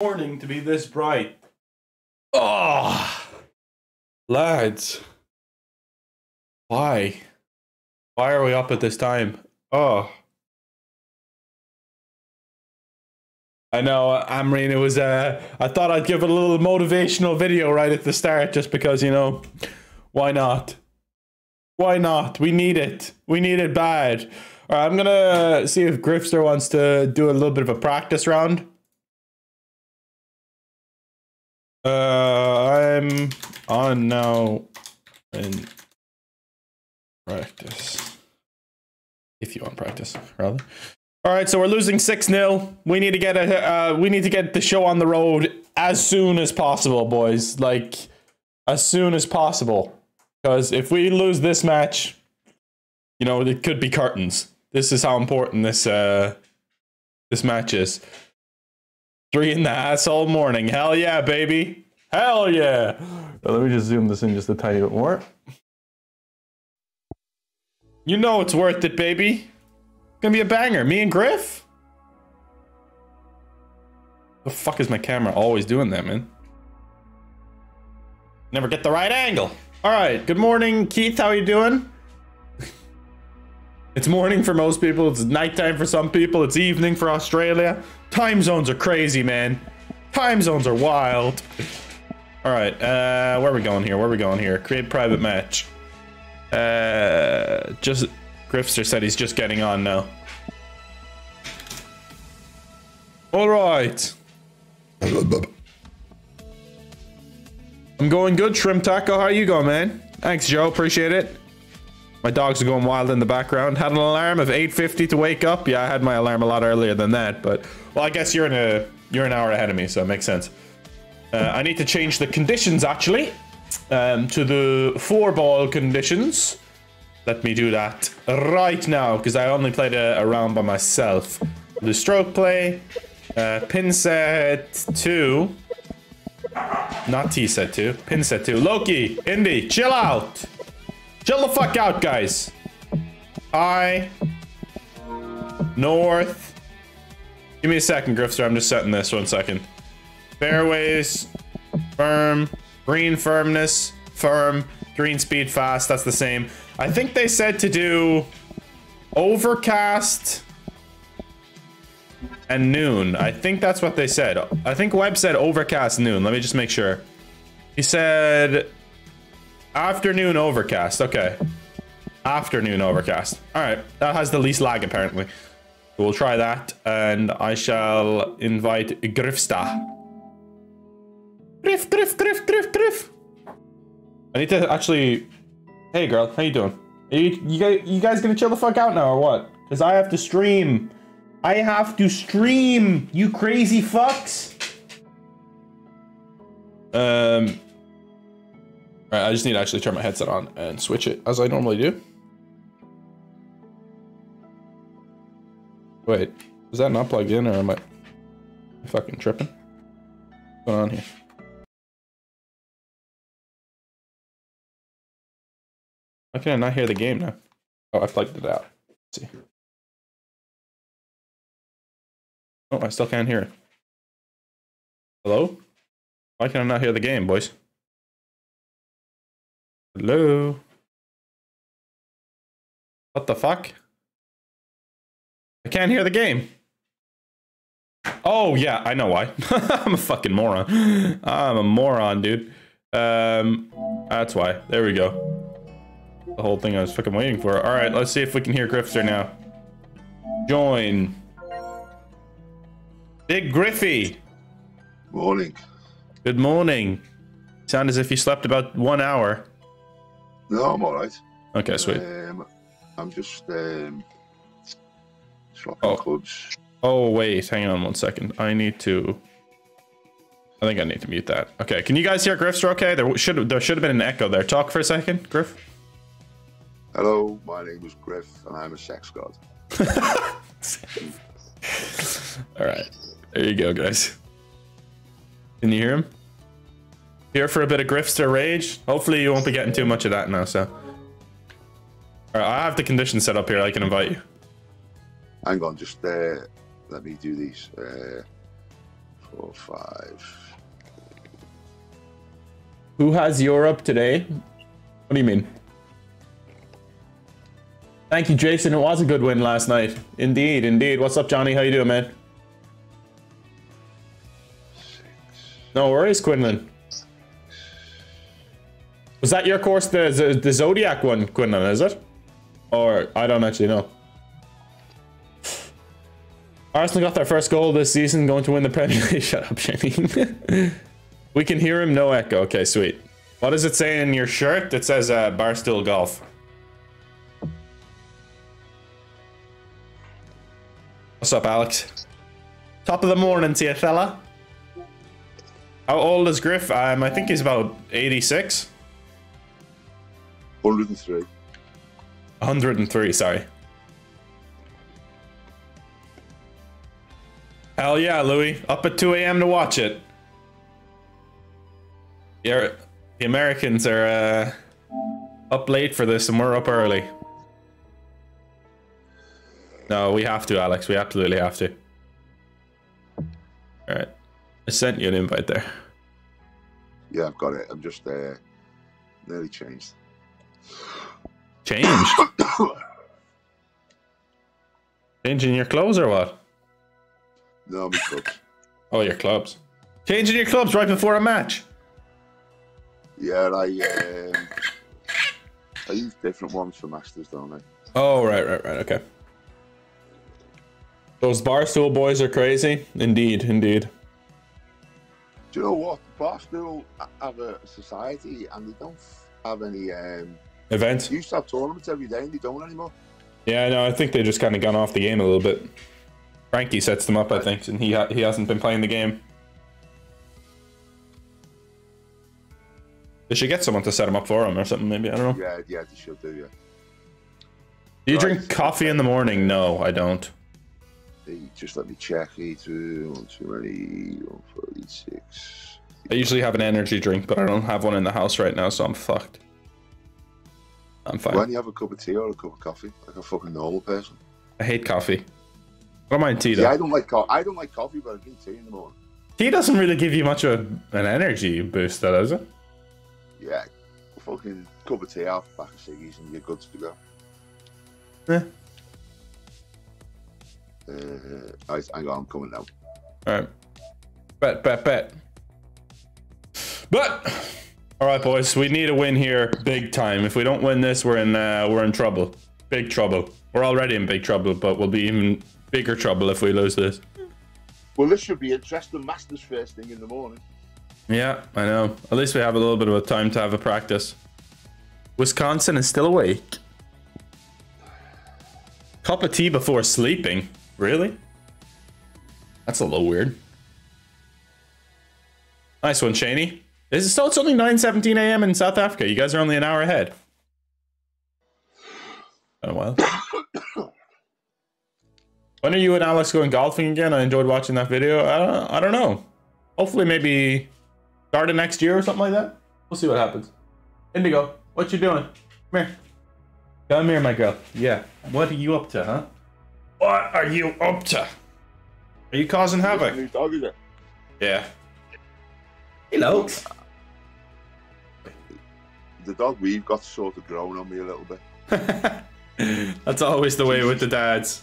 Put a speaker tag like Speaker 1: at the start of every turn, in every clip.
Speaker 1: morning to be this bright. Oh, lads. Why? Why are we up at this time? Oh. I know, Amreen, it was, uh, I thought I'd give a little motivational video right at the start just because, you know, why not? Why not? We need it. We need it bad. All right, I'm gonna see if Grifster wants to do a little bit of a practice round. Uh, I'm on now in practice. If you want practice, rather. All right, so we're losing six 0 We need to get a uh, we need to get the show on the road as soon as possible, boys. Like as soon as possible, because if we lose this match, you know it could be curtains. This is how important this uh this match is. Three in the ass all morning. Hell yeah, baby. Hell yeah. let me just zoom this in just a tiny bit more. You know it's worth it, baby. Gonna be a banger. Me and Griff? The fuck is my camera always doing that, man? Never get the right angle. All right. Good morning, Keith. How you doing? It's morning for most people. It's nighttime for some people. It's evening for Australia. Time zones are crazy, man. Time zones are wild. All right, uh, where are we going here? Where are we going here? Create private match. Uh, just Grifster said he's just getting on now. All right. I'm going good, Shrimp Taco. How you going, man? Thanks, Joe. Appreciate it. My dogs are going wild in the background. Had an alarm of 8.50 to wake up. Yeah, I had my alarm a lot earlier than that, but... Well, I guess you're in a you're an hour ahead of me, so it makes sense. Uh, I need to change the conditions, actually, um, to the four-ball conditions. Let me do that right now, because I only played a, a, round by myself. The stroke play, uh, pin set 2. Not T set 2, pin set 2. Loki, Indy, chill out! Chill the fuck out, guys. I. North. Give me a second, Grifter. I'm just setting this one second. Fairways. Firm. Green firmness. Firm. Green speed fast. That's the same. I think they said to do overcast and noon. I think that's what they said. I think Webb said overcast noon. Let me just make sure. He said Afternoon overcast. Okay. Afternoon overcast. All right. That has the least lag, apparently. We'll try that. And I shall invite Grifsta. Griff, Griff, Griff, Griff, Griff. I need to actually... Hey, girl. How you doing? You, you, guys, you guys gonna chill the fuck out now or what? Because I have to stream. I have to stream, you crazy fucks. Um... I just need to actually turn my headset on and switch it as I normally do. Wait, is that not plugged in or am I fucking tripping? What's going on here? Why can I not hear the game now? Oh, I plugged it out. Let's see. Oh, I still can't hear it. Hello? Why can I not hear the game, boys? Hello? What the fuck? I can't hear the game. Oh, yeah, I know why. I'm a fucking moron. I'm a moron, dude. Um, that's why. There we go. The whole thing I was fucking waiting for. All right, let's see if we can hear Grifter now. Join. Big Griffy.
Speaker 2: Morning.
Speaker 1: Good morning. Sound as if you slept about one hour.
Speaker 2: No, I'm all right.
Speaker 1: Okay, sweet.
Speaker 2: Um, I'm just um, swapping oh. clubs.
Speaker 1: Oh wait, hang on one second. I need to. I think I need to mute that. Okay, can you guys hear Griffster? Okay, there should there should have been an echo there. Talk for a second, Griff.
Speaker 2: Hello, my name is Griff, and I'm a sex god.
Speaker 1: all right, there you go, guys. Can you hear him? Here for a bit of Grifster rage. Hopefully you won't be getting too much of that now, so. Alright, I have the conditions set up here. I can invite you.
Speaker 2: Hang on, just uh, let me do these. Uh, four, five.
Speaker 1: Who has Europe today? What do you mean? Thank you, Jason. It was a good win last night. Indeed, indeed. What's up, Johnny? How you doing, man?
Speaker 2: Six.
Speaker 1: No worries, Quinlan. Was that your course, the, the, the Zodiac one, Quinlan, is it? Or, I don't actually know. Arsenal got their first goal this season, going to win the Premier League. Shut up, Shane. we can hear him, no echo. Okay, sweet. What does it say in your shirt? It says uh, Barstool Golf. What's up, Alex? Top of the morning to you, fella. How old is Griff? Um, I think he's about 86.
Speaker 2: 103.
Speaker 1: 103, sorry. Hell yeah, Louis. Up at 2 a.m. to watch it. Yeah, the Americans are uh, up late for this and we're up early. No, we have to, Alex. We absolutely have to. Alright. I sent you an invite there.
Speaker 2: Yeah, I've got it. I'm just uh, nearly changed.
Speaker 1: Changed? Changing your clothes or what?
Speaker 2: No, my clubs.
Speaker 1: Oh, your clubs. Changing your clubs right before a match.
Speaker 2: Yeah, I um, I use different ones for masters, don't I?
Speaker 1: Oh, right, right, right. Okay. Those Barstool boys are crazy. Indeed, indeed.
Speaker 2: Do you know what? Barstool have a society and they don't have any. Um,
Speaker 1: Event.
Speaker 2: they used to have tournaments every day and they don't anymore.
Speaker 1: Yeah, no, I think they just kind of gone off the game a little bit. Frankie sets them up, I think, and he ha- he hasn't been playing the game. They should get someone to set them up for him or something. Maybe I don't know.
Speaker 2: Yeah, yeah, they should do. Yeah,
Speaker 1: Do you drink coffee in the morning? No, I don't.
Speaker 2: they just let me check. Eight, two, one, two, many, one, forty-six.
Speaker 1: I usually have an energy drink, but I don't have one in the house right now, so I'm fucked. I'm fine.
Speaker 2: When you have a cup of tea or a cup of coffee, like a fucking normal person.
Speaker 1: I hate coffee. I don't mind tea though.
Speaker 2: Yeah, I don't like co- I don't like coffee, but I drink tea in the morning.
Speaker 1: Tea doesn't really give you much of an energy boost, though, does it?
Speaker 2: Yeah, a fucking cup of tea, half a pack of ciggies, and you're good to go.
Speaker 1: Yeah.
Speaker 2: Uh, I, hang on, I'm coming now.
Speaker 1: All right. Bet, bet, bet. But all right, boys, we need a win here, big time. If we don't win this, we're in uh, we're in trouble, big trouble. We're already in big trouble, but we'll be even bigger trouble if we lose this.
Speaker 2: Well, this should be interesting. Masters first thing in the morning.
Speaker 1: Yeah, I know. At least we have a little bit of a time to have a practice. Wisconsin is still awake. Cup of tea before sleeping. Really? That's a little weird. Nice one, Shaney. Is it still? It's only 9:17 a.m. in South Africa. You guys are only an hour ahead. Been a while. when are you and Alex going golfing again? I enjoyed watching that video. I don't. I don't know. Hopefully, maybe start of next year or something like that. We'll see what happens. Indigo, what you doing? Come here. Come here, my girl. Yeah. What are you up to, huh? What are you up to? Are you causing havoc?
Speaker 2: New dog, is?
Speaker 1: Yeah. Hello.
Speaker 2: The dog we've got sort of grown on me a little bit.
Speaker 1: That's always the way with the dads.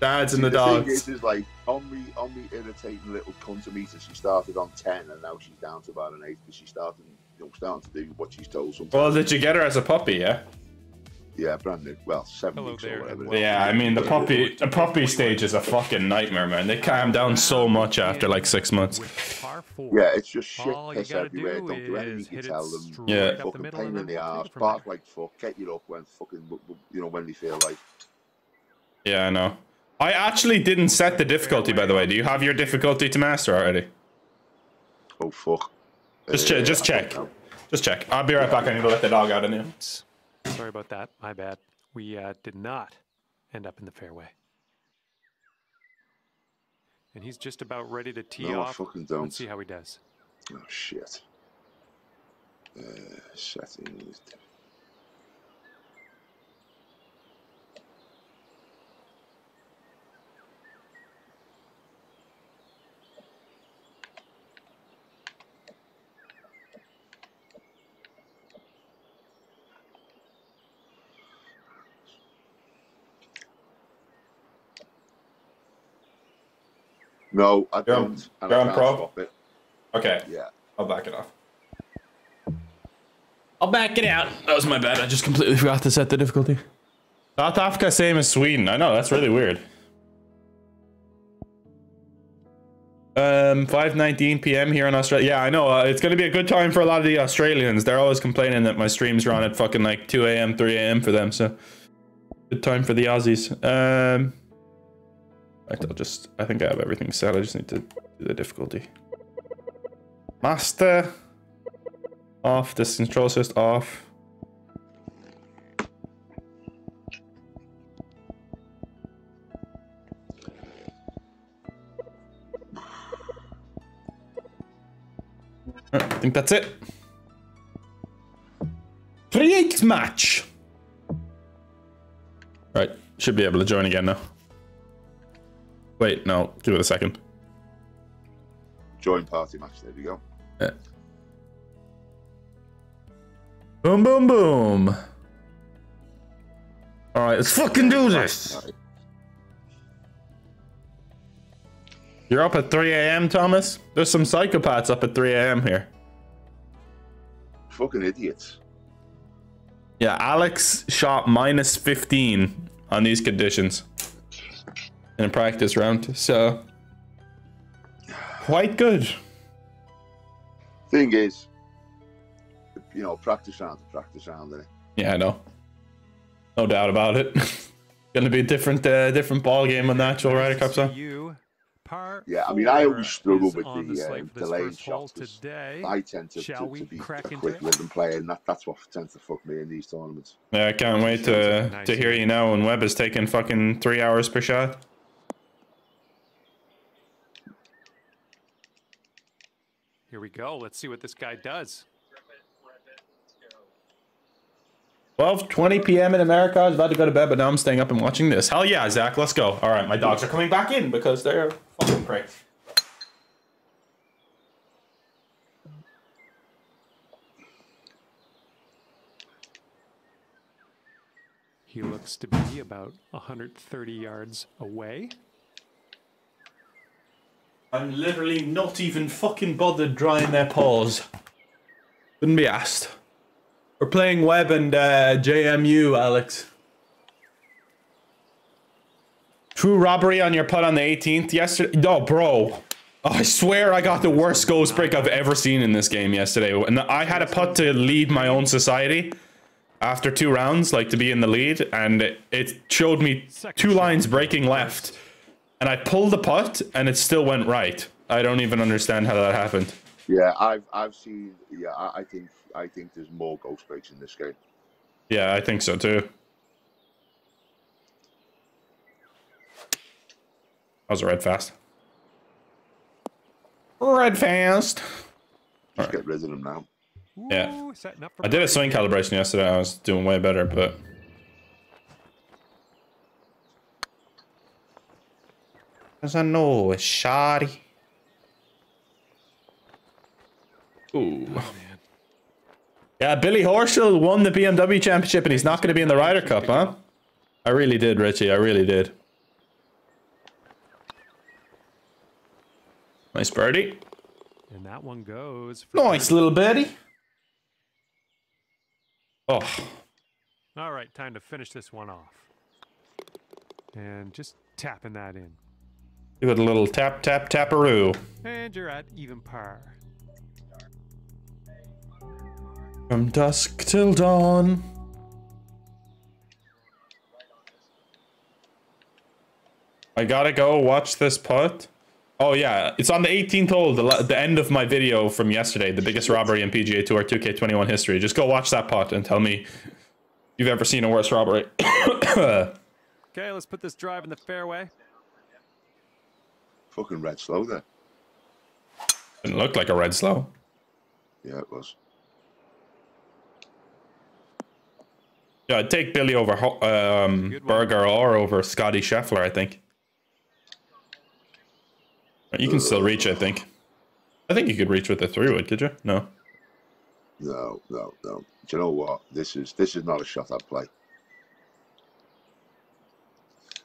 Speaker 1: Dads and the
Speaker 2: the thing
Speaker 1: dogs.
Speaker 2: is, is like on me, on me irritating little cuntometer. She started on ten, and now she's down to about an eight because she started, you know, starting to do what she's told. Sometimes.
Speaker 1: Well, did you get her as a puppy? Yeah.
Speaker 2: Yeah, brand new. Well, seven
Speaker 3: Hello
Speaker 2: weeks
Speaker 3: there,
Speaker 2: or whatever.
Speaker 3: and.
Speaker 1: Yeah, I mean the puppy the puppy stage is a fucking nightmare, man. They calm down so much after like six months.
Speaker 3: With par four.
Speaker 2: Yeah, it's just shit piss everywhere.
Speaker 3: do
Speaker 2: Don't do anything you
Speaker 3: hit
Speaker 2: tell them.
Speaker 1: Yeah.
Speaker 3: up the
Speaker 2: Fucking pain in the
Speaker 3: then
Speaker 2: arse.
Speaker 3: take it from
Speaker 2: Bark like fuck. Get you up when fucking, you know, when they feel like.
Speaker 1: Yeah, I know. I actually didn't set the difficulty, by the way. Do you have your difficulty to master already?
Speaker 2: Oh fuck.
Speaker 1: Just che-
Speaker 2: Uh,
Speaker 1: just check. Just check. I'll be right back. I need to let the dog out of here.
Speaker 3: Sorry about that. My bad. We uh, did not end up in the fairway. And he's just about ready to tee
Speaker 2: No, I
Speaker 3: off.
Speaker 2: fucking don't.
Speaker 3: Let's see how he does.
Speaker 2: Oh shit. Uh, settings. No, I
Speaker 1: You're
Speaker 2: don't. and
Speaker 1: you're
Speaker 2: I
Speaker 1: on
Speaker 2: can't
Speaker 1: pro?
Speaker 2: swap.
Speaker 1: Okay,
Speaker 2: Yeah.
Speaker 1: I'll back it off. I'll back it out. That was my bad. I just completely forgot to set the difficulty. South Africa, same as Sweden. I know, that's really weird. Um, 5:19 p.m. here in Australia. Yeah, I know. Uh, it's gonna be a good time for a lot of the Australians. They're always complaining that my streams are on at fucking like 2 a.m., 3 a.m. for them. So, good time for the Aussies. Um, I'll just. I think I have everything set. I just need to do the difficulty. Master off. This control assist off. I think that's it. Create match. Right, should be able to join again now. Wait, no, give it a second.
Speaker 2: Join party match. There we go.
Speaker 1: Yeah. Boom, boom, boom. All right, let's fucking do this. You're up at 3 a.m., Thomas? There's some psychopaths up at 3 a.m. here.
Speaker 2: Fucking idiots.
Speaker 1: Yeah, Alex shot minus 15 on these conditions in a practice round, so quite good.
Speaker 2: Thing is, you know, practice round to practice round. Innit?
Speaker 1: Yeah, I know. No doubt about it. Gonna be a different, uh, different ball game on the actual Ryder Cup's on.
Speaker 3: You, par
Speaker 2: Yeah, I mean, I always struggle with
Speaker 3: on
Speaker 2: the,
Speaker 3: slate
Speaker 2: uh, delayed
Speaker 3: first hole
Speaker 2: shots 'cause
Speaker 3: today.
Speaker 2: I tend to, to, to be
Speaker 3: crack
Speaker 2: a
Speaker 3: into
Speaker 2: quick rhythm player, and that, that's what tends to fuck me in these tournaments.
Speaker 1: Yeah, I can't wait to
Speaker 3: Nice.
Speaker 1: to hear you now when Webb is taking fucking three hours per shot.
Speaker 3: Here we go. Let's see what this guy does.
Speaker 1: 12 20 p.m. in America. I was about to go to bed, but now I'm staying up and watching this. Hell yeah, Zach, let's go. All right, my dogs are coming back in because they're fucking pricks.
Speaker 3: He looks to be about 130 yards away.
Speaker 1: I'm literally not even fucking bothered drying their paws. Couldn't be asked. We're playing Webb and uh, JMU, Alex. True robbery on your putt on the 18th yesterday. No, bro. Oh, I swear I got the worst ghost break I've ever seen in this game yesterday. And I had a putt to lead my own society after two rounds, like to be in the lead, and it, it showed me two lines breaking left. And I pulled the putt, and it still went right. I don't even understand how that happened.
Speaker 2: Yeah, I've I've seen. Yeah, I, I think I think there's more ghost breaks in this game.
Speaker 1: Yeah, I think so too. That was red fast. Red fast.
Speaker 2: Just get rid of them now.
Speaker 1: Yeah.
Speaker 3: Ooh, setting
Speaker 1: I did a swing calibration yesterday. I was doing way better, but. Cause I know it's shoddy. Ooh. Oh, yeah, Billy Horschel won the BMW championship and he's not going to be in the Ryder Cup, huh? I really did, Richie. I really did. Nice birdie.
Speaker 3: And that one goes.
Speaker 1: Nice little birdie. Oh,
Speaker 3: All right, time to finish this one off. And just tapping that in.
Speaker 1: Give it a little tap, tap, taparoo.
Speaker 3: And you're at even par.
Speaker 1: From dusk till dawn. I gotta go watch this putt. Oh yeah, it's on the 18th hole, the, the end of my video from yesterday, the biggest robbery in PGA Tour 2K21 history. Just go watch that putt and tell me you've ever seen a worse robbery.
Speaker 3: Okay, let's put this drive in the fairway.
Speaker 2: Fucking red slow there.
Speaker 1: Didn't look like a red slow.
Speaker 2: Yeah, it was.
Speaker 1: Yeah, I'd take Billy over Ho- um,
Speaker 3: Good.
Speaker 1: Berger or over Scotty Scheffler, I think. You can still reach, I think. I think you could reach with the three wood, could you? No.
Speaker 2: No, no, no. Do you know what? This is this is not a shot I'd play.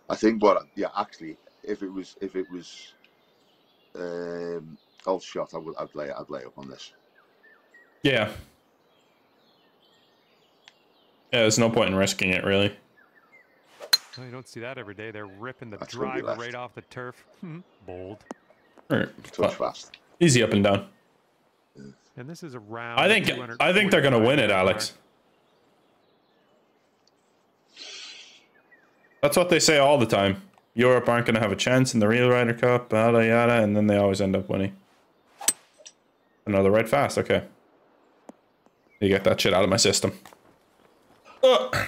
Speaker 2: I think what yeah, actually, if it was if it was Um, all shot. I would. I'd lay. I'd lay up on this.
Speaker 1: Yeah. Yeah, there's no point in risking it, really.
Speaker 3: Well, you don't see that every day. They're ripping the
Speaker 2: That's gonna
Speaker 3: driver right off the turf. Hmm, Bold.
Speaker 1: Or-
Speaker 2: Touch fast.
Speaker 1: easy up and down.
Speaker 3: And this is around.
Speaker 1: I think I think they're gonna win it, Alex. That's what they say all the time. Europe aren't gonna have a chance in the real Ryder Cup, yada yada, and then they always end up winning. Another right fast, okay. You get that shit out of my system. Ugh.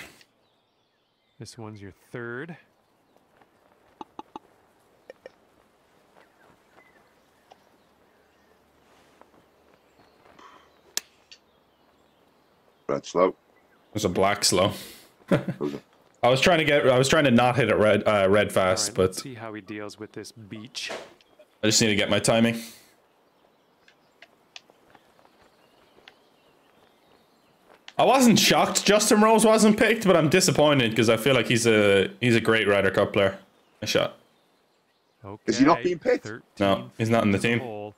Speaker 3: This one's your third.
Speaker 2: Red slow.
Speaker 1: There's a black slow.
Speaker 2: Those are-
Speaker 1: I was trying to get. I was trying to not hit it red, uh, red fast,
Speaker 3: right,
Speaker 1: but
Speaker 3: let's see how he deals with this beach.
Speaker 1: I just need to get my timing. I wasn't shocked Justin Rose wasn't picked, but I'm disappointed because I feel like he's a he's a great Ryder Cup player. A shot.
Speaker 3: Okay.
Speaker 2: Is he not being picked?
Speaker 1: No, he's not in the team.
Speaker 2: Oh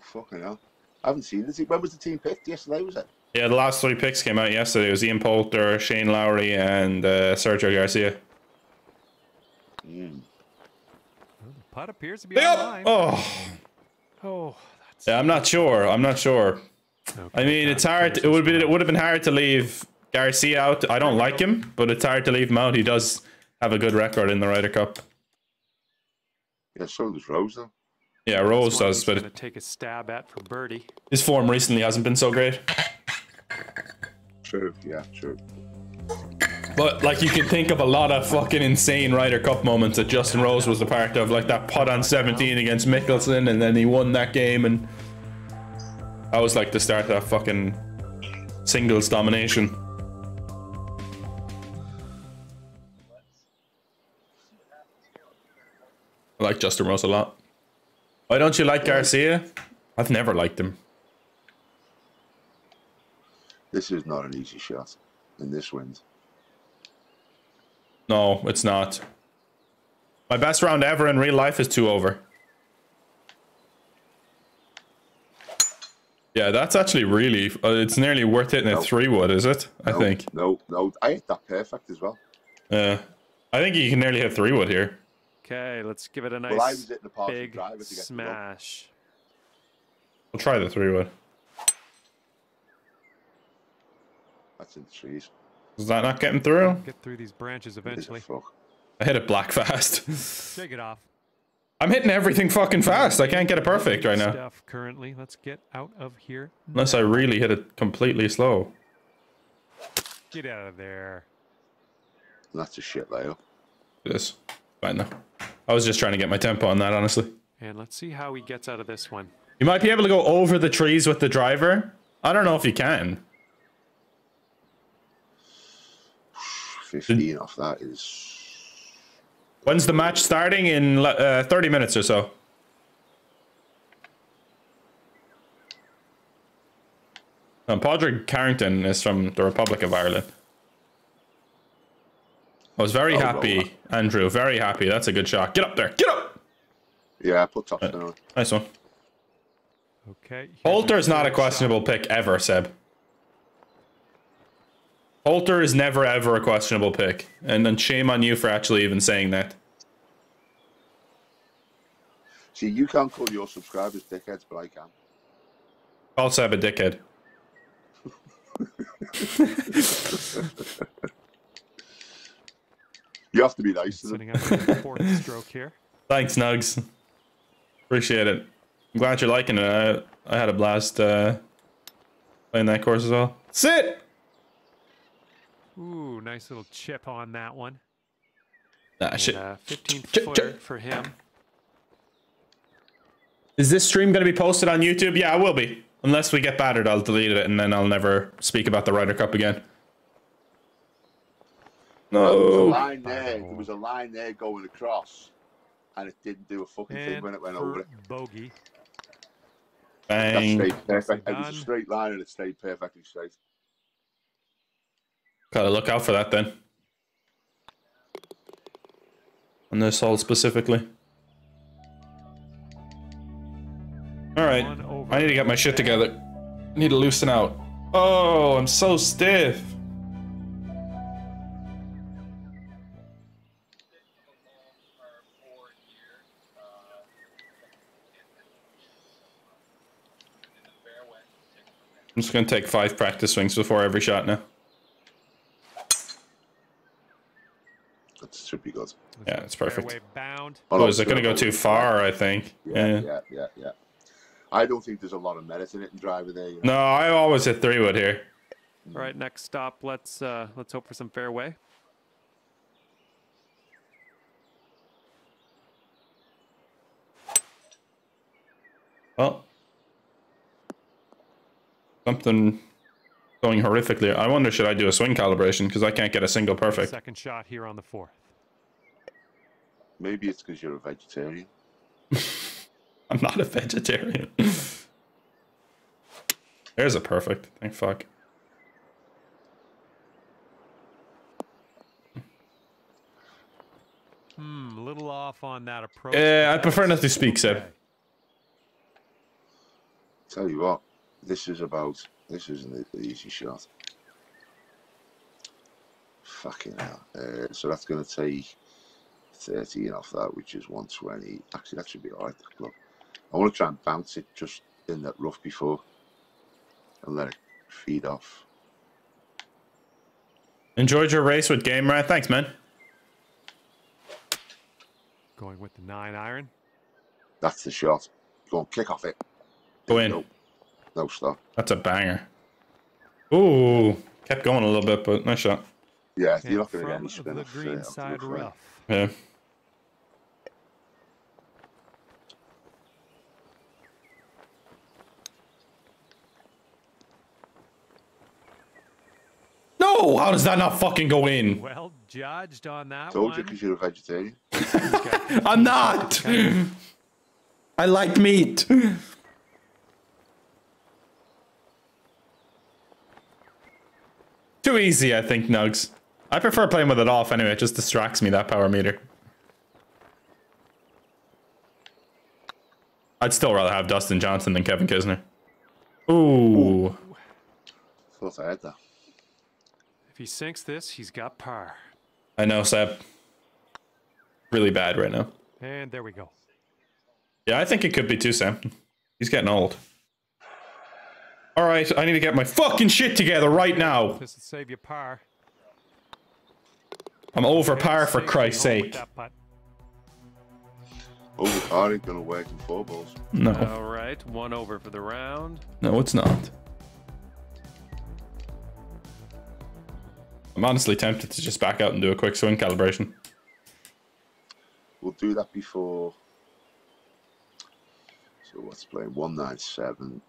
Speaker 2: fucking hell! I haven't seen this. When was the team picked? Yesterday was it?
Speaker 1: Yeah, the last three picks came out yesterday. It was Ian Poulter, Shane Lowry, and uh, Sergio Garcia.
Speaker 2: Mm.
Speaker 3: Well, the putt appears to be
Speaker 1: Yep.
Speaker 3: online.
Speaker 1: Oh,
Speaker 3: Oh, that's.
Speaker 1: yeah. I'm not sure. I'm not sure.
Speaker 3: Okay,
Speaker 1: I mean, it's hard.
Speaker 3: finish
Speaker 1: It would be. It would have been hard to leave Garcia out. I don't like him, but it's hard to leave him out. He does have a good record in the Ryder Cup.
Speaker 2: Yeah, so does Rose though.
Speaker 1: Yeah,
Speaker 3: This
Speaker 1: Rose does, but
Speaker 3: take a stab at for birdie.
Speaker 1: his form recently hasn't been so great.
Speaker 2: True. Yeah, true.
Speaker 1: But like you can think of a lot of fucking insane Ryder Cup moments that Justin Rose was a part of, like that putt on 17 against Mickelson, and then he won that game, and that was like the start of that fucking singles domination. I like Justin Rose a lot. Why don't you like Garcia? I've never liked him.
Speaker 2: This is not an easy shot in this wind.
Speaker 1: No, it's not. My best round ever in real life is two over. Yeah, that's actually really. Uh, it's nearly worth hitting a three wood, is it? I think.
Speaker 2: No, no. I hit that perfect as well.
Speaker 1: Yeah, I think you can nearly hit three wood here.
Speaker 3: Okay, let's give it a nice
Speaker 2: Well, I was the
Speaker 3: big
Speaker 2: to get the
Speaker 3: smash.
Speaker 1: We'll try the three wood.
Speaker 2: That's in the trees.
Speaker 1: Is that not getting through?
Speaker 3: Get through these branches
Speaker 2: What the
Speaker 3: eventually.
Speaker 2: fuck?
Speaker 1: I hit it black fast.
Speaker 3: Shake it off.
Speaker 1: I'm hitting everything fucking fast. I can't get it perfect right now.
Speaker 3: Stuff currently. Let's get out of here.
Speaker 1: Unless I really hit it completely slow.
Speaker 3: Get out of there.
Speaker 2: And that's a shit layup.
Speaker 1: It is. Fine now. I was just trying to get my tempo on that, honestly.
Speaker 3: And let's see how he gets out of this one.
Speaker 1: You might be able to go over the trees with the driver. I don't know if you can.
Speaker 2: 15 off that is.
Speaker 1: When's the match starting? In uh, 30 minutes or so. Um, Padraig Harrington is from the Republic of Ireland. I was very
Speaker 2: Oh,
Speaker 1: happy,
Speaker 2: well.
Speaker 1: Andrew. Very happy. That's a good shot. Get up there. Get up.
Speaker 2: Yeah, I put top spin on.
Speaker 1: Nice one.
Speaker 3: Okay. here's Poulter
Speaker 1: is not a questionable
Speaker 3: shot.
Speaker 1: pick ever, Seb. Poulter is never ever a questionable pick, and then shame on you for actually even saying that.
Speaker 2: See, you can't call your subscribers dickheads, but I can.
Speaker 1: Call Seb a dickhead.
Speaker 2: You have to be nice to them.
Speaker 3: Sitting up for the fourth stroke here.
Speaker 1: Thanks, Nugs. Appreciate it. I'm glad you're liking it. I, I had a blast uh, playing that course as well. Sit!
Speaker 3: Ooh, nice little chip on that one.
Speaker 1: Nah,
Speaker 3: And,
Speaker 1: shit.
Speaker 3: uh, 15
Speaker 1: Chip,
Speaker 3: footer for him.
Speaker 1: Is this stream going to be posted on YouTube? Yeah, it will be. Unless we get battered, I'll delete it and then I'll never speak about the Ryder Cup again. No.
Speaker 2: There was a line there. There was a line there going across, and it didn't do a fucking thing when it went over it.
Speaker 3: bogey.
Speaker 2: That stayed perfect. It was a straight line, and it stayed perfectly straight.
Speaker 1: Gotta look out for that then. On this hole specifically. All right. I need to get my shit together. I need to loosen out. Oh, I'm so stiff. I'm just gonna take five practice swings before every shot now.
Speaker 2: That should be good.
Speaker 1: Yeah, it's perfect.
Speaker 3: Fairway bound.
Speaker 1: Oh, is it gonna go too far? I think.
Speaker 2: Yeah,
Speaker 1: Yeah.
Speaker 2: yeah, yeah, yeah. I don't think there's a lot of merit in it in driving there. You know?
Speaker 1: No, I always hit three wood here.
Speaker 3: All right, next stop. Let's uh, let's hope for some fairway.
Speaker 1: Well, something going horrifically. I wonder should I do a swing calibration because I can't get a single perfect.
Speaker 3: Second shot here on the fourth.
Speaker 2: Maybe it's because you're a vegetarian.
Speaker 1: I'm not a vegetarian. There's a perfect. Thank fuck.
Speaker 3: Hmm, a little off on that approach.
Speaker 1: Yeah,
Speaker 3: but
Speaker 1: I prefer not to speak, Seb.
Speaker 3: okay.
Speaker 2: Tell you what, this is about. This isn't the easy shot. Fucking hell. Uh, so that's going to take 13 off that, which is 120. Actually, that should be alright. Look, I want to try and bounce it just in that rough before and let it feed off.
Speaker 1: Enjoyed your race with GameRiot. Thanks, man.
Speaker 3: Going with the nine iron.
Speaker 2: That's the shot. Go on, kick off it.
Speaker 1: Go in.
Speaker 2: you. No stop.
Speaker 1: That's a banger. Ooh, kept going a little bit, but nice shot.
Speaker 2: Yeah, you're not going to get any spin
Speaker 3: the
Speaker 2: off.
Speaker 3: green
Speaker 2: uh,
Speaker 3: side
Speaker 2: rough.
Speaker 1: Yeah. No, how does that not fucking go in?
Speaker 3: Well judged on that
Speaker 2: Told you because you're a vegetarian.
Speaker 1: I'm not. I like meat. Too easy, I think, Nugs. I prefer playing with it off anyway. It just distracts me, that power meter. I'd still rather have Dustin Johnson than Kevin Kisner. Ooh.
Speaker 2: Thought I had that.
Speaker 3: If he sinks this, he's got par.
Speaker 1: I know, Seb. Really bad right now.
Speaker 3: And there we go.
Speaker 1: Yeah, I think it could be too, Sam. He's getting old. All right, I need to get my fucking shit together right now.
Speaker 3: This will save you par.
Speaker 1: I'm over par for Christ's sake.
Speaker 3: that putt.
Speaker 2: Oh, I ain't going to work in four balls.
Speaker 1: No,
Speaker 3: All right, one over for the round.
Speaker 1: no, it's not. I'm honestly tempted to just back out and do a quick swing calibration.
Speaker 2: We'll do that before. So what's playing? 197.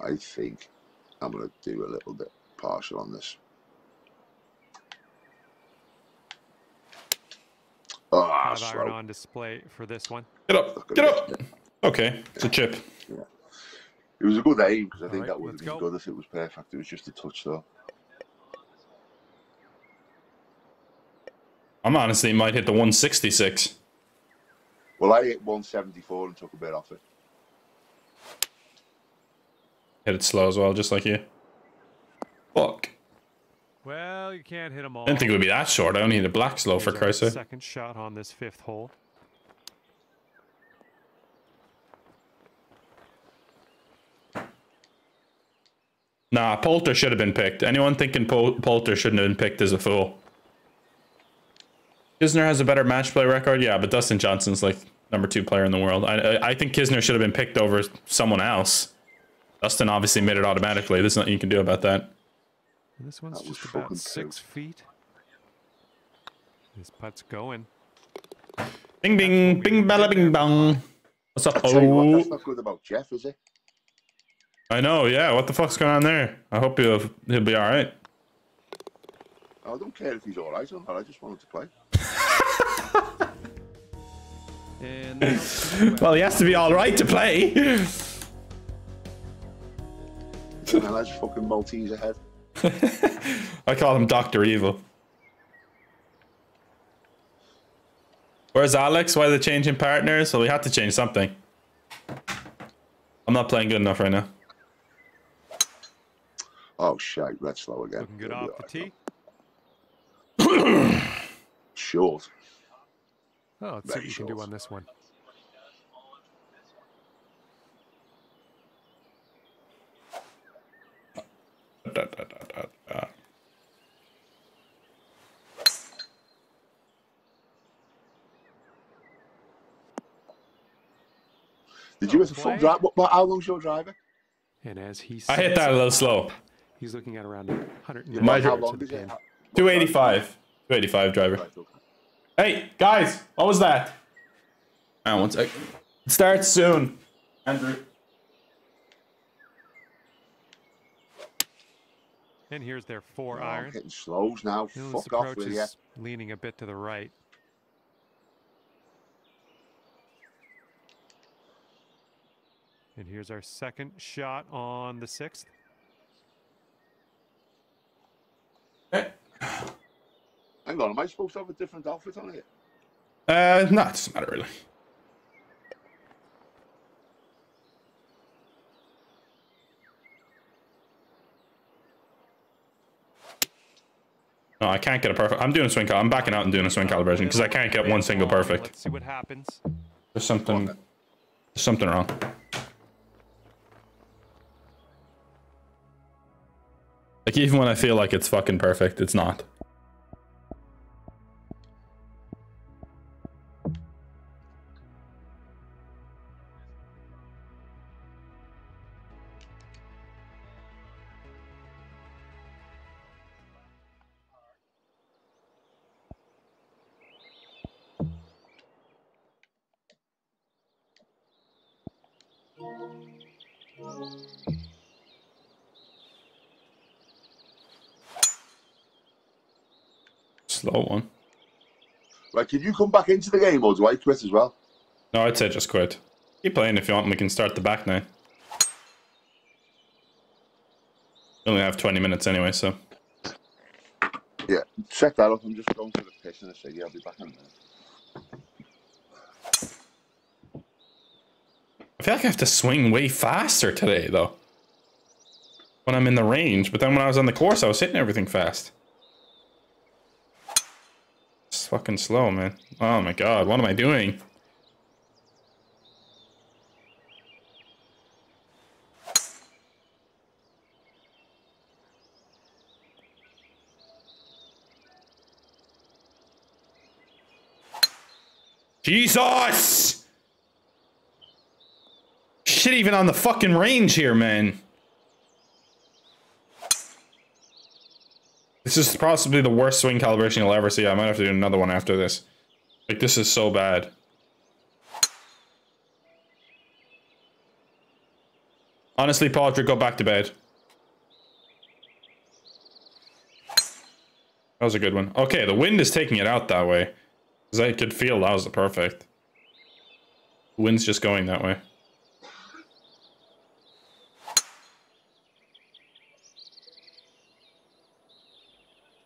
Speaker 2: I think I'm going to do a little bit partial on this. Ah,
Speaker 3: Five iron
Speaker 2: slow.
Speaker 3: on display for this one.
Speaker 1: Get up, get up. Okay, it's a chip.
Speaker 2: It was a good aim because I think
Speaker 3: Alright,
Speaker 2: that would have been
Speaker 3: go.
Speaker 2: good if it was perfect. It was just a touch though.
Speaker 1: I'm honestly might hit the 166.
Speaker 2: Well, I hit 174 and took a bit off it.
Speaker 1: Hit it slow as well, just like you. Fuck.
Speaker 3: Well, you can't hit them all.
Speaker 1: I didn't think it would be that short. I only hit a black slow for
Speaker 3: Here's our
Speaker 1: Christ's sake.
Speaker 3: Second shot on this fifth hole.
Speaker 1: Nah, Poulter should have been picked. Anyone thinking Pol- Poulter shouldn't have been picked is a fool. Kisner has a better match play record, yeah, but Dustin Johnson's like number two player in the world. I I, I think Kisner should have been picked over someone else. Dustin obviously made it automatically. There's nothing you can do about that.
Speaker 3: This one's
Speaker 2: That
Speaker 3: just about
Speaker 2: fucking
Speaker 3: six feet. This putt's going.
Speaker 1: Bing bing bing bella bing bong. What's up?
Speaker 2: Tell you what,
Speaker 1: Oh,
Speaker 2: that's not good about Jeff, is it?
Speaker 1: I know. Yeah, what the fuck's going on there? I hope he'll he'll be all right.
Speaker 2: I don't care if he's all right or not. I just wanted to play.
Speaker 1: Well, he has to be all right to play.
Speaker 2: And that's fucking Maltese ahead.
Speaker 1: I call him Doctor Evil. Where's Alex? Why are they changing partners? So we had to change something. I'm not playing good enough right now.
Speaker 2: Oh shit, That's slow again.
Speaker 3: Looking good
Speaker 2: He'll be
Speaker 3: off the
Speaker 2: alright,
Speaker 3: tee.
Speaker 2: Short.
Speaker 3: Oh, let's see what
Speaker 2: Very
Speaker 3: you can do on this one.
Speaker 1: Da, da, da, da, da.
Speaker 2: Did you hit a full drive? What, what, how long's your driver?
Speaker 3: And as he
Speaker 1: I hit that a little slow.
Speaker 3: He's looking at around 190
Speaker 1: My-
Speaker 2: how long
Speaker 3: to the
Speaker 2: is it? How-
Speaker 1: 285. 285 driver.
Speaker 2: drive? Right, okay.
Speaker 1: Hey, guys, what was that? Hang on one sec. It starts soon. Andrew.
Speaker 3: And here's their four
Speaker 2: Oh, I'm
Speaker 3: iron.
Speaker 2: hitting slows now.
Speaker 3: You know, this
Speaker 2: Fuck off
Speaker 3: approach
Speaker 2: with
Speaker 3: is
Speaker 2: you.
Speaker 3: leaning a bit to the right. And here's our second shot on the sixth.
Speaker 1: Eh,
Speaker 2: Hang on, am I supposed to have a different outfit on here?
Speaker 1: Uh, no, it doesn't matter really. No, I can't get a perfect. I'm doing a swing. Cal- I'm backing out and doing a swing calibration because I can't get one single perfect.
Speaker 3: Let's see what happens.
Speaker 1: There's something. There's something wrong. Like even when I feel like it's fucking perfect, it's not.
Speaker 2: Right, can you come back into the game or do I quit as well?
Speaker 1: No, I'd say just quit. Keep playing if you want. and We can start the back now. We only have 20 minutes anyway, so.
Speaker 2: Yeah, check that up. I'm just going to the piss and I say, yeah, I'll be back in a minute.
Speaker 1: I feel like I have to swing way faster today, though. When I'm in the range, but then when I was on the course, I was hitting everything fast. Fucking slow, man. Oh my god, what am I doing? Jesus! Shit, even on the fucking range here, man. This is possibly the worst swing calibration you'll ever see. I might have to do another one after this. Like, this is so bad. Honestly, Patrick, go back to bed. That was a good one. Okay, the wind is taking it out that way. Because I could feel that was the perfect. The wind's just going that way.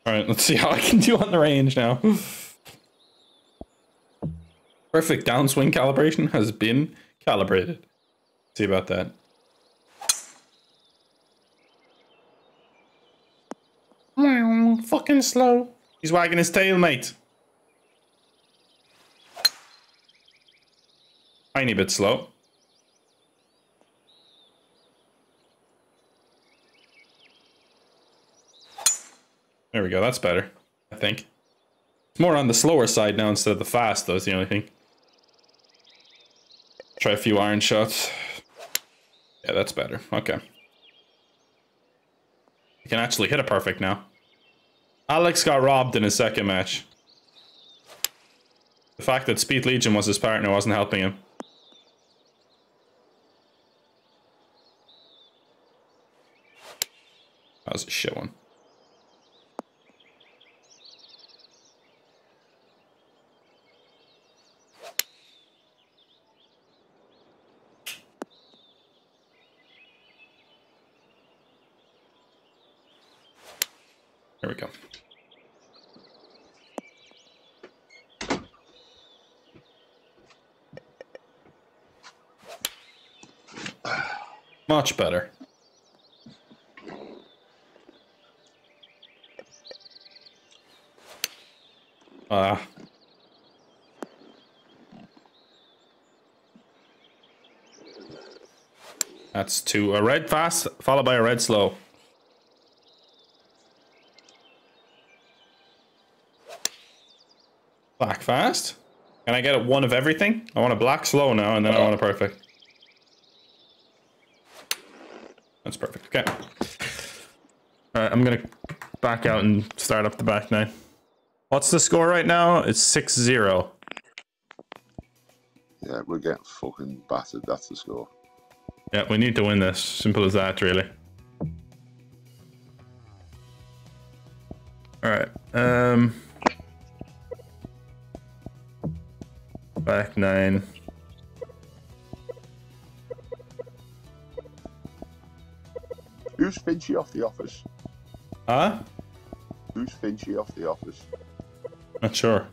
Speaker 1: Alright, let's see how I can do on the range now. Perfect downswing calibration has been calibrated. see about that. Meow, Fucking slow. He's wagging his tail, mate. Tiny bit slow. There we go, that's better, I think. It's more on the slower side now instead of the fast, though, is the only thing. Try a few iron shots. Yeah, that's better. Okay. You can actually hit a perfect now. Alex got robbed in his second match. The fact that Speed Legion was his partner wasn't helping him. That was a shit one. There we go. Much better. Ah. Uh. That's two. A red fast, followed by a red slow. Black fast. Can I get one of everything? I want a black slow now, and then I want a perfect. That's perfect. Okay. All right, I'm gonna back out and start up the back nine. What's the score right now? It's 6-0.
Speaker 2: Yeah, we're getting fucking battered. That's the score.
Speaker 1: Yeah, we need to win this. Simple as that, really. Back nine.
Speaker 2: Who's Finchy off the office?
Speaker 1: Huh?
Speaker 2: Who's Finchy off the office?
Speaker 1: Not sure.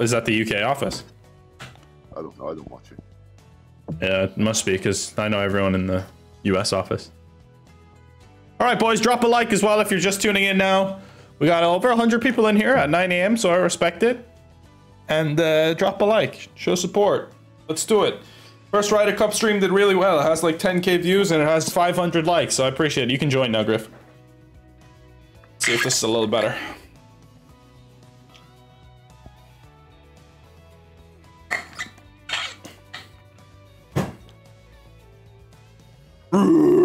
Speaker 1: Is that the UK office?
Speaker 2: I don't know. I don't watch it.
Speaker 1: Yeah, it must be because I know everyone in the US office. All right, boys, drop a like as well if you're just tuning in now. We got over 100 people in here at 9 a.m., so I respect it. And uh, drop a like, show support. Let's do it. First Ryder Cup stream did really well. It has like 10k views and it has 500 likes, so I appreciate it. You can join now, Griff. See if this is a little better.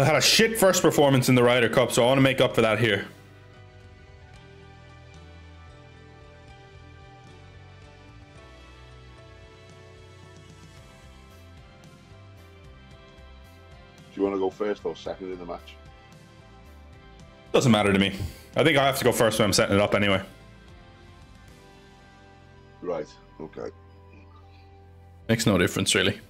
Speaker 1: I had a shit first performance in the Ryder Cup, so I want to make up for that here.
Speaker 2: Do you want to go first or second in the match?
Speaker 1: Doesn't matter to me. I think I have to go first when I'm setting it up anyway.
Speaker 2: Right. Okay.
Speaker 1: Makes no difference, really.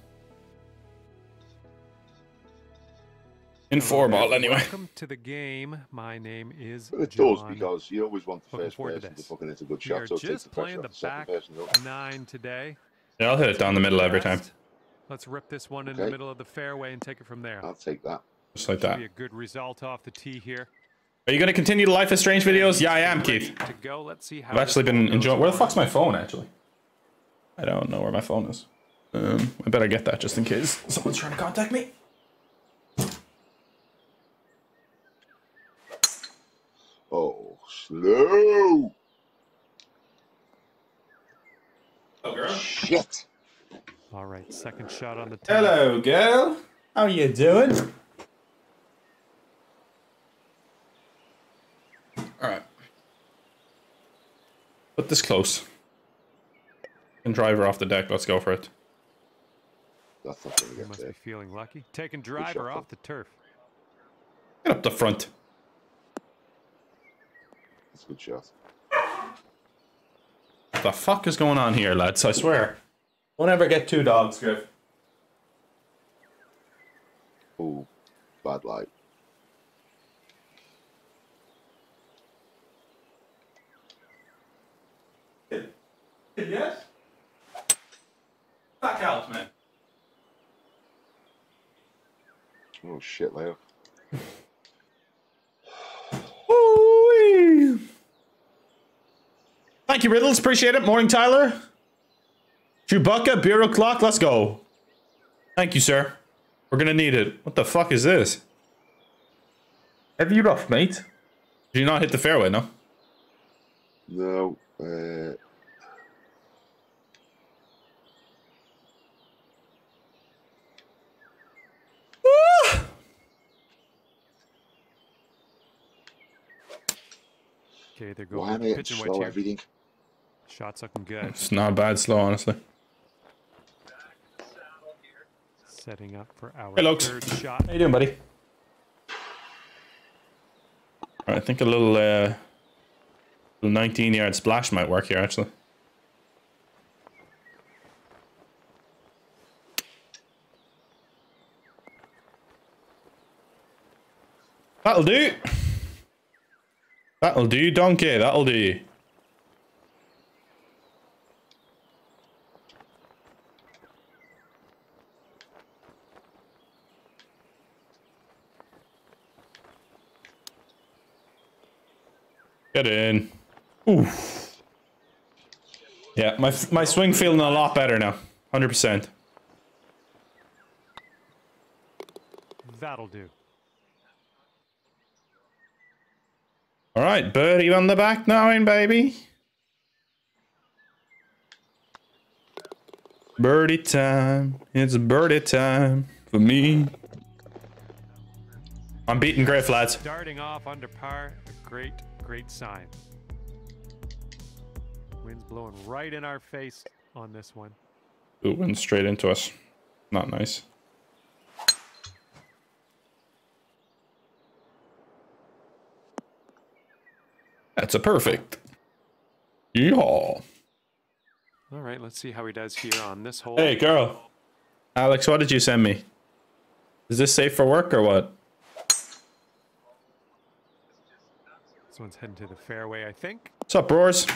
Speaker 1: In four ball, anyway.
Speaker 3: Welcome to the game. My name is
Speaker 2: But it
Speaker 3: John.
Speaker 2: does because you always want the
Speaker 3: Looking
Speaker 2: first
Speaker 3: forward to
Speaker 2: person to
Speaker 3: this.
Speaker 2: fucking hit a good
Speaker 3: We are
Speaker 2: shot, so it takes the
Speaker 3: just playing the
Speaker 2: the second
Speaker 3: back
Speaker 2: person.
Speaker 3: nine today.
Speaker 1: Yeah, I'll hit it down the middle every time.
Speaker 3: Let's rip this one in the middle of the fairway and take it from there.
Speaker 2: I'll take that.
Speaker 1: Just like that.
Speaker 3: be a good result off the tee here.
Speaker 1: Are you going to continue the Life is Strange videos? Yeah, I am, Keith.
Speaker 3: To go. Let's see how
Speaker 1: I've actually been enjoying. Where the fuck's my phone, actually? I don't know where my phone is. Um, I better get that just in case someone's trying to contact me.
Speaker 2: Oh, slow!
Speaker 1: Oh, girl.
Speaker 2: Shit!
Speaker 3: All right, second shot on the tee.
Speaker 1: Hello, girl. How you doing? All right. Put this close. And drive her off the deck. Let's go for it.
Speaker 2: That's not going to
Speaker 3: You
Speaker 2: get
Speaker 3: must
Speaker 2: there.
Speaker 3: be feeling lucky. Taking driver off the turf.
Speaker 1: Get up the front.
Speaker 2: That's a good shot.
Speaker 1: What the fuck is going on here, lads? I swear. Don't ever get two dogs, Griff.
Speaker 2: Oh, bad light.
Speaker 1: Yes? Back out, man.
Speaker 2: Oh shit, Leo.
Speaker 1: Thank you, Riddles. Appreciate it. Morning, Tyler. Chewbacca, Bureau Clock. Let's go. Thank you, sir. We're gonna need it. What the fuck is this? Heavy rough, mate. Did you not hit the fairway, no?
Speaker 2: No. Uh,
Speaker 3: Okay, they're going
Speaker 2: why am I
Speaker 3: the
Speaker 2: getting
Speaker 3: pitch and
Speaker 2: slow everything?
Speaker 3: Shots looking good.
Speaker 1: It's not bad slow, honestly.
Speaker 3: Setting up for our
Speaker 1: Hey, Lokes.
Speaker 3: third shot.
Speaker 1: How you doing, buddy? All right, I think a little, uh, little 19 yard splash might work here, actually. That'll do. That'll do, donkey. That'll do. Get in. Ooh. Yeah, my my swing feeling a lot better now. 100%.
Speaker 3: That'll do.
Speaker 1: All right, birdie on the back nine, baby. Birdie time. It's birdie time for me. I'm beating Griff, lads.
Speaker 3: Starting off under par, a great, great sign. Wind's blowing right in our face on this one.
Speaker 1: Ooh, went straight into us. Not nice. That's a perfect. Yeehaw.
Speaker 3: All right, let's see how he does here on this hole.
Speaker 1: Hey, girl. Alex, what did you send me? Is this safe for work or what?
Speaker 3: One's heading to the fairway, I think.
Speaker 1: What's up, bros?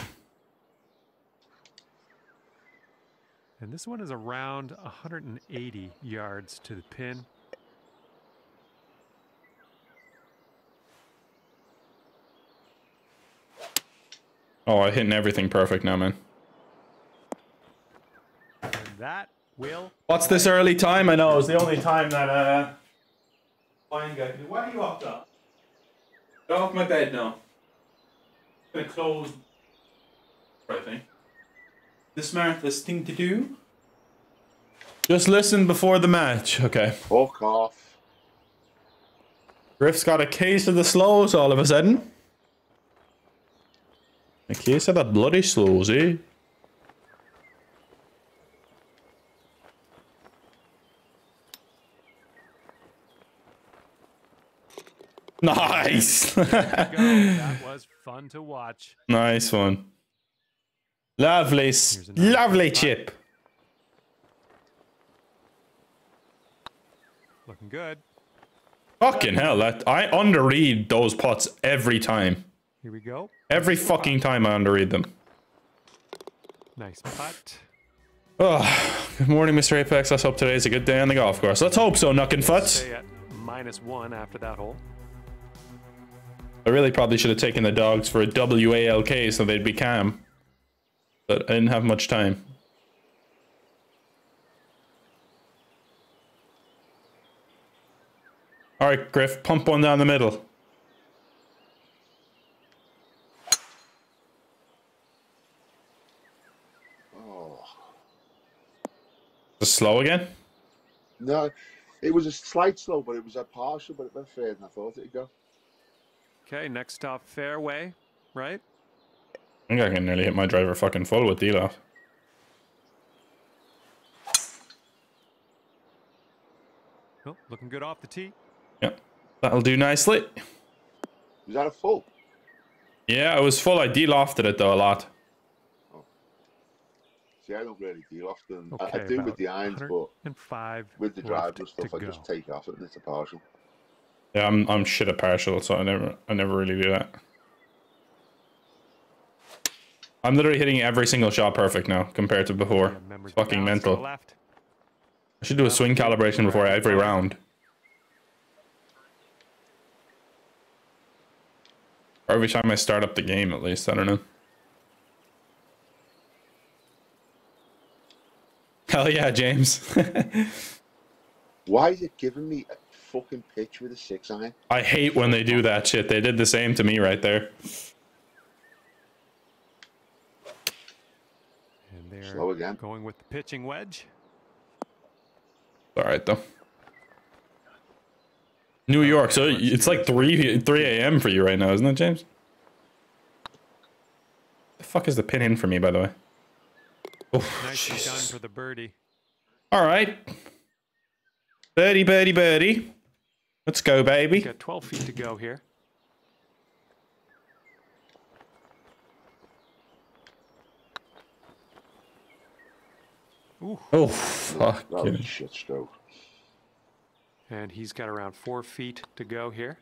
Speaker 3: And this one is around 180 yards to the pin.
Speaker 1: Oh, I'm hitting everything perfect now, man.
Speaker 3: And that will.
Speaker 1: What's this early time? I know it's the only time that uh. Fine guy. Why are you up though? Get off my bed now. I'm gonna close. I think. this The smartest thing to do. Just listen before the match. Okay.
Speaker 2: Fuck off.
Speaker 1: Griff's got a case of the slows all of a sudden. A case of the bloody slows, eh? Nice!
Speaker 3: That was fun to watch.
Speaker 1: nice one. Lovely, s-
Speaker 3: Here's another
Speaker 1: lovely chip.
Speaker 3: Looking good.
Speaker 1: Fucking hell, that I underread those pots every time.
Speaker 3: Here we go.
Speaker 1: Every fucking time I underread them.
Speaker 3: Nice putt.
Speaker 1: Oh, good morning, Mr. Apex. Let's hope today's a good day on the golf course. Let's hope so, Knuckin' Futs.
Speaker 3: minus One after that hole.
Speaker 1: I really probably should have taken the dogs for a WALK so they'd be calm. But I didn't have much time. Alright, Griff, pump one down the middle.
Speaker 2: Oh.
Speaker 1: Just slow again?
Speaker 2: No, it was a slight slow, but it was a partial, but it went further than I thought it'd go.
Speaker 3: Okay, next stop fairway, right?
Speaker 1: I think I can nearly hit my driver fucking full with D off.
Speaker 3: Oh, looking good off the tee.
Speaker 1: Yep. that'll do nicely.
Speaker 2: Was that a full?
Speaker 1: Yeah, it was full. I D-lofted it though a lot. Oh.
Speaker 2: See, I don't really deal often. I, I
Speaker 3: Okay,
Speaker 2: do with the irons, but
Speaker 3: 105
Speaker 2: with the
Speaker 3: left
Speaker 2: driver and stuff,
Speaker 3: to
Speaker 2: I just take off it and it's a partial.
Speaker 1: Yeah, I'm I'm shit at partial, so I never I never really do that. I'm literally hitting every single shot perfect now compared to before. It's fucking
Speaker 3: bounce to the
Speaker 1: mental. I should do a swing calibration before every round. Or every time I start up the game, at least. I don't know. Hell yeah, James.
Speaker 2: Why is it giving me a fucking pitch with a six iron?
Speaker 1: I hate when they do that shit. They did the same to me right there.
Speaker 3: And they're
Speaker 2: Slow again.
Speaker 3: going with the pitching wedge.
Speaker 1: All right though. New York, so it's like three three a.m. for you right now, isn't it, James? The fuck is the pin in for me, by the way? Oh,
Speaker 3: Nicely done for the birdie.
Speaker 1: All right, birdie, birdie, birdie. Let's go, baby.
Speaker 3: Got 12 feet to go here. Ooh,
Speaker 1: Oh fuck!
Speaker 2: That shit stroke.
Speaker 3: and he's got around four feet to go here.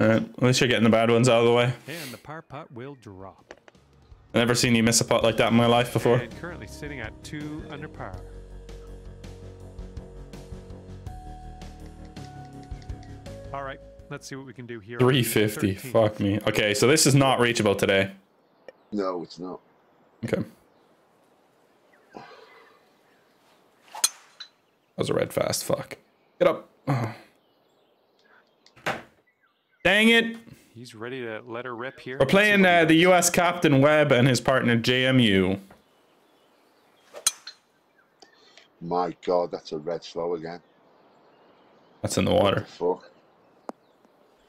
Speaker 1: Alright, at least you're getting the bad ones out of the way.
Speaker 3: And the par putt will drop.
Speaker 1: I've never seen you miss a putt like that in my life before.
Speaker 3: And currently sitting at two under par. All right, Let's see what we can do here.
Speaker 1: 350. Fuck me. Okay, so this is not reachable today.
Speaker 2: No, it's not.
Speaker 1: Okay. That was a red fast. Fuck. Get up. Oh. Dang it.
Speaker 3: He's ready to let her rip here.
Speaker 1: We're playing uh, the US Captain Webb and his partner JMU.
Speaker 2: My God, that's a red slow again.
Speaker 1: That's in the water.
Speaker 2: Fuck.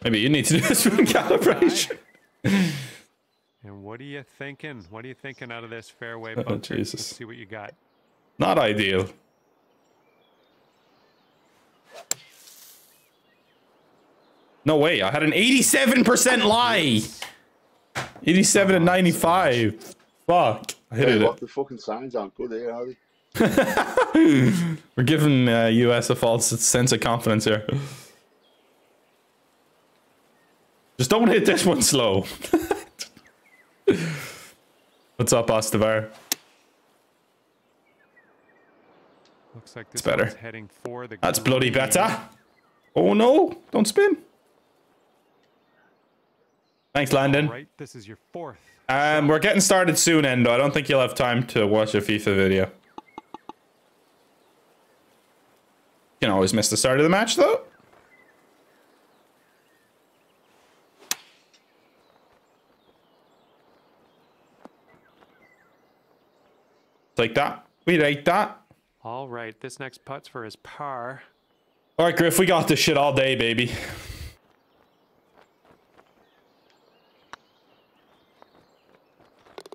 Speaker 1: Maybe you need to do this for calibration.
Speaker 3: And what are you thinking? What are you thinking out of this fairway bunker?
Speaker 1: Oh, Jesus.
Speaker 3: Let's see what you got.
Speaker 1: Not ideal. No way. I had an 87% lie. 87 and 95. Fuck. I hit
Speaker 2: Hey,
Speaker 1: it.
Speaker 2: what the fucking signs aren't good here, are they?
Speaker 1: We're giving uh, US a false sense of confidence here. Just don't hit this one slow. What's up, Ostavar?
Speaker 3: Looks like this
Speaker 1: better.
Speaker 3: heading for the
Speaker 1: That's bloody better. Oh no, don't spin. Thanks, Landon.
Speaker 3: Right, this is your fourth.
Speaker 1: Um, we're getting started soon, Endo. I don't think you'll have time to watch a FIFA video. You can always miss the start of the match, though. Like that. We like that.
Speaker 3: All right, this next putt's for his par.
Speaker 1: All right, Griff, we got this shit all day, baby.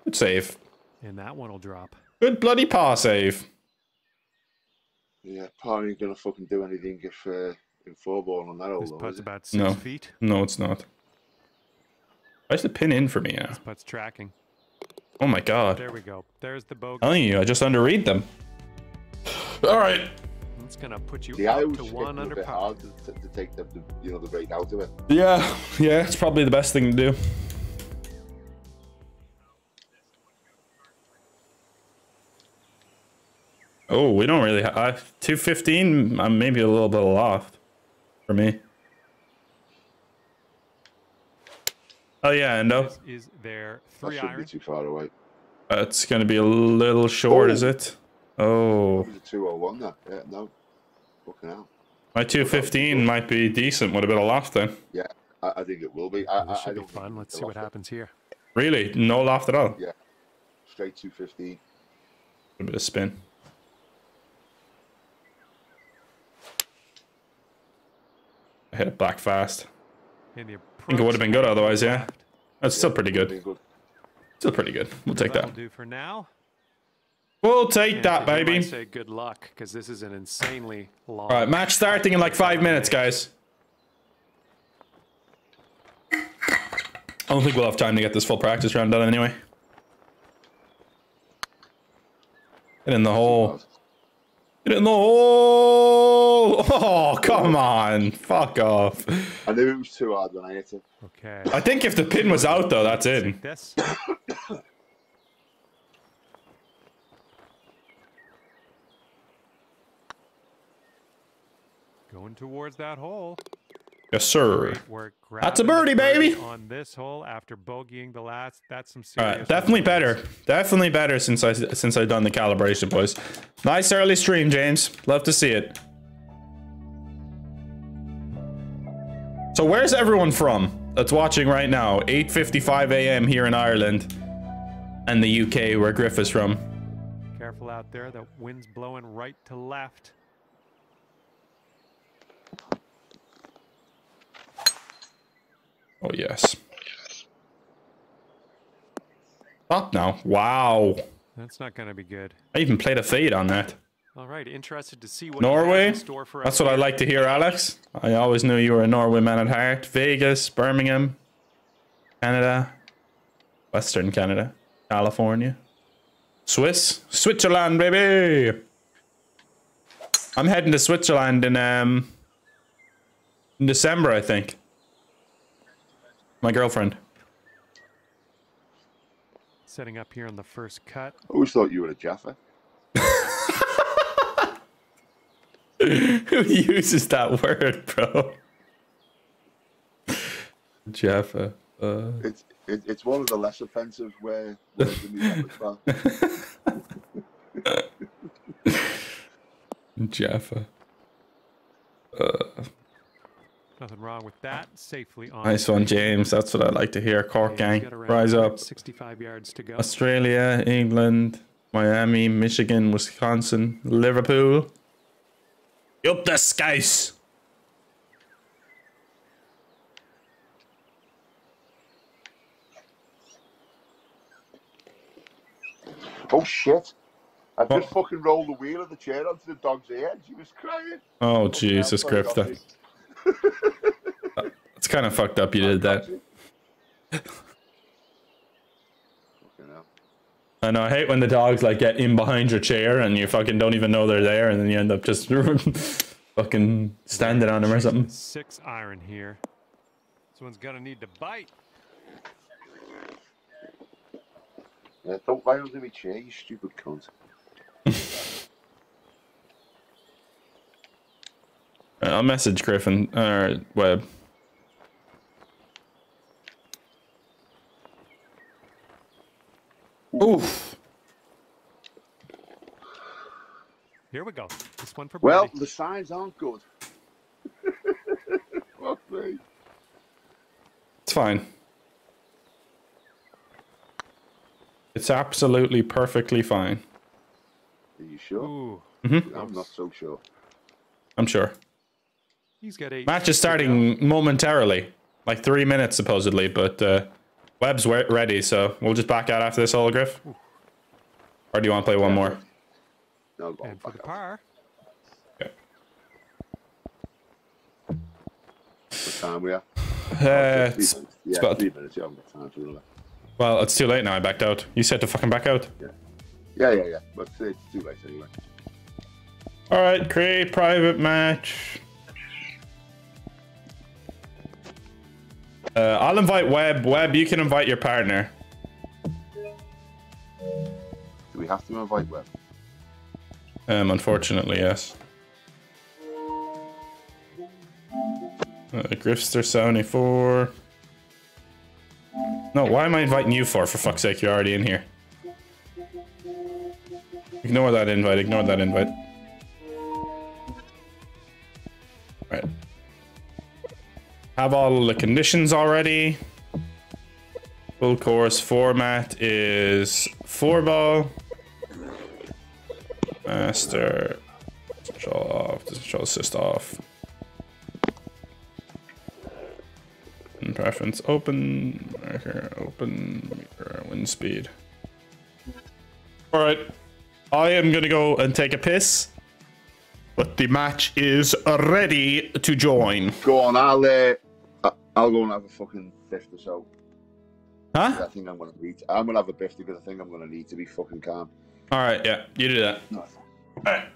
Speaker 1: Good save.
Speaker 3: And that one will drop.
Speaker 1: Good bloody par save.
Speaker 2: Yeah, Par ain't gonna fucking do anything if uh, in four ball on that
Speaker 3: This
Speaker 2: old
Speaker 3: putt's
Speaker 2: is it?
Speaker 3: about six
Speaker 1: No.
Speaker 3: feet.
Speaker 1: No, it's not. Why's the pin in for me now?
Speaker 3: This putt's tracking.
Speaker 1: Oh my god.
Speaker 3: There we go. There's the bogey.
Speaker 1: telling you, I just underread them. All right.
Speaker 3: It's gonna put you
Speaker 2: The
Speaker 3: up
Speaker 2: always
Speaker 3: to one
Speaker 2: them
Speaker 3: under
Speaker 2: bit hard to, to take the, the you know the rate out of it.
Speaker 1: Yeah, yeah, it's probably the best thing to do. Oh, we don't really have 215. I'm maybe a little bit aloft for me. Oh yeah, Endo.
Speaker 3: This is their
Speaker 2: That
Speaker 3: three
Speaker 2: shouldn't
Speaker 3: iron.
Speaker 2: be too far away.
Speaker 1: That's gonna be a little short, is
Speaker 2: Oh.
Speaker 1: it? Oh,
Speaker 2: It was a two oh one there. Yeah, no. Fucking hell.
Speaker 1: my 215 might be decent with a bit of loft then.
Speaker 2: Yeah, I, I think it will be. I,
Speaker 3: This
Speaker 2: I, I
Speaker 3: should be fun. Let's see what happens here.
Speaker 1: Really, no loft at all.
Speaker 2: Yeah. Straight two fifteen.
Speaker 1: A bit of spin. I hit it back fast.
Speaker 3: And the
Speaker 1: I think it would have been good otherwise, yeah. That's still pretty good.
Speaker 2: good.
Speaker 1: Still pretty good. We'll take
Speaker 3: That'll do for now.
Speaker 1: We'll take that, baby.
Speaker 3: say good luck because this is an insanely long.
Speaker 1: All right, match starting in like five minutes, guys. I don't think we'll have time to get this full practice round done anyway. Get in the hole. Get in the hole. Oh, oh, come on. Fuck off.
Speaker 2: I knew it was too hard when I hit it.
Speaker 3: Okay.
Speaker 1: I think if the pin was out, though, that's in.
Speaker 3: Take this. Going towards that hole.
Speaker 1: Yes, sir. That's a birdie, baby.
Speaker 3: On this hole after bogeying the last. That's some
Speaker 1: All
Speaker 3: serious.
Speaker 1: right, definitely better. Definitely better since I since I done the calibration, boys. Nice early stream, James. Love to see it. So where's everyone from that's watching right now? 8:55 a.m. here in Ireland and the UK, where Griff is from.
Speaker 3: Careful out there. The wind's blowing right to left.
Speaker 1: Oh yes. Up now. Wow.
Speaker 3: That's not going to be good.
Speaker 1: I even played a fade on that.
Speaker 3: All right. Interested to see what
Speaker 1: Norway.
Speaker 3: in store for
Speaker 1: That's what I
Speaker 3: here.
Speaker 1: like to hear, Alex. I always knew you were a Norway man at heart. Vegas, Birmingham, Canada, Western Canada, California, Swiss, Switzerland, baby. I'm heading to Switzerland in um in December, I think. My girlfriend.
Speaker 3: Setting up here on the first cut.
Speaker 2: I always thought you were a Jaffa.
Speaker 1: Who uses that word, bro? Jaffa. Uh, uh,
Speaker 2: It's it, it's one of the less offensive where words in the repertoire.
Speaker 1: Jaffa.
Speaker 3: Nothing wrong with that. Safely on.
Speaker 1: Nice one, James. That's what I like to hear. Cork
Speaker 3: He's
Speaker 1: gang, rise up.
Speaker 3: 65 yards to go.
Speaker 1: Australia, England, Miami, Michigan, Wisconsin, Liverpool. Up the skies.
Speaker 2: Oh shit! I just oh. fucking rolled the wheel of the chair onto the dog's head. She was crying.
Speaker 1: Oh, Jesus,
Speaker 2: Christ.
Speaker 1: That, it's kind of fucked up you did that.
Speaker 2: Fucking hell.
Speaker 1: I know. I hate when the dogs like get in behind your chair and you fucking don't even know they're there, and then you end up just fucking standing on them or something.
Speaker 3: Six iron here. This one's gonna need to bite.
Speaker 2: Yeah, don't lie under my chair, you stupid cunt.
Speaker 1: I'll message Griffin or Webb. Oof.
Speaker 3: Here we go. This one for
Speaker 2: Well,
Speaker 3: Brady.
Speaker 2: the signs aren't good. Fuck me.
Speaker 1: It's fine. It's absolutely perfectly fine.
Speaker 2: Are you sure?
Speaker 3: Ooh,
Speaker 2: I'm not so sure.
Speaker 1: I'm sure.
Speaker 3: he's got eight.
Speaker 1: Match is starting momentarily, like three minutes supposedly, but uh, Webb's we- ready, so we'll just back out after this, Griff. Or do you want to play one more?
Speaker 2: No, go on,
Speaker 3: And for the par,
Speaker 1: Okay.
Speaker 2: What time we are?
Speaker 1: Uh,
Speaker 2: Three
Speaker 1: it's-
Speaker 2: minutes. Yeah,
Speaker 1: about-
Speaker 2: three minutes. You haven't got time for another.
Speaker 1: well, it's too late now. I backed out. You said to fucking back out.
Speaker 2: Yeah, Yeah, yeah, yeah. But it's too late anyway.
Speaker 1: All right, create private match. Uh, I'll invite Webb. Webb, you can invite your partner.
Speaker 2: Do we have to invite Webb?
Speaker 1: Um, unfortunately, yes. Uh, Grifster 74. No, why am I inviting you for? For fuck's sake, you're already in here. Ignore that invite, ignore that invite. Have all the conditions already. Full course format is four ball. Master. Control off. Control assist off. And preference open. Marker open. Wind speed. Alright. I am gonna go and take a piss. But the match is ready to join.
Speaker 2: Go on, I'll uh, I'll go and have a fucking biff or so.
Speaker 1: Huh?
Speaker 2: I think I'm gonna need. I'm gonna have a biff because I think I'm gonna need to be fucking calm.
Speaker 1: Alright, yeah, you do that.
Speaker 2: No.
Speaker 1: Alright.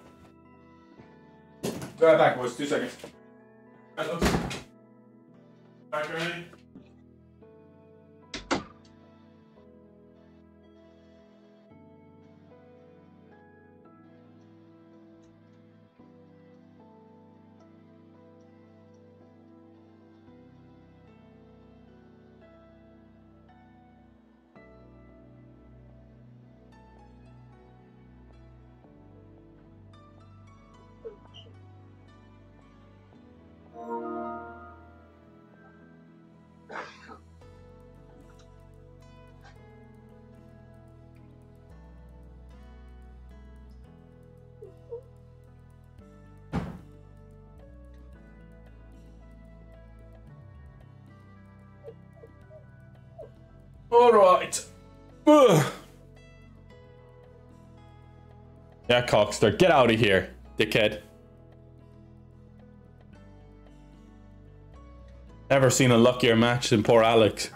Speaker 1: Be right back, boys. Two seconds. Back ready? Alright. Ugh. Yeah, Cockster, get out of here, dickhead. Never seen a luckier match than poor Alex.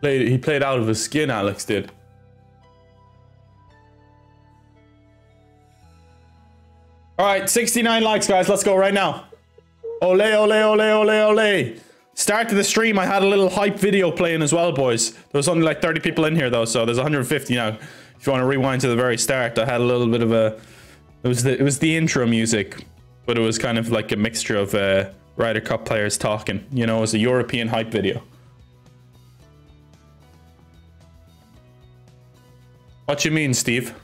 Speaker 1: Played, he played out of his skin, Alex did. Alright, 69 likes, guys. Let's go right now. Ole, ole, ole, ole, ole. Start to the stream. I had a little hype video playing as well, boys. There was only like 30 people in here, though, so there's 150 now. If you want to rewind to the very start, I had a little bit of a... It was the, it was the intro music, but it was kind of like a mixture of uh, Ryder Cup players talking. You know, it was a European hype video. What you mean, Steve?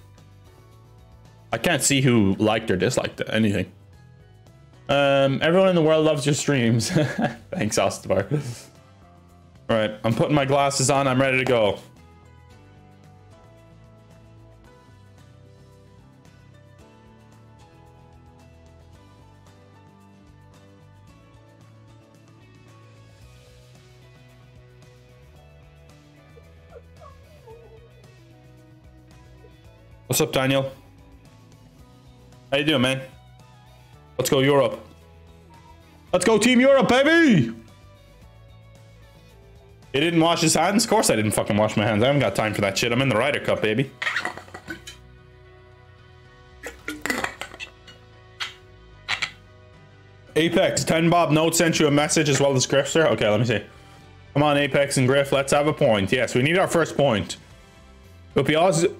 Speaker 1: I can't see who liked or disliked anything. Um, everyone in the world loves your streams. Thanks, Ostabar. Alright, I'm putting my glasses on. I'm ready to go. What's up, Daniel? How you doing, man? Let's go Europe. Let's go Team Europe, baby! He didn't wash his hands? Of course I didn't fucking wash my hands. I haven't got time for that shit. I'm in the Ryder Cup, baby. Apex, 10 Bob Note sent you a message as well as Grifter. Okay, let me see. Come on, Apex and Griff, let's have a point. Yes, we need our first point. It would be awesome,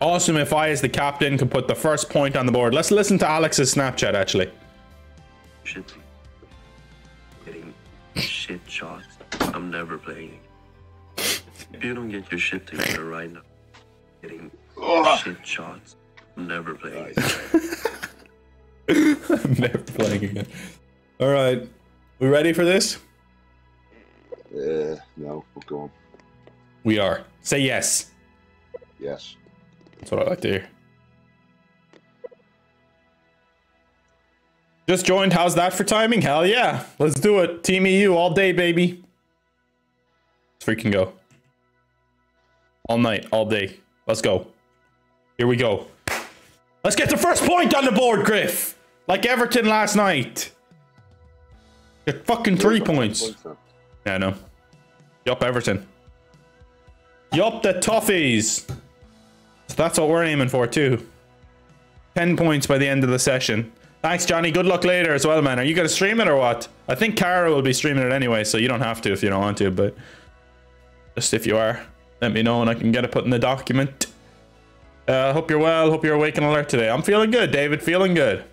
Speaker 1: awesome if I, as the captain, could put the first point on the board. Let's listen to Alex's Snapchat, actually.
Speaker 4: Shit. Getting shit shots. I'm never playing. If you don't get your shit together right now, getting shit shots. I'm never playing.
Speaker 1: I'm never playing again. All right. We ready for this?
Speaker 2: Uh, no, we're going.
Speaker 1: We are. Say yes.
Speaker 2: Yes.
Speaker 1: That's what I like to hear. Just joined. How's that for timing? Hell yeah. Let's do it. Team EU all day, baby. Let's freaking go. All night, all day. Let's go. Here we go. Let's get the first point on the board, Griff. Like Everton last night. Get fucking three points. Yeah, I know. Yup, Everton. Yup, the toughies. That's what we're aiming for too. 10 points by the end of the session. Thanks, Johnny. Good luck later as well, man. Are you going to stream it or what? I think Kara will be streaming it anyway, so you don't have to if you don't want to, but just if you are, let me know and I can get it put in the document. Uh, hope you're well. Hope you're awake and alert today. I'm feeling good, David. Feeling good.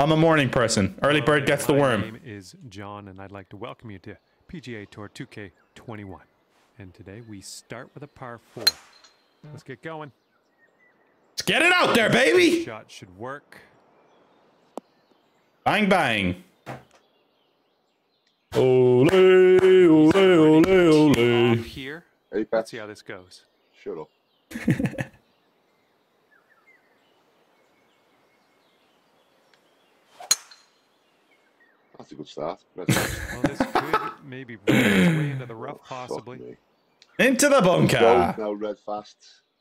Speaker 1: I'm a morning person. Early bird gets the worm.
Speaker 3: My name is John, and I'd like to welcome you to PGA Tour 2K21. And today we start with a par four. Let's get going.
Speaker 1: Let's get it out there, baby.
Speaker 3: Shot should work.
Speaker 1: Bang bang. Ole, ole, ole, ole.
Speaker 3: Here.
Speaker 2: Hey,
Speaker 3: Let's see how this goes.
Speaker 2: shut up. That's a good start.
Speaker 3: Well, this could maybe work its way into the rough, possibly.
Speaker 2: me.
Speaker 1: Into the
Speaker 2: Go
Speaker 1: bunker.
Speaker 2: now, red fast.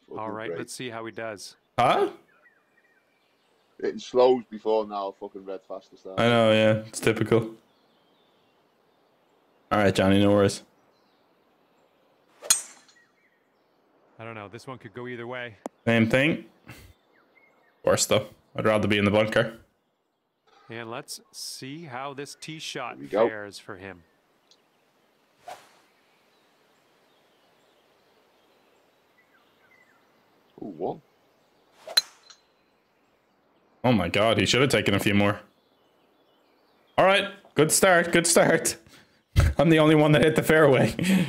Speaker 2: Fucking
Speaker 3: All right,
Speaker 2: great.
Speaker 3: let's see how he does.
Speaker 1: Huh?
Speaker 2: It slows before now, fucking red fast to start.
Speaker 1: I know, yeah. It's typical. Alright, Johnny, no worries.
Speaker 3: I don't know. This one could go either way.
Speaker 1: Same thing. Worse though. I'd rather be in the bunker.
Speaker 3: And let's see how this tee shot
Speaker 2: Here go.
Speaker 3: fares for him.
Speaker 2: Ooh, one.
Speaker 1: Oh my god, he should have taken a few more. Alright, good start, good start. I'm the only one that hit the fairway.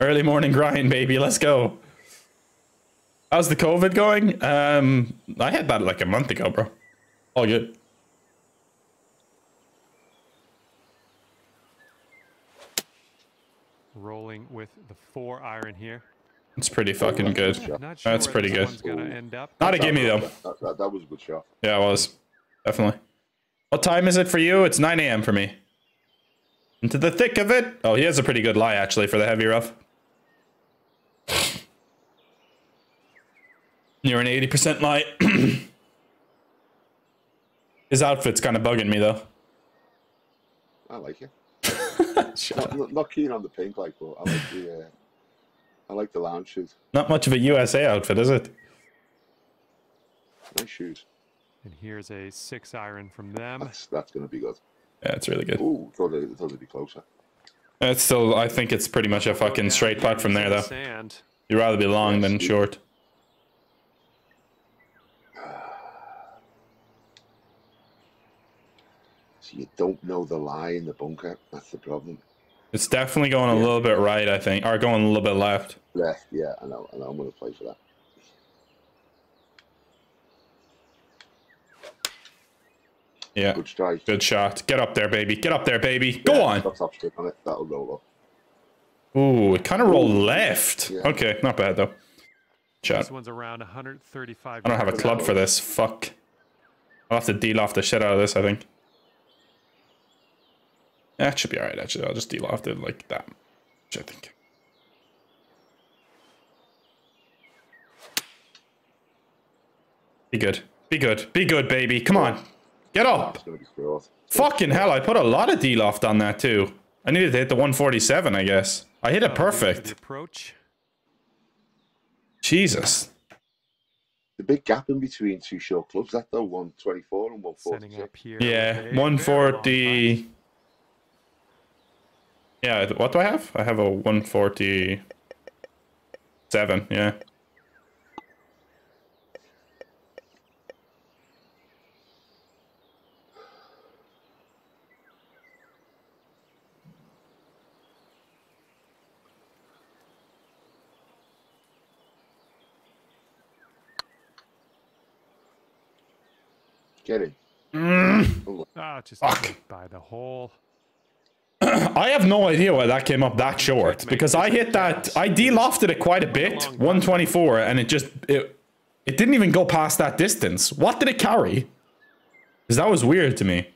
Speaker 1: Early morning grind, baby, let's go. How's the COVID going? Um, I had that like a month ago, bro. All good.
Speaker 3: Rolling with the four iron here.
Speaker 1: It's pretty fucking good.
Speaker 2: shot.
Speaker 3: Sure
Speaker 1: That's pretty good.
Speaker 3: one's gonna end up.
Speaker 1: Not a gimme though.
Speaker 2: That, that, that was a good shot.
Speaker 1: Yeah, it was. Definitely. What time is it for you? It's 9 a.m. for me. Into the thick of it. Oh, he has a pretty good lie, actually, for the heavy rough. You're an 80% lie. His outfit's kind of bugging me, though.
Speaker 2: I like it.
Speaker 1: Shut
Speaker 2: Not, not, not keen on the pink, like, but I like the, uh, I like the lounge shoes.
Speaker 1: Not much of a USA outfit, is it?
Speaker 2: Nice shoes.
Speaker 3: And here's a six iron from them.
Speaker 2: That's that's gonna be good.
Speaker 1: Yeah, it's really good.
Speaker 2: Ooh, thought it, thought it'd be closer.
Speaker 1: It's still, I think it's pretty much a fucking
Speaker 3: Down
Speaker 1: straight putt from there, though.
Speaker 3: Sand.
Speaker 1: You'd rather be long than short.
Speaker 2: So you don't know the lie in the bunker. That's the problem.
Speaker 1: It's definitely going a
Speaker 2: Yeah.
Speaker 1: little bit right, I think, or going a little bit left.
Speaker 2: Left, yeah, I know, I know. I'm going to play for that.
Speaker 1: Yeah,
Speaker 2: Good strike.
Speaker 1: good shot. Get up there, baby. Get up there, baby. Go on.
Speaker 2: Got top on it. That'll roll up.
Speaker 1: Ooh, it kind of rolled left.
Speaker 2: Yeah.
Speaker 1: Okay, not bad though. Shot.
Speaker 3: This one's around 135.
Speaker 1: I don't have a club for this. Fuck. I'll have to de-loft the shit out of this, I think. That should be alright, actually. I'll just de-loft it like that. Which I think. Be good. Be good. Be good, baby. Come on. Get up.
Speaker 2: That's going to be fourth.
Speaker 1: Fucking hell, I put a lot of D-loft on that too. I needed to hit the 147, I guess. I hit it
Speaker 3: Oh, good for The
Speaker 1: perfect.
Speaker 3: approach.
Speaker 1: Jesus.
Speaker 2: The big gap in between two short clubs, that though, 124 and
Speaker 3: Setting
Speaker 2: 146.
Speaker 3: up here.
Speaker 1: Yeah,
Speaker 3: with a very long
Speaker 1: 140. Yeah, what do I have? I have a 147, yeah.
Speaker 2: Get in.
Speaker 3: Ah, just
Speaker 1: Fuck.
Speaker 3: by the hole.
Speaker 1: I have no idea why that came up that short because I hit that I de-lofted it quite a bit, 124, and it just it it didn't even go past that distance. What did it carry? Because that was weird to me.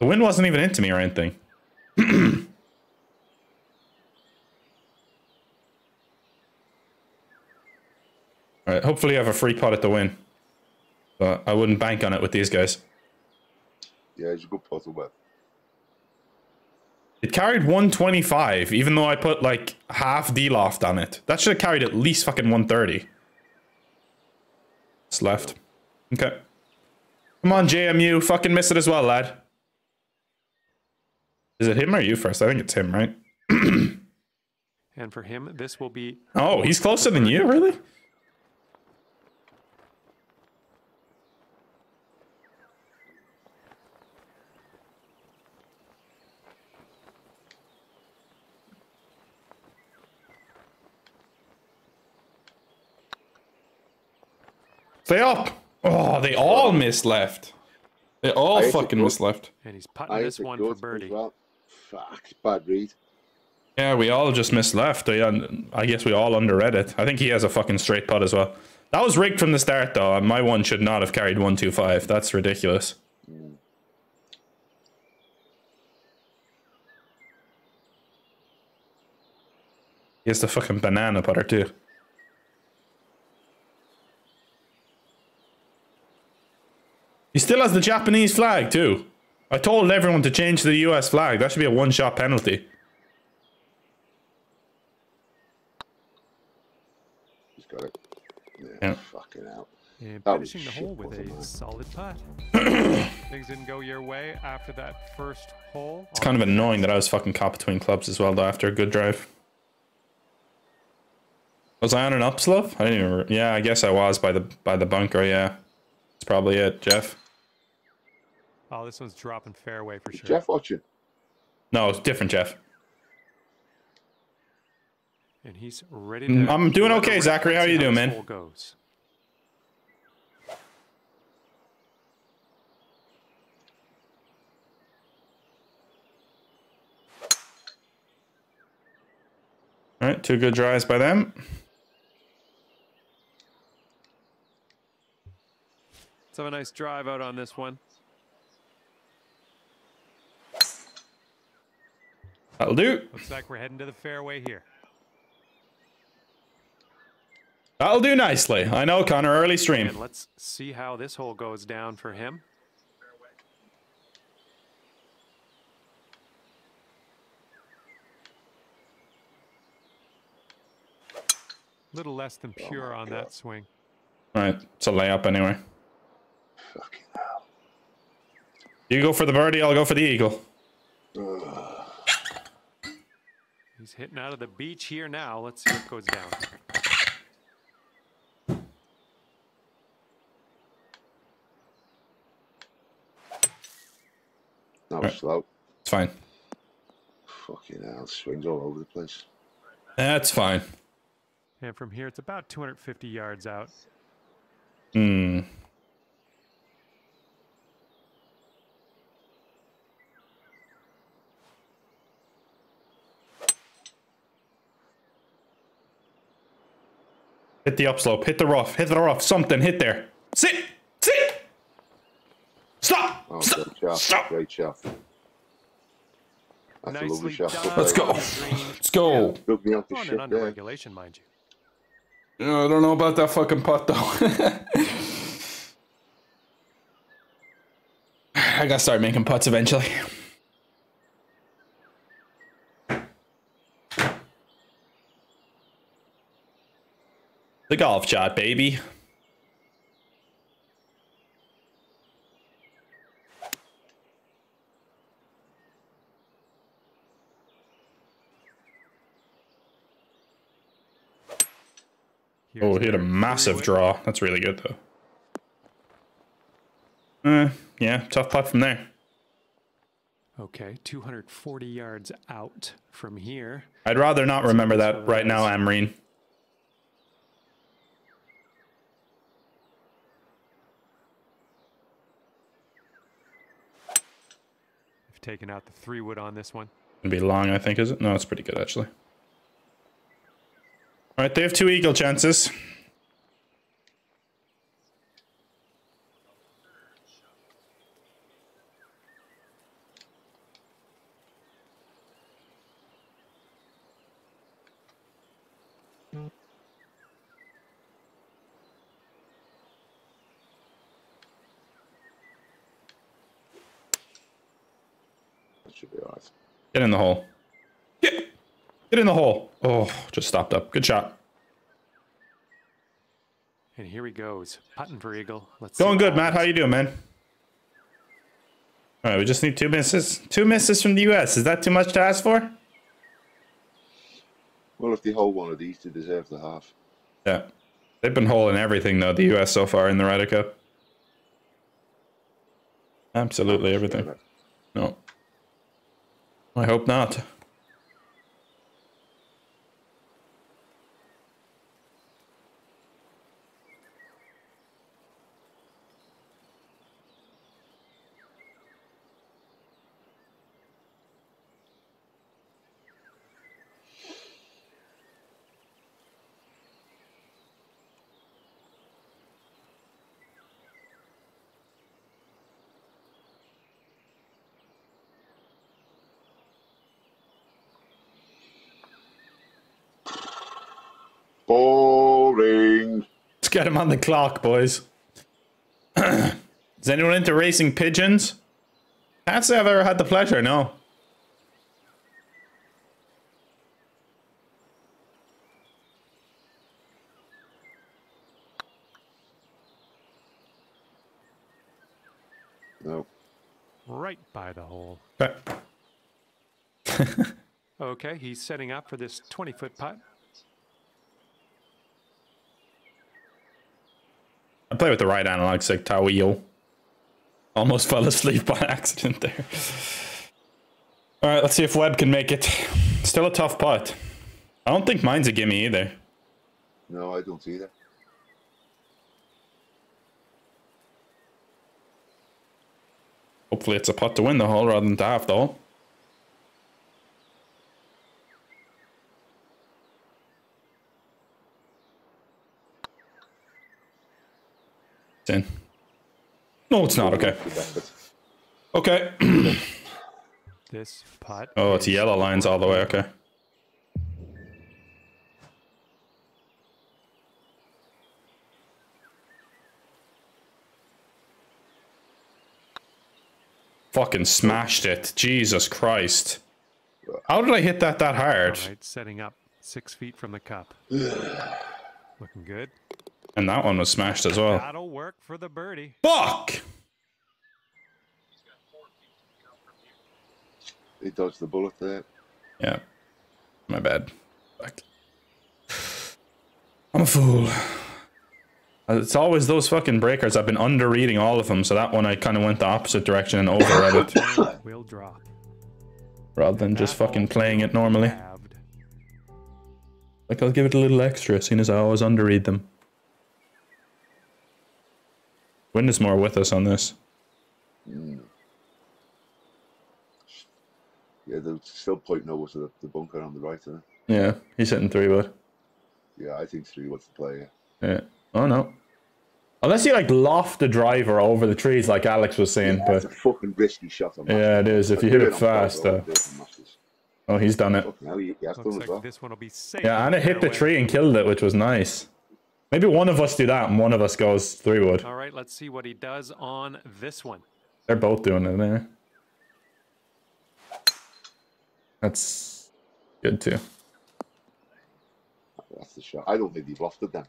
Speaker 1: The wind wasn't even into me or anything. All right, hopefully I have a free pot at the win. But I wouldn't bank on it with these guys.
Speaker 2: Yeah, it's a good puzzle, but
Speaker 1: It carried 125, even though I put like half D loft on it. That should have carried at least fucking 130. It's left. Okay. Come on, JMU. Fucking miss it as well, lad. Is it him or you first? I think it's him, right?
Speaker 3: And for him, this will be
Speaker 1: Oh, he's closer than you, really? Stay up. Oh, they all missed left. They all
Speaker 2: I
Speaker 1: fucking
Speaker 2: good.
Speaker 1: missed left.
Speaker 3: and he's putting
Speaker 2: I
Speaker 3: this one for birdie.
Speaker 2: Well. Fuck, bad read.
Speaker 1: Yeah, we all just missed left. I, guess we all underread it. I think he has a fucking straight putt as well. That was rigged from the start, though. and My one should not have carried 125. That's ridiculous. He has the fucking banana putter, too. He still has the Japanese flag, too. I told everyone to change to the US flag. That should be a one shot penalty.
Speaker 2: He's got it. Yeah,
Speaker 1: Yeah.
Speaker 2: fucking out.
Speaker 3: And
Speaker 2: That was
Speaker 3: finishing the
Speaker 2: shit,
Speaker 3: hole with a
Speaker 2: it?
Speaker 3: solid putt. Things didn't go your way after that first hole.
Speaker 1: It's kind of annoying that I was fucking caught between clubs as well, though, after a good drive. Was I on an upslope? I didn't even. Re- yeah, I guess I was by the by the bunker. Yeah, that's probably it, Jeff.
Speaker 3: Oh, this one's dropping fairway for sure.
Speaker 2: Jeff watching.
Speaker 1: No, it's different, Jeff.
Speaker 3: And he's ready
Speaker 1: Mm,
Speaker 3: to.
Speaker 1: I'm doing okay. Zachary. How
Speaker 3: Let's
Speaker 1: you doing, man?
Speaker 3: hole Goes.
Speaker 1: All right, two good drives by them.
Speaker 3: Let's have a nice drive out on this one.
Speaker 1: That'll do.
Speaker 3: Looks like we're heading to the fairway here.
Speaker 1: That'll do nicely. I know, Connor. Early stream.
Speaker 3: And let's see how this hole goes down for him. Little less than oh pure on that swing.
Speaker 1: All right, it's a layup anyway.
Speaker 2: Fucking hell.
Speaker 1: You go for the birdie. I'll go for the eagle.
Speaker 3: He's hitting out of the beach here now. Let's see what goes down.
Speaker 2: slow.
Speaker 1: It's fine.
Speaker 2: Fucking hell, swings all over the place.
Speaker 1: That's fine.
Speaker 3: And from here, it's about 250 yards out.
Speaker 1: Hmm. Hit the upslope. Hit the rough. Hit the rough. Something. Hit there. Sit. Sit. Stop.
Speaker 2: Oh,
Speaker 1: Stop.
Speaker 2: great shot.
Speaker 1: Stop.
Speaker 2: Great shot. That's a lovely shot.
Speaker 3: done.
Speaker 1: Let's go.
Speaker 3: on the green.
Speaker 1: Let's go.
Speaker 2: Took me out the
Speaker 3: On and
Speaker 2: shit
Speaker 3: under
Speaker 2: there.
Speaker 3: regulation, mind you.
Speaker 1: I don't know about that fucking putt though. I gotta start making putts eventually. The golf shot, baby. Oh, hit a massive draw. That's really good though. Uh, yeah, tough putt from there.
Speaker 3: Okay, 240 yards out from here.
Speaker 1: I'd rather not remember that right now, Amreen.
Speaker 3: Taken out the three wood on this one.
Speaker 1: It'd be long, I think, is it? No, it's pretty good actually. All right, they have two eagle chances.
Speaker 2: That should be alright.
Speaker 1: Get in the hole. Get, get in the hole. Oh, just stopped up. Good shot.
Speaker 3: And here he goes, putting for eagle. Let's see
Speaker 1: Going good, Matt.
Speaker 3: happens.
Speaker 1: How you doing, man? All right, we just need two misses. Two misses from the U.S. Is that too much to ask for?
Speaker 2: Well, if they hold one of these, they deserve the half.
Speaker 1: Yeah. They've been holding everything, though, the U.S. so far in the Ryder Cup. Absolutely everything. No. I hope not.
Speaker 2: Boring.
Speaker 1: Let's get him on the clock, boys. Is anyone into racing pigeons? Can't say I've ever had the pleasure, no.
Speaker 2: No.
Speaker 3: Right by the hole.
Speaker 1: Okay.
Speaker 3: Okay, he's setting up for this 20 foot putt.
Speaker 1: I play with the right analog stick, Tawio. Almost fell asleep by accident there. All right, let's see if Webb can make it. Still a tough putt. I don't think mine's a gimme either.
Speaker 2: No, I don't either.
Speaker 1: Hopefully it's a putt to win the hole rather than to half the hole. It's in. No, it's not. Okay. Okay.
Speaker 3: This putt.
Speaker 1: Oh, it's yellow lines all the way. Okay. Fucking smashed it. Jesus Christ. How did I hit that that hard?
Speaker 3: All right, setting up six feet from the cup. Looking good.
Speaker 1: And that one was smashed as well.
Speaker 3: That'll work for the birdie.
Speaker 1: Fuck!
Speaker 2: He dodged the bullet there.
Speaker 1: Yeah. My bad. Fuck. I'm a fool. Uh, It's always those fucking breakers. I've been under reading all of them, so that one I kind of went the opposite direction and overread it
Speaker 3: We'll drop.
Speaker 1: rather than just fucking playing it normally. Like I'll give it a little extra, seeing as I always underread them. Wind is more with us on this. Mm.
Speaker 2: Yeah, they're still pointing over to the, the bunker on the right, isn't it?
Speaker 1: Yeah, he's hitting three wood.
Speaker 2: Yeah, I think three was the player.
Speaker 1: Yeah. Oh no. Unless you like loft the driver over the trees, like Alex was saying,
Speaker 2: That's a
Speaker 1: but
Speaker 2: fucking risky shot. On
Speaker 1: yeah, it is. If you hit it fast,
Speaker 2: though.
Speaker 1: though. Oh, he's done it.
Speaker 2: Hell, he, he has
Speaker 3: Looks
Speaker 2: done as
Speaker 3: like
Speaker 2: well.
Speaker 3: this one will be safe.
Speaker 1: Yeah, and it hit the tree and killed it, which was nice. Maybe one of us do that and one of us goes three wood.
Speaker 3: All right, let's see what he does on this one.
Speaker 1: They're both doing it there. That's good too.
Speaker 2: That's the shot. I don't think they've lofted them.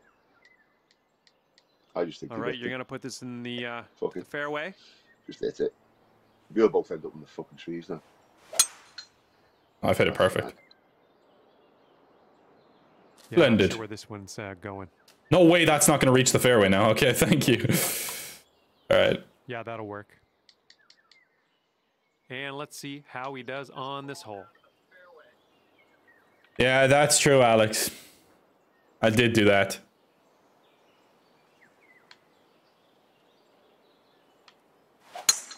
Speaker 2: I just think
Speaker 3: All
Speaker 2: they
Speaker 3: right,
Speaker 2: left
Speaker 3: you're
Speaker 2: it.
Speaker 3: gonna put this in the, uh, the fairway.
Speaker 2: Just hit it. We'll both end up in the fucking trees now.
Speaker 1: I've hit it perfect.
Speaker 3: Yeah, I'm not
Speaker 1: Blended.
Speaker 3: Sure where this one's uh, going.
Speaker 1: No way, that's not going to reach the fairway now. Okay, thank you. All right.
Speaker 3: Yeah, that'll work. And let's see how he does on this hole.
Speaker 1: Yeah, that's true, Alex. I did do that.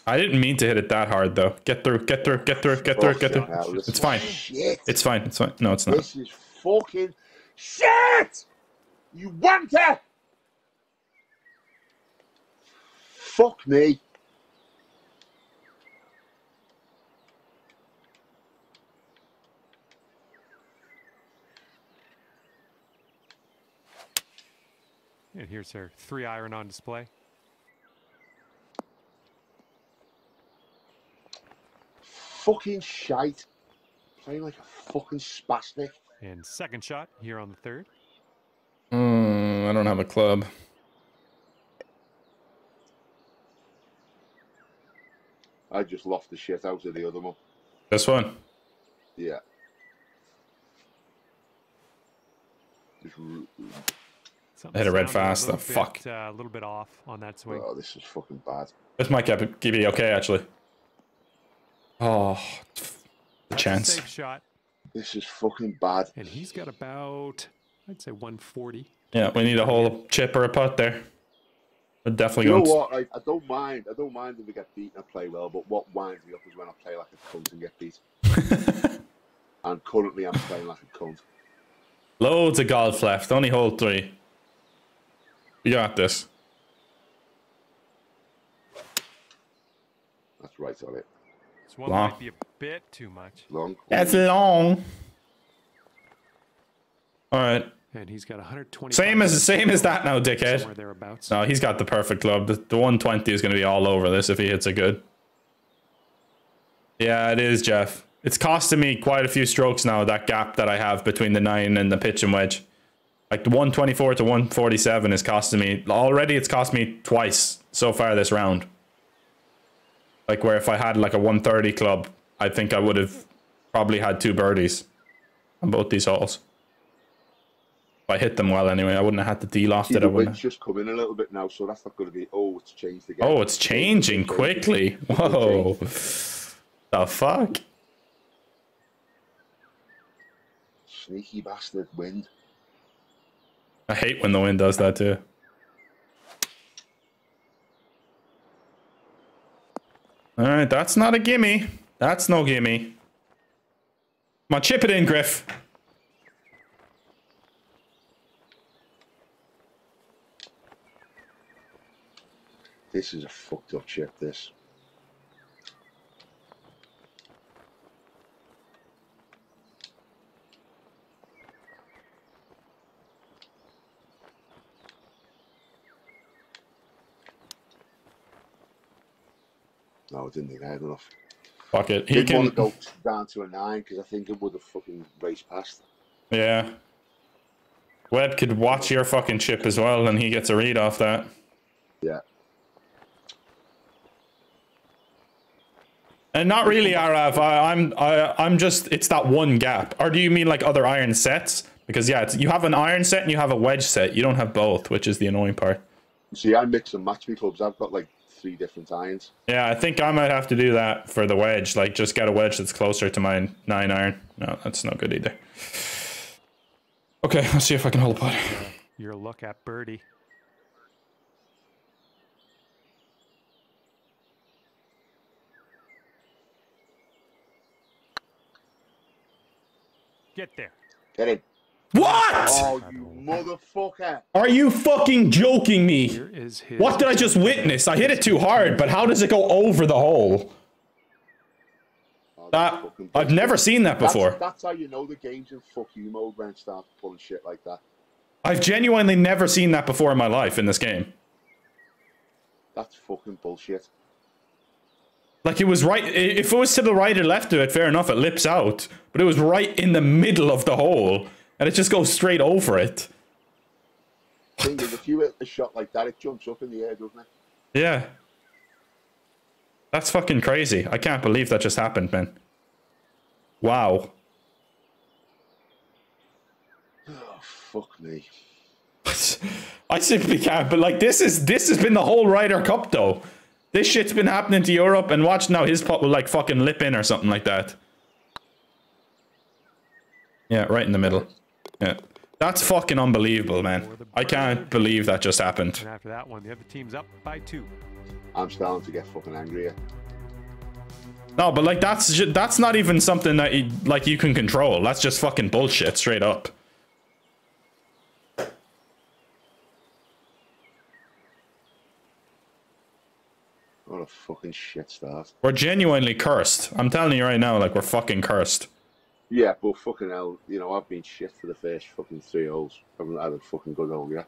Speaker 1: I didn't mean to hit it that hard though. Get through, get through, get through, get through, get through.
Speaker 2: Fucking hell, this
Speaker 1: It's fine.
Speaker 2: Shit.
Speaker 1: It's fine. It's fine. No, it's not.
Speaker 2: This is fucking shit! You wanker! Fuck me.
Speaker 3: And here's her three iron on display.
Speaker 2: Fucking shite. Playing like a fucking spastic.
Speaker 3: And second shot here on the third.
Speaker 1: I don't have a club.
Speaker 2: I just lost the shit out of the other one.
Speaker 1: This one.
Speaker 2: Yeah.
Speaker 3: Something
Speaker 1: I hit it red
Speaker 3: sounded a
Speaker 1: fast,
Speaker 3: little
Speaker 1: though.
Speaker 3: bit,
Speaker 1: Fuck.
Speaker 3: Uh, a little bit off on that swing.
Speaker 2: oh, this is fucking bad.
Speaker 1: This might get give you okay actually. Oh, the
Speaker 3: That's a
Speaker 1: chance.
Speaker 3: safe shot.
Speaker 2: This is fucking bad.
Speaker 3: And he's got about, I'd say 140.
Speaker 1: Yeah, we need a whole chip or a putt there. We're definitely
Speaker 2: You know what? I, I don't mind. I don't mind if we get beaten and play well, but what winds me up is when I play like a cunt and get beat. and currently, I'm playing like a cunt.
Speaker 1: Loads of golf left. Only hole three. We got this.
Speaker 2: That's right on it.
Speaker 3: This one
Speaker 1: Long.
Speaker 3: might be a bit too much.
Speaker 2: Long.
Speaker 1: That's long. All right.
Speaker 3: And he's got 120.
Speaker 1: Same as same as that now, dickhead. No, he's got the perfect club. The, the 120 is going to be all over this if he hits it good. Yeah, it is, Jeff. It's costing me quite a few strokes now, that gap that I have between the 9 and the pitching wedge. Like the 124 to 147 is costing me. Already it's cost me twice so far this round. Like where if I had like a 130 club, I think I would have probably had two birdies on both these holes. I hit them well anyway, I wouldn't have had to de-loft
Speaker 2: See,
Speaker 1: it. I
Speaker 2: the wind's just come in a little bit now, so that's not going to be. Oh, it's changed again.
Speaker 1: Oh, it's changing quickly. Whoa. The fuck?
Speaker 2: Sneaky bastard wind.
Speaker 1: I hate when the wind does that too. Alright, that's not a gimme. That's no gimme. Come on, chip it in, Griff.
Speaker 2: This is a fucked up chip. This. No, I didn't think I had enough.
Speaker 1: Fuck it. He
Speaker 2: Didn't
Speaker 1: can.
Speaker 2: want to go down to a nine because I think it would have fucking raced past.
Speaker 1: Yeah. Webb could watch your fucking chip as well, and he gets a read off that.
Speaker 2: Yeah.
Speaker 1: And not really, Arav. I, I'm I, I'm just it's that one gap. Or do you mean like other iron sets? Because yeah, it's, you have an iron set and you have a wedge set. You don't have both, which is the annoying part.
Speaker 2: See, I mix and match my clubs. I've got like three different irons.
Speaker 1: Yeah, I think I might have to do that for the wedge. Like, just get a wedge that's closer to my nine iron. No, that's not good either. Okay, let's see if I can hold a putt.
Speaker 3: Your look at birdie. Get there.
Speaker 2: Get in.
Speaker 1: What?
Speaker 2: Oh, you motherfucker.
Speaker 1: Are you fucking joking me?
Speaker 3: Here is his.
Speaker 1: What did I just witness? I hit it too hard, but how does it go over the hole?
Speaker 2: Oh,
Speaker 1: That I've never seen that
Speaker 2: That's,
Speaker 1: before.
Speaker 2: that's how you know the game's in fuck you mode when it starts pulling shit like that.
Speaker 1: I've genuinely never seen that before in my life in this game.
Speaker 2: That's fucking bullshit.
Speaker 1: Like it was right. If it was to the right or left of it, fair enough. It lips out, but it was right in the middle of the hole, and it just goes straight over it.
Speaker 2: Thing is, if you hit a shot like that, it jumps up in the air, doesn't it?
Speaker 1: Yeah, that's fucking crazy. I can't believe that just happened, man. Wow.
Speaker 2: Oh, fuck me.
Speaker 1: I simply can't. But like this is this has been the whole Ryder Cup though. This shit's been happening to Europe, and watch now his pot will like fucking lip in or something like that. Yeah, right in the middle. Yeah, that's fucking unbelievable, man. I can't believe that just happened.
Speaker 3: And after that one, the other team's up by two.
Speaker 2: I'm starting to get fucking angry.
Speaker 1: No, but like that's that's not even something that you, like you can control. That's just fucking bullshit, straight up.
Speaker 2: What a fucking shit start.
Speaker 1: We're genuinely cursed. I'm telling you right now, like we're fucking cursed.
Speaker 2: Yeah, but fucking hell, you know, I've been shit for the first fucking three holes. I haven't had a fucking good hole yet.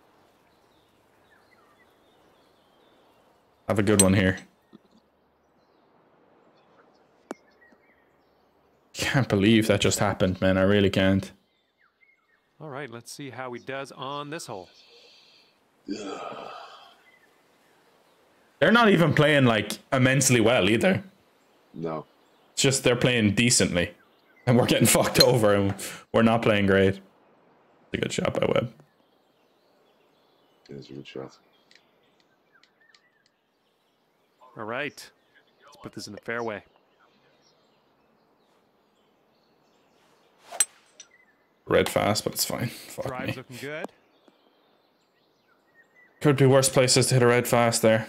Speaker 1: Have a good one here. Can't believe that just happened, man. I really can't.
Speaker 3: All right, let's see how he does on this hole.
Speaker 1: They're not even playing like immensely well either.
Speaker 2: No.
Speaker 1: It's just they're playing decently. And we're getting fucked over and we're not playing great. It's a good shot by Webb.
Speaker 2: There's a good shot.
Speaker 3: All right, let's put this in the fairway.
Speaker 1: Red fast, but it's fine. Fuck
Speaker 3: Drive's
Speaker 1: me.
Speaker 3: looking good.
Speaker 1: Could be worse places to hit a red fast there.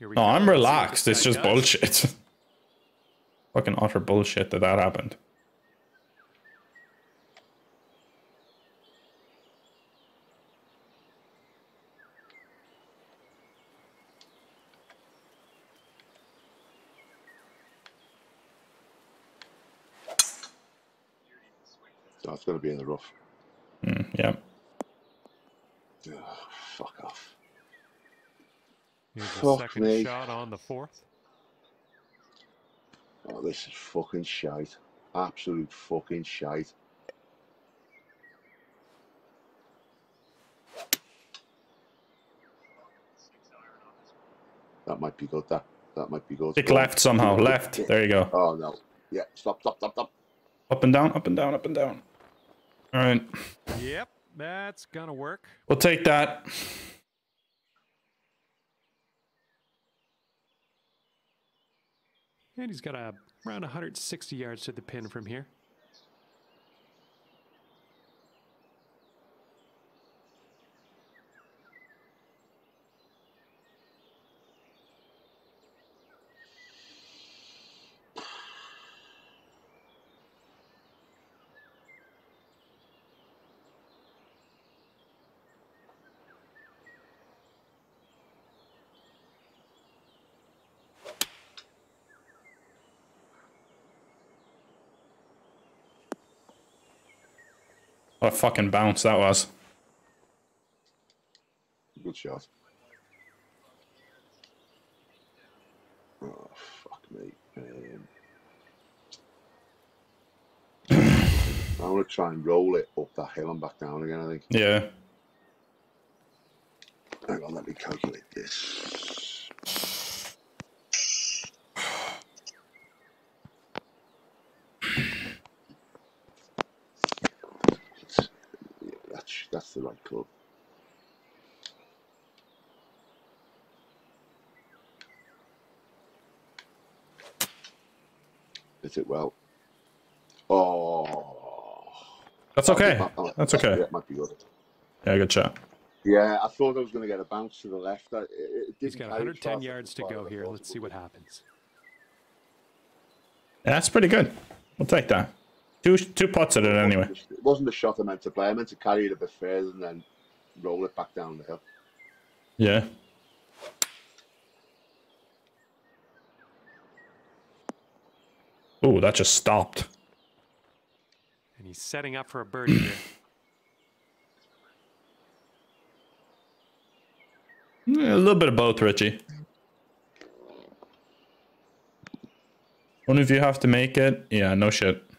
Speaker 3: Here we
Speaker 1: No,
Speaker 3: go.
Speaker 1: I'm
Speaker 3: Let's
Speaker 1: relaxed. It's just
Speaker 3: does.
Speaker 1: bullshit. Fucking utter bullshit that that happened.
Speaker 2: So it's going to be in the rough.
Speaker 1: Mm, yeah.
Speaker 2: Oh, fuck off.
Speaker 3: Here's the
Speaker 2: Fuck
Speaker 3: second
Speaker 2: me.
Speaker 3: shot on the fourth.
Speaker 2: Oh, this is fucking shite. Absolute fucking shite. That might be good. That that might be good.
Speaker 1: Stick left somehow. Left. There you go.
Speaker 2: Oh no. Yeah. Stop. Stop. Stop. Stop.
Speaker 1: Up and down, up and down, up and down. All right.
Speaker 3: Yep, that's gonna work.
Speaker 1: We'll take that.
Speaker 3: And he's got a, around 160 yards to the pin from here.
Speaker 1: What a fucking bounce that was.
Speaker 2: Good shot. Oh fuck me. Um, I'm gonna try and roll it up that hill and back down again. I think.
Speaker 1: Yeah.
Speaker 2: Hang on, let me calculate this. Club. Is it well? Oh.
Speaker 1: That's okay. That's okay.
Speaker 2: Yeah, might be good.
Speaker 1: Yeah, good shot.
Speaker 2: Yeah, I thought I was going to get a bounce to the left. It
Speaker 3: He's got 110 yards to go here. Let's see what happens.
Speaker 1: That's pretty good. We'll take that. Two two putts at it anyway.
Speaker 2: It wasn't the shot I meant to play. I meant to carry it a bit further and then roll it back down the hill.
Speaker 1: Yeah. Oh, that just stopped.
Speaker 3: And he's setting up for a birdie here.
Speaker 1: Yeah, a little bit of both, Richie. One of you have to make it. Yeah, no shit.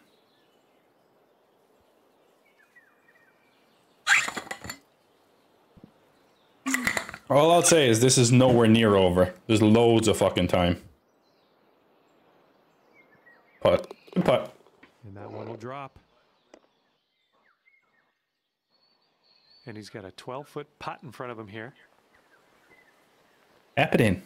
Speaker 1: All I'll say is this is nowhere near over. There's loads of fucking time. Putt. Putt.
Speaker 3: And that one will drop. And he's got a 12 foot putt in front of him here.
Speaker 1: Ap it in.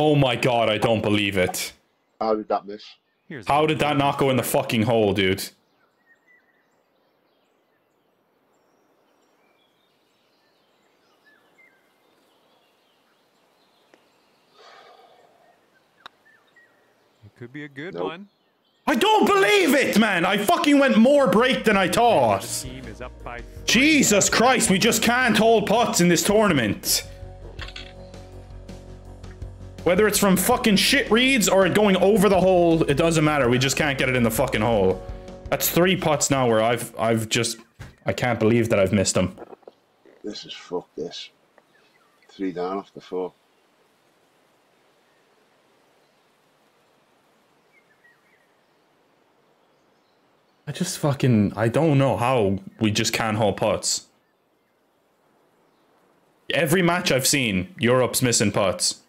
Speaker 1: Oh my god, I don't believe it.
Speaker 2: How did that miss?
Speaker 3: Here's
Speaker 1: How did that not go in the fucking hole, dude?
Speaker 3: It could be a good
Speaker 2: Nope.
Speaker 3: one.
Speaker 1: I don't believe it, man. I fucking went more break than I
Speaker 3: The
Speaker 1: thought.
Speaker 3: team is up by three.
Speaker 1: Jesus Christ, we just can't hold putts in this tournament. Whether it's from fucking shit reads or it going over the hole, it doesn't matter. We just can't get it in the fucking hole. That's three putts now where I've I've just I can't believe that I've missed them.
Speaker 2: This is fuck this. Three down off the four.
Speaker 1: I just fucking I don't know how we just can't hold putts. Every match I've seen, Europe's missing putts.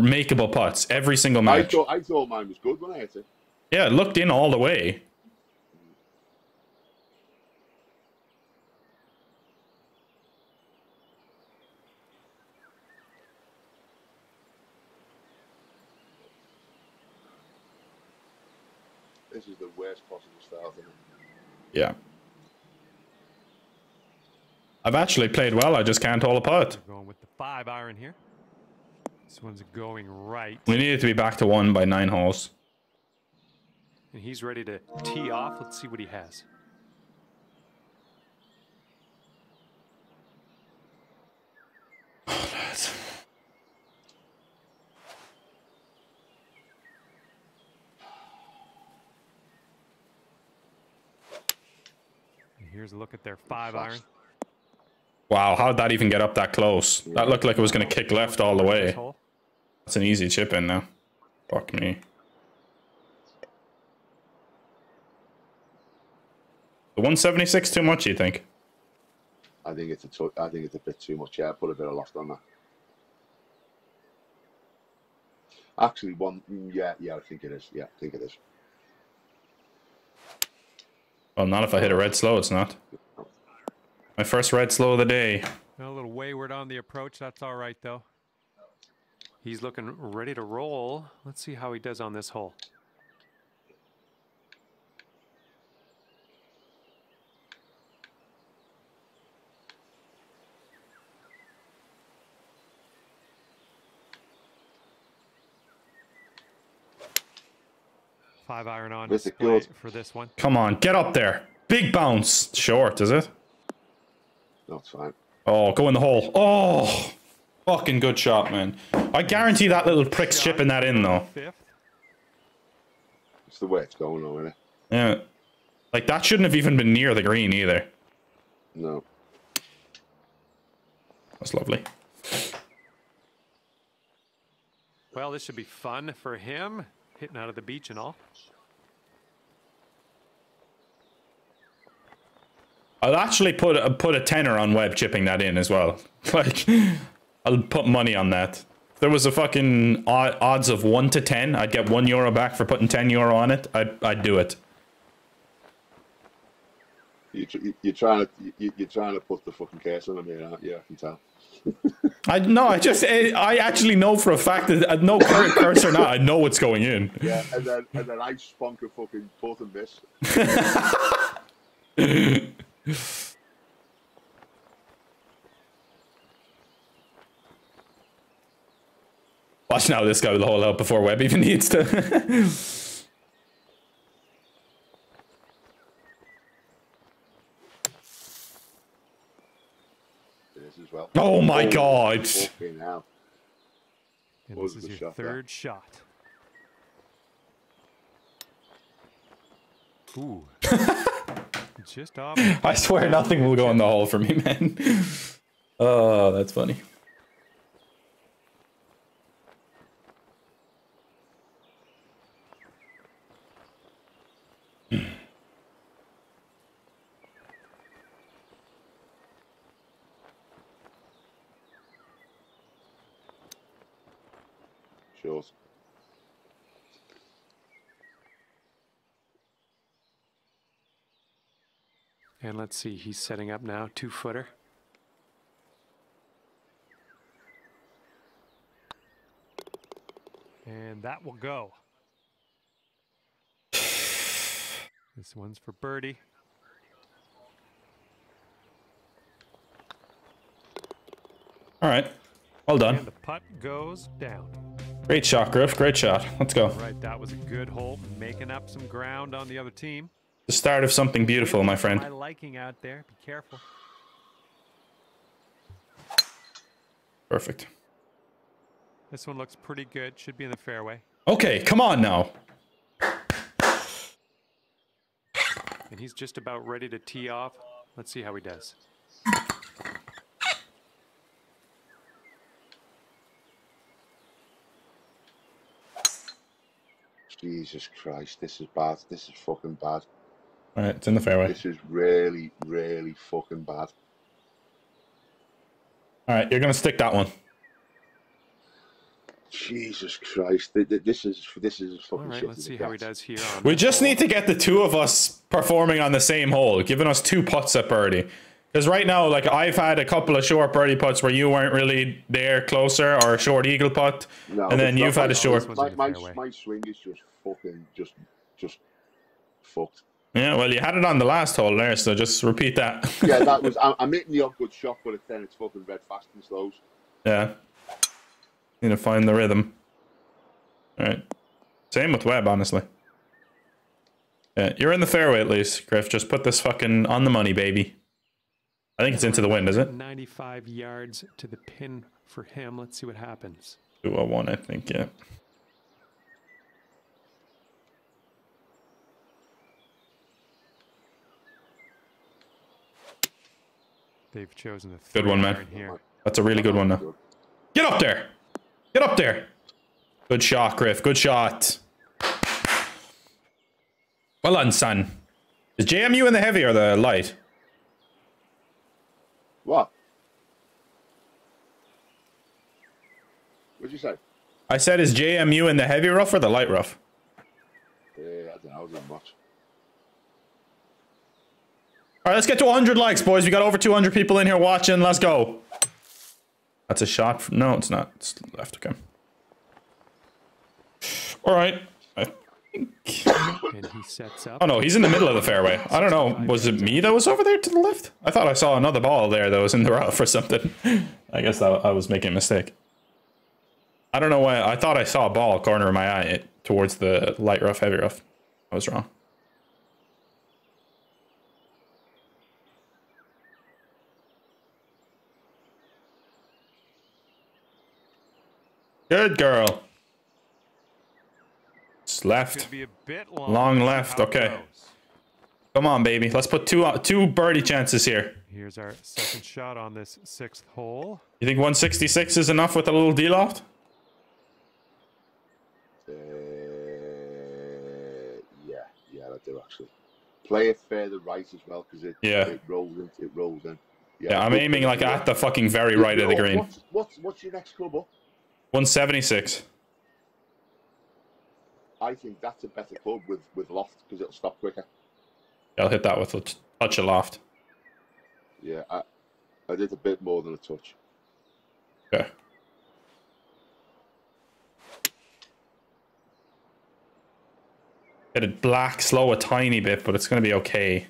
Speaker 1: Makeable putts. Every single
Speaker 2: I
Speaker 1: match.
Speaker 2: thought I thought mine was good when I hit it.
Speaker 1: Yeah, it looked in all the way.
Speaker 2: This is the worst possible start.
Speaker 1: Yeah. I've actually played well, I just can't hold a putt.
Speaker 3: Going with the five iron here. This one's going right.
Speaker 1: We needed to be back to one by nine holes.
Speaker 3: And he's ready to tee off. Let's see what he has. Here's a look at their five iron.
Speaker 1: Wow, how'd that even get up that close? That looked like it was going to kick left all the way.
Speaker 3: Hole.
Speaker 1: That's an easy chip in now. Fuck me. The 176 too much, you think?
Speaker 2: I think it's a t- I think it's a bit too much. Yeah, I put a bit of loft on that. Actually, one. Yeah, yeah, I think it is. Yeah, I think it is.
Speaker 1: Well, not if I hit a red slow, it's not. My first red slow of the day.
Speaker 3: A little wayward on the approach. That's all right, though. He's looking ready to roll. Let's see how he does on this hole. Five iron on
Speaker 2: With good.
Speaker 3: for this one.
Speaker 1: Come on, get up there. Big bounce. Short, is it?
Speaker 2: No, it's fine.
Speaker 1: Oh, go in the hole. Oh, fucking good shot, man. I guarantee that little prick's chipping that in, though.
Speaker 2: It's the way it's going, though, isn't it?
Speaker 1: Yeah. Like, that shouldn't have even been near the green either.
Speaker 2: No.
Speaker 1: That's lovely.
Speaker 3: Well, this should be fun for him, hitting out of the beach and all.
Speaker 1: I'll actually put a, put a tenner on Webb chipping that in as well. Like, I'll put money on that. If there was a fucking odd, odds of one to ten, I'd get one euro back for putting ten euro on it. I'd I'd do it.
Speaker 2: You, you're trying to you, you're trying to put the fucking curse on him here, aren't you? I can tell.
Speaker 1: I no, I just I I actually know for a fact that uh, no cur- curse or not, I know what's going in.
Speaker 2: Yeah, and then and then I spunk a fucking both and miss.
Speaker 1: Watch now, this guy will hold out before Webb even needs to.
Speaker 2: Well.
Speaker 1: oh my god!
Speaker 2: Fucking hell.
Speaker 3: And this is your
Speaker 2: shot there?
Speaker 3: third shot. Ooh. Just off.
Speaker 1: I swear nothing will go in the hole for me, man. Oh, that's funny.
Speaker 2: Short.
Speaker 3: And let's see, he's setting up now, two footer. And that will go. This one's for birdie.
Speaker 1: All right, well
Speaker 3: And
Speaker 1: done.
Speaker 3: the putt goes down.
Speaker 1: Great shot, Griff. Great shot. Let's go.
Speaker 3: Right, that was a good hole, making up some ground on the other team.
Speaker 1: The start of something beautiful, my friend.
Speaker 3: My liking out there. Be careful.
Speaker 1: Perfect.
Speaker 3: This one looks pretty good. Should be in the fairway.
Speaker 1: Okay, come on now.
Speaker 3: And he's just about ready to tee off. Let's see how he does.
Speaker 2: Jesus Christ, this is bad. This is fucking bad.
Speaker 1: All right, it's in the fairway.
Speaker 2: This is really, really fucking bad.
Speaker 1: All right, you're gonna stick that one.
Speaker 2: Jesus Christ, Th- th- this is this is fucking
Speaker 3: right,
Speaker 2: shit.
Speaker 3: let's see how he does here. On
Speaker 1: We just
Speaker 3: hole.
Speaker 1: need to get the two of us performing on the same hole, giving us two putts at birdie. Because right now, like I've had a couple of short birdie putts where you weren't really there closer, or a short eagle putt,
Speaker 2: No,
Speaker 1: and then you've had a short.
Speaker 2: My, my, my swing is just fucking just just fucked.
Speaker 1: Yeah, well, you had it on the last hole there, so just repeat that.
Speaker 2: Yeah, that was. I, I'm hitting the odd good shot, but it's, then it's fucking red fast and slows.
Speaker 1: yeah. Need to find the rhythm. All right. Same with Webb, honestly. Yeah, you're in the fairway at least, Griff. Just put this fucking on the money, baby. I think it's into the wind, is it?
Speaker 3: 95 yards to the pin for him. Let's see what happens.
Speaker 1: 201, I think, yeah.
Speaker 3: They've chosen the
Speaker 1: Good one, man.
Speaker 3: here.
Speaker 1: That's a really good one now. Get up there! Get up there! Good shot, Griff. Good shot. Well done, son. Is JMU in the heavy or the light?
Speaker 2: What? What'd you say?
Speaker 1: I said, is JMU in the heavy rough or the light rough?
Speaker 2: Yeah, I don't know. I didn't watch.
Speaker 1: All right, let's get to 100 likes, boys. We got over 200 people in here watching. Let's go. That's a shot. No, it's not. It's left. Okay. All right. I think.
Speaker 3: And he sets up.
Speaker 1: Oh no, he's in the middle of the fairway. I don't know. Was it me that was over there to the left? I thought I saw another ball there that was in the rough or something. I guess I, I was making a mistake. I don't know why. I thought I saw a ball corner of my eye eh, towards the light rough, heavy rough. I was wrong. Good girl. It's left.
Speaker 3: Be a bit long.
Speaker 1: Long left, okay.
Speaker 3: goes.
Speaker 1: Come on, baby. Let's put two uh, two birdie chances here.
Speaker 3: Here's our second shot on this sixth hole.
Speaker 1: You think 166 is enough with a little de-loft?
Speaker 2: Uh, yeah, yeah, I do actually. Play it further right as well because it
Speaker 1: Yeah.
Speaker 2: it rolls in. It rolls in.
Speaker 1: Yeah, I'm aiming like at the fucking very right of the green.
Speaker 2: What's, what's, what's your next club up?
Speaker 1: 176.
Speaker 2: I think that's a better club with, with loft because it'll stop quicker.
Speaker 1: Yeah, I'll hit that with a t- touch of loft.
Speaker 2: Yeah, I, I did a bit more than a touch.
Speaker 1: Okay. Hit it black, slow a tiny bit, but it's going to be okay.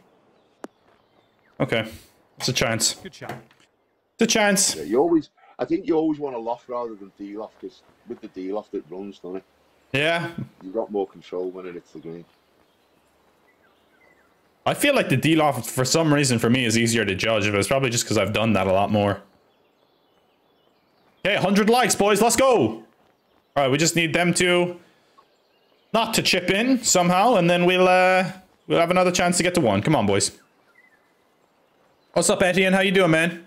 Speaker 1: Okay. It's a chance.
Speaker 3: Good shot.
Speaker 1: It's a chance.
Speaker 2: Yeah, you always, I think you always want a loft rather than de-loft because with the de-loft it runs, doesn't it?
Speaker 1: Yeah.
Speaker 2: You've got more control when it hits the green.
Speaker 1: I feel like the de-loft, for some reason, for me, is easier to judge, but it's probably just because I've done that a lot more. Okay, 100 likes, boys. Let's go. All right, we just need them to not to chip in somehow, and then we'll uh we'll have another chance to get to one. Come on, boys. What's up, Etienne? How you doing, man?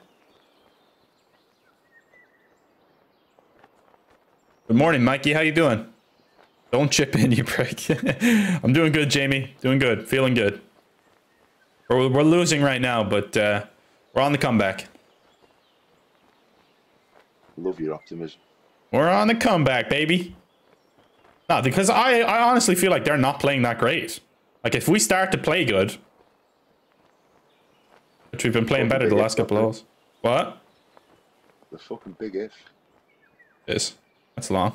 Speaker 1: Good morning, Mikey. How you doing? Don't chip in, you prick. I'm doing good, Jamie. Doing good. Feeling good. We're, we're losing right now, but uh, we're on the comeback.
Speaker 2: Love your optimism.
Speaker 1: We're on the comeback, baby. No, because I, I honestly feel like they're not playing that great. Like, if we start to play good, which we've been playing better the last couple of hours. What?
Speaker 2: The fucking big if.
Speaker 1: Is that's long.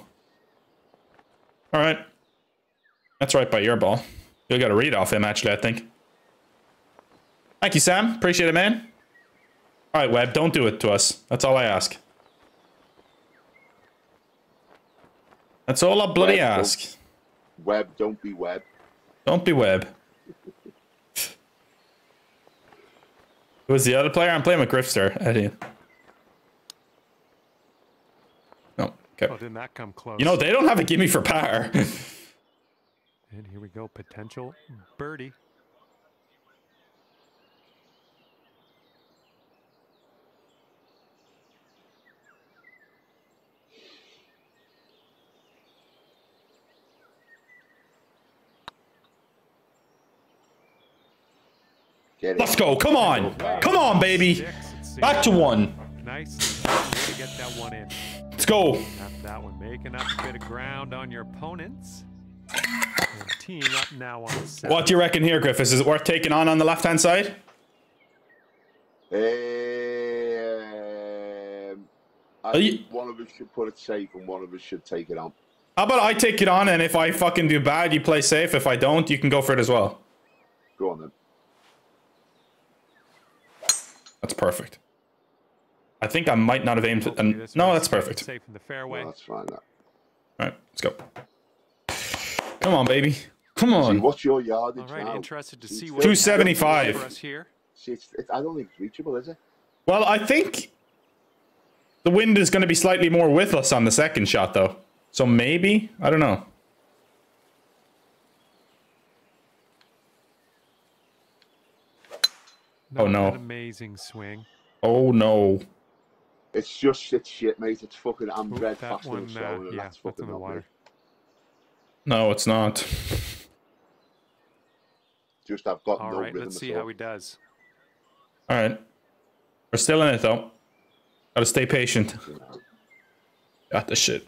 Speaker 1: All right. That's right by your ball. You'll get a read off him, actually, I think. Thank you, Sam. Appreciate it, man. All right, Webb, don't do it to us. That's all I ask. That's all I bloody
Speaker 2: Webb, don't-
Speaker 1: ask.
Speaker 2: Webb, don't be Webb.
Speaker 1: Don't be Webb. Who's the other player? I'm playing with Grifster, Eddie. No, okay.
Speaker 3: Oh, didn't that come close?
Speaker 1: You know, they don't have a gimme for power.
Speaker 3: And here we go. Potential birdie.
Speaker 1: Let's go. Come on. Come on, baby.
Speaker 3: Six, it seems.
Speaker 1: Back to one.
Speaker 3: Nice. Way to get that one in.
Speaker 1: Let's go.
Speaker 3: Have that one making up a bit of ground on your opponents. And teeing up now on seven.
Speaker 1: What do you reckon here, Griffiths? Is it worth taking on on the left-hand side?
Speaker 2: Um, I
Speaker 1: you-
Speaker 2: think one of us should put it safe and one of us should take it on.
Speaker 1: How about I take it on, and if I fucking do bad, you play safe. If I don't, you can go for it as well.
Speaker 2: Go on then.
Speaker 1: That's perfect. I think I might not have aimed.
Speaker 3: Hopefully
Speaker 1: And
Speaker 3: this
Speaker 1: no, that's perfect.
Speaker 3: Safe in the fairway.
Speaker 2: Well, that's fine. That.
Speaker 1: All right, let's go. Come on, baby. Come
Speaker 2: See,
Speaker 1: on.
Speaker 2: what's your yardage
Speaker 3: All right,
Speaker 2: now?
Speaker 3: interested to see what
Speaker 1: 275.
Speaker 3: for us here.
Speaker 2: See, it's, it's, I don't think it's reachable, is it?
Speaker 1: Well, I think the wind is going to be slightly more with us on the second shot, though. So maybe I don't know. Oh, no.
Speaker 3: An amazing swing.
Speaker 1: Oh no.
Speaker 2: It's just shit, shit, mate. It's fucking I'm
Speaker 3: Oop,
Speaker 2: red
Speaker 3: that
Speaker 2: faster
Speaker 3: one,
Speaker 2: and
Speaker 3: uh, yeah,
Speaker 2: that's
Speaker 3: that's
Speaker 2: fucking
Speaker 3: in the
Speaker 2: not
Speaker 3: water.
Speaker 1: No, it's not.
Speaker 2: Just I've got
Speaker 3: All
Speaker 2: no
Speaker 3: right,
Speaker 2: rhythm
Speaker 3: let's
Speaker 2: at
Speaker 3: see
Speaker 2: all.
Speaker 3: how he does.
Speaker 1: All right. We're still in it though. Gotta stay patient.
Speaker 2: you know.
Speaker 1: Got the shit.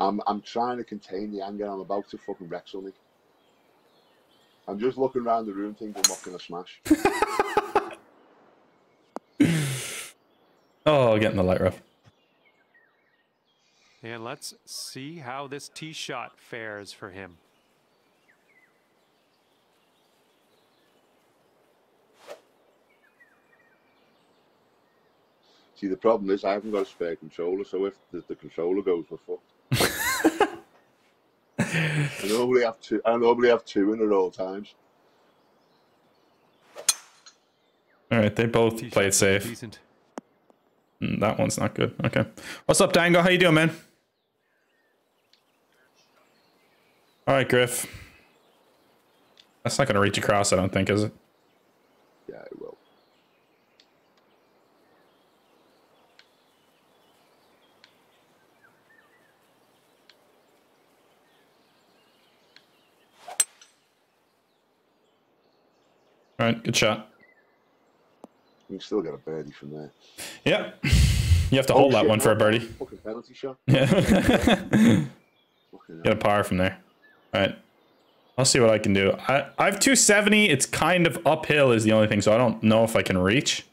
Speaker 2: I'm I'm trying to contain the anger. I'm about to fucking wreck something. I'm just looking around the room thinking, what can I smash?
Speaker 1: Oh, getting the light rough.
Speaker 3: And let's see how this tee shot fares for him.
Speaker 2: See, the problem is I haven't got a spare controller, so if the, the controller goes, we're fucked. I normally have two. I normally have two in at all times.
Speaker 1: All right, they both
Speaker 3: Tee
Speaker 1: played safe.
Speaker 3: Decent.
Speaker 1: Mm, That one's not good. Okay. What's up, Dango? How you doing, man? All right, Griff. That's not gonna reach across, I don't think, is it?
Speaker 2: Yeah, it will.
Speaker 1: All right, good shot.
Speaker 2: You still get a birdie from there.
Speaker 1: Yeah. You have to hold
Speaker 2: Oh,
Speaker 1: that one for a birdie.
Speaker 2: Fucking penalty shot.
Speaker 1: Yeah. Get a par from there. All right. I'll see what I can do. I, I have 270. It's kind of uphill is the only thing, so I don't know if I can reach.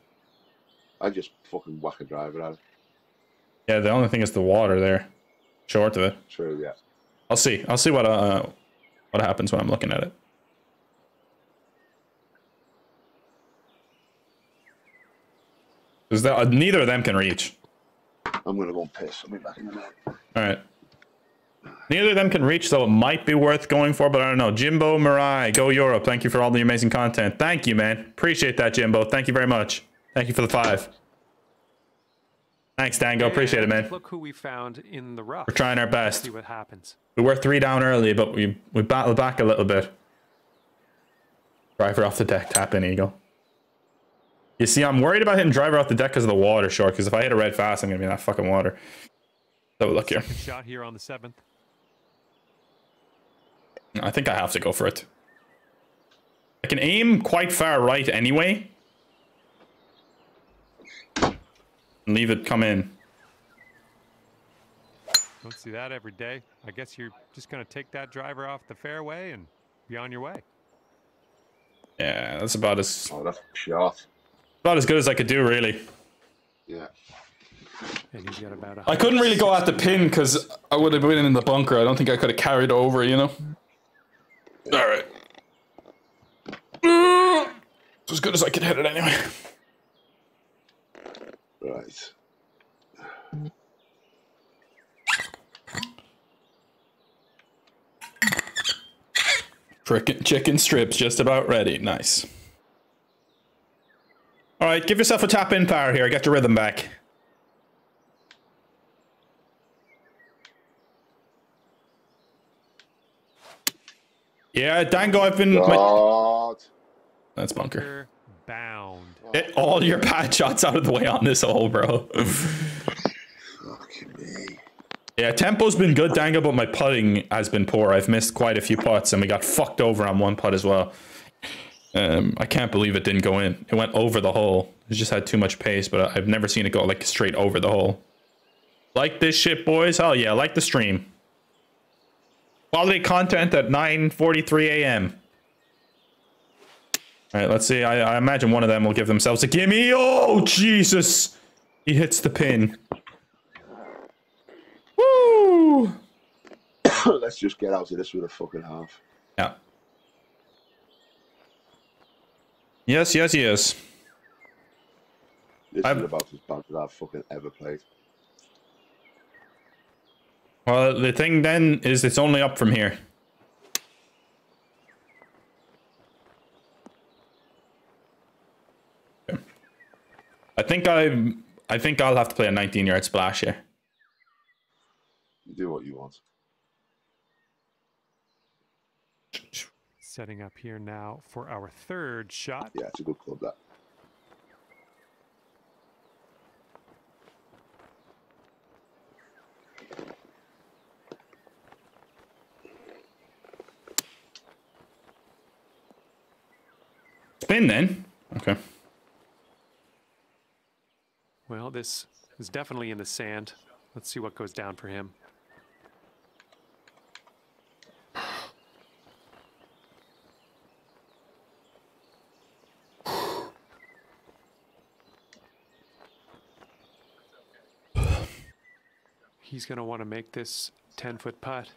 Speaker 2: I just fucking whack a driver at it.
Speaker 1: Yeah, the only thing is the water there. Short of it.
Speaker 2: True, yeah.
Speaker 1: I'll see. I'll see what uh what happens when I'm looking at it. Because uh, neither of them can reach.
Speaker 2: I'm gonna go and piss. I'll be back in a minute.
Speaker 1: All right. Neither of them can reach, so it might be worth going for, but I don't know. Jimbo Marai, go Europe. Thank you for all the amazing content. Thank you, man. Appreciate that, Jimbo. Thank you very much. Thank you for the five. Thanks, Dango. Appreciate it, man.
Speaker 3: Look who we found in the rough.
Speaker 1: We're trying our best.
Speaker 3: See what happens.
Speaker 1: We were three down early, but we, we battled back a little bit. Driver off the deck, tap in, Eagle. You see, I'm worried about hitting driver off the deck because of the water short, because if I hit a red fast, I'm going to be in that fucking water. So look here.
Speaker 3: Second shot here on the seventh.
Speaker 1: I think I have to go for it. I can aim quite far right anyway. And leave it come in.
Speaker 3: Don't see that every day. I guess you're just going to take that driver off the fairway and be on your way.
Speaker 1: Yeah, that's about as
Speaker 2: Oh, that's a shot.
Speaker 1: About as good as I could do, really.
Speaker 2: Yeah.
Speaker 3: And he's got about a
Speaker 1: I couldn't really go at the pin because I would have been in the bunker. I don't think I could have carried over, you know. All right. It's as good as I could hit it anyway.
Speaker 2: Right.
Speaker 1: Frickin' chicken strips just about ready. Nice. All right, give yourself a tap in power here. Get your rhythm back. Yeah, Dango, I've been. my- That's bunker.
Speaker 3: bunker bound.
Speaker 1: Get all your bad shots out of the way on this hole, bro.
Speaker 2: Fucking me.
Speaker 1: yeah, tempo's been good, Dango, but my putting has been poor. I've missed quite a few putts, and we got fucked over on one putt as well. Um, I can't believe it didn't go in. It went over the hole. It just had too much pace, but I've never seen it go like straight over the hole. Like this shit, boys? Hell yeah, like the stream. Quality content at 9:43 a.m. All right, let's see. I, I imagine one of them will give themselves a gimme. Oh Jesus! He hits the pin. Woo!
Speaker 2: Let's just get out of this with a fucking half.
Speaker 1: Yeah. Yes, yes, yes.
Speaker 2: This
Speaker 1: I've-
Speaker 2: is about as bad as I've fucking ever played.
Speaker 1: Well, the thing then is it's only up from here. I think I I think I'll have to play a 19 yard splash here.
Speaker 2: You do what you want.
Speaker 3: Setting up here now for our third shot.
Speaker 2: Yeah, it's a good club that.
Speaker 1: Spin then. Okay.
Speaker 3: Well, this is definitely in the sand. Let's see what goes down for him. He's going to want to make this 10 foot putt.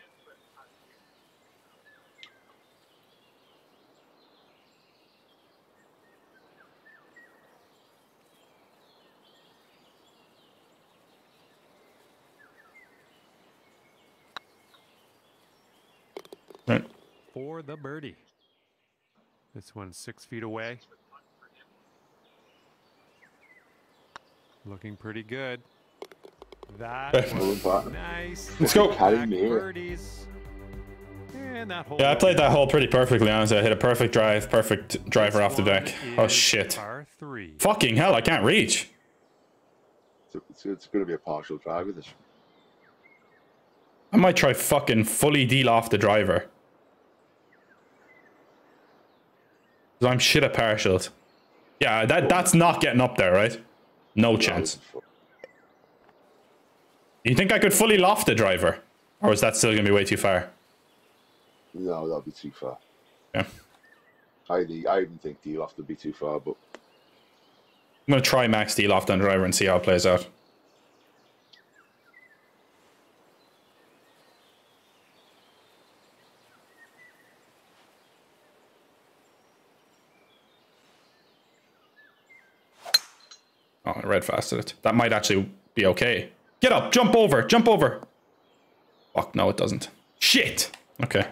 Speaker 1: Right.
Speaker 3: for the birdie. This one's six feet away. Looking pretty good. That
Speaker 1: Okay.
Speaker 3: was
Speaker 2: Well,
Speaker 3: nice.
Speaker 1: Let's go.
Speaker 2: Carry
Speaker 3: Back
Speaker 2: me here.
Speaker 3: birdies. And that hole
Speaker 1: Yeah, I played that hole pretty perfectly, honestly. I hit a perfect drive, perfect driver off the deck. Oh shit.
Speaker 3: Par three.
Speaker 1: Fucking hell, I can't reach.
Speaker 2: It's, it's, it's going to be a partial drive with this.
Speaker 1: I might try fucking fully de-loft the driver. I'm shit at partials. Yeah, that that's not getting up there, right? No chance. You think I could fully loft the driver? Or is that still going to be way too far?
Speaker 2: No, that'd be too far.
Speaker 1: Yeah.
Speaker 2: I, I even think the loft would be too far, but
Speaker 1: I'm going to try max de-loft on driver and see how it plays out. Oh, I red fasted it. That might actually be okay. Get up, jump over, jump over. Fuck, no, it doesn't. Shit. Okay.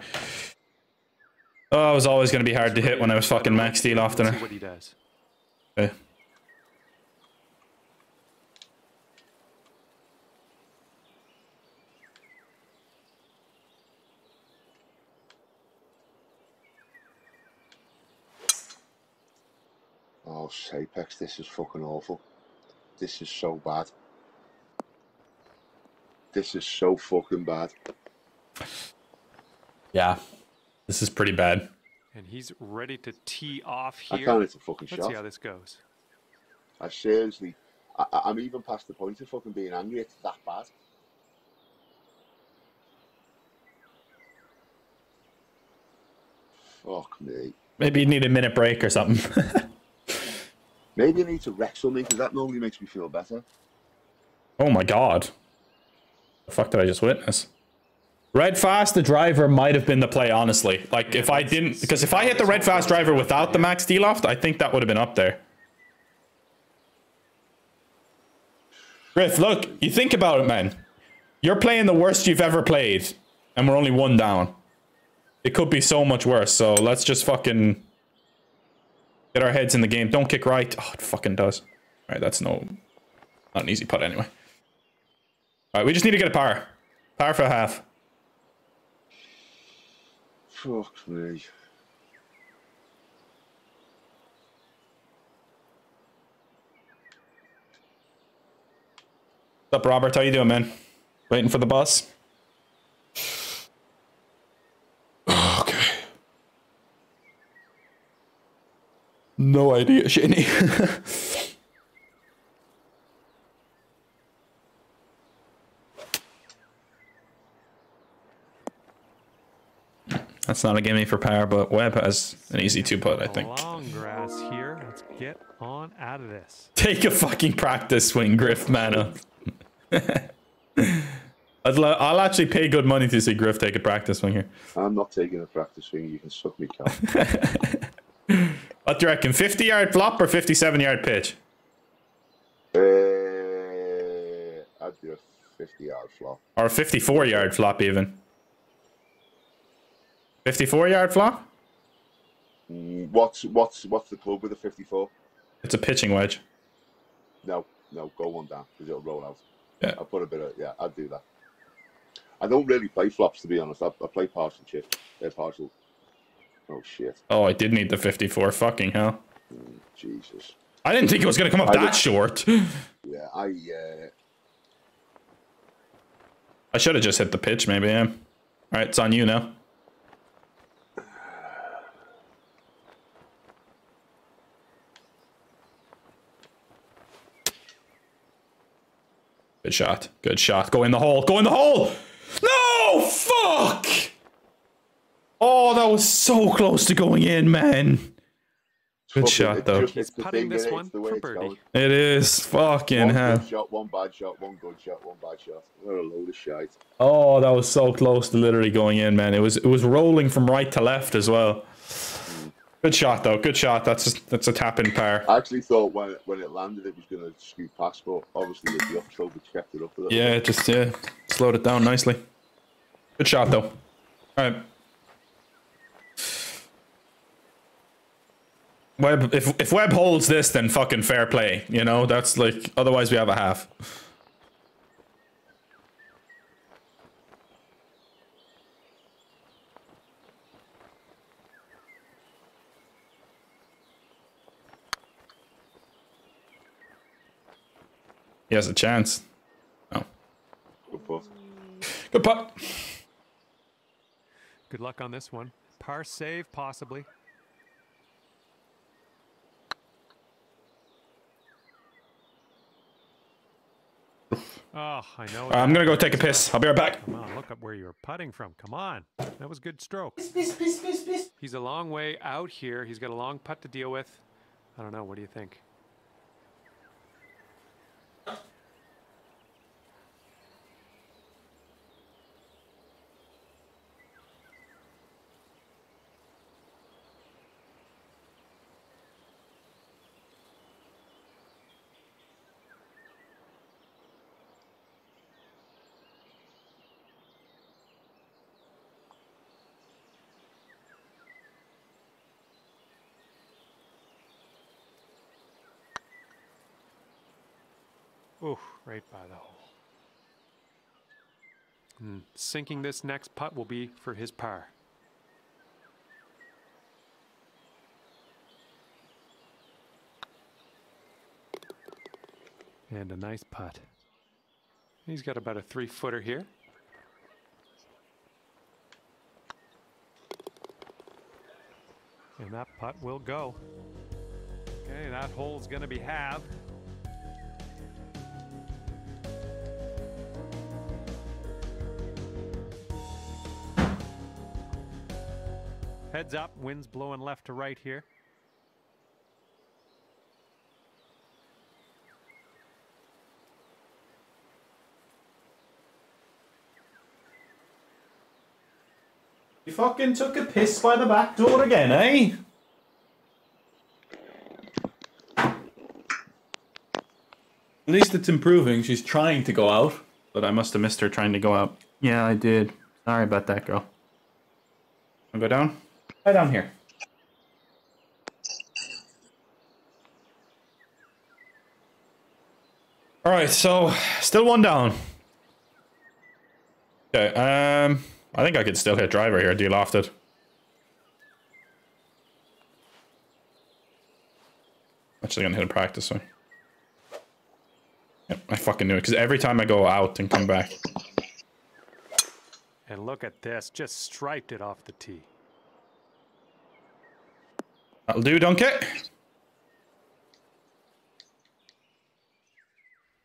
Speaker 1: Oh, it was always going to be hard to hit when I was fucking max de-lofting
Speaker 3: See
Speaker 1: it.
Speaker 3: what he does.
Speaker 1: Okay.
Speaker 2: oh, Apex, this is fucking awful. This is so bad. This is so fucking bad.
Speaker 1: Yeah. This is pretty bad.
Speaker 3: And he's ready to tee off here.
Speaker 2: I
Speaker 3: here.
Speaker 2: can't hit a fucking
Speaker 3: Let's see how this goes.
Speaker 2: I seriously, I, I- I'm even past the point of fucking being angry. It's that bad. Fuck me.
Speaker 1: Maybe you need a minute break or something.
Speaker 2: Maybe I need to wreck something because that normally makes me feel better.
Speaker 1: oh my god. The fuck did I just witness? Red fast, the driver might have been the play, honestly. Like, if I didn't, because if I hit the red fast driver without the max de-loft, I think that would have been up there. Griff, look, you think about it, man. You're playing the worst you've ever played, and we're only one down. It could be so much worse, so let's just fucking get our heads in the game. Don't kick right. Oh, it fucking does. All right, that's no, not an easy putt anyway. All right, we just need to get a par. Par for a half.
Speaker 2: Fuck me.
Speaker 1: What's up, Robert? How you doing, man? Waiting for the bus? Okay. No idea, Shaney. That's not a gimme for power, but Webb has an easy two putt, I think.
Speaker 3: Long grass here. Let's get on out of this.
Speaker 1: Take a fucking practice swing, Griff, man. I'd I'll actually pay good money to see Griff take a practice swing here.
Speaker 2: I'm not taking a practice swing. You can suck me, Cal.
Speaker 1: What do you reckon? 50 yard flop or 57 yard pitch?
Speaker 2: uh, I'd do a 50 yard flop.
Speaker 1: Or a 54 yard flop, even? 54 yard flop?
Speaker 2: Mm, What's what's what's the club with a 54?
Speaker 1: It's a pitching wedge.
Speaker 2: No, no, go one down because it'll roll out.
Speaker 1: Yeah.
Speaker 2: I'll put a bit of yeah. I'd do that. I don't really play flops to be honest. I, I play partial chip. They're partial. Oh shit!
Speaker 1: Oh, I did need the 54. Fucking hell.
Speaker 2: Jesus.
Speaker 1: I didn't think it was going to come up
Speaker 2: I
Speaker 1: that
Speaker 2: did-
Speaker 1: short.
Speaker 2: Yeah, I uh,
Speaker 1: I should have just hit the pitch, maybe, yeah. All right, it's on you now. Good shot. Good shot. Go in the hole. Go in the hole. No! Fuck! Oh, that was so close to going in, man. Good shot,
Speaker 2: it's
Speaker 1: though.
Speaker 3: He's
Speaker 2: it's
Speaker 3: putting this one
Speaker 2: It's the way
Speaker 3: for birdie.
Speaker 1: It is fucking
Speaker 2: One
Speaker 1: hell.
Speaker 2: good shot, one bad shot, one good shot, one bad shot. What a load of shite.
Speaker 1: Oh, that was so close to literally going in, man. It was it was rolling from right to left as well. Good shot though. Good shot. That's just, that's a tap in par.
Speaker 2: I actually thought when it, when it landed it was going to scoot past, but obviously with the upstroke it kept it up a little.
Speaker 1: Yeah, just yeah, slowed it down nicely. Good shot though. All right. Webb, if if Webb holds this, then fucking fair play. You know, that's like otherwise we have a half. He has a chance. Oh.
Speaker 2: Good putt.
Speaker 1: Good putt.
Speaker 3: Good luck on this one. Par save, possibly. Oh, I know.
Speaker 1: I'm gonna go take a piss. I'll be right back.
Speaker 3: Come on, look up where you're putting from. Come on, that was good stroke. Piss, piss, piss, He's a long way out here. He's got a long putt to deal with. I don't know. What do you think? Right by the hole. Hmm, Sinking this next putt will be for his par. And a nice putt. He's got about a three footer here. And that putt will go. Okay, that hole's going to be halved. Heads up, wind's blowing left to right here.
Speaker 1: You fucking took a piss by the back door again, eh? At least it's improving. She's trying to go out, but I must have missed her trying to go out. Yeah, I did. Sorry about that, girl. I'll go down. Lie down here. All right, so still one down. Okay, um, I think I could still hit driver here. De-loft it. Actually, gonna hit a practice one. Yep, I fucking knew it because every time I go out and come back,
Speaker 3: And look at this, just striped it off the tee.
Speaker 1: That'll do, donkey.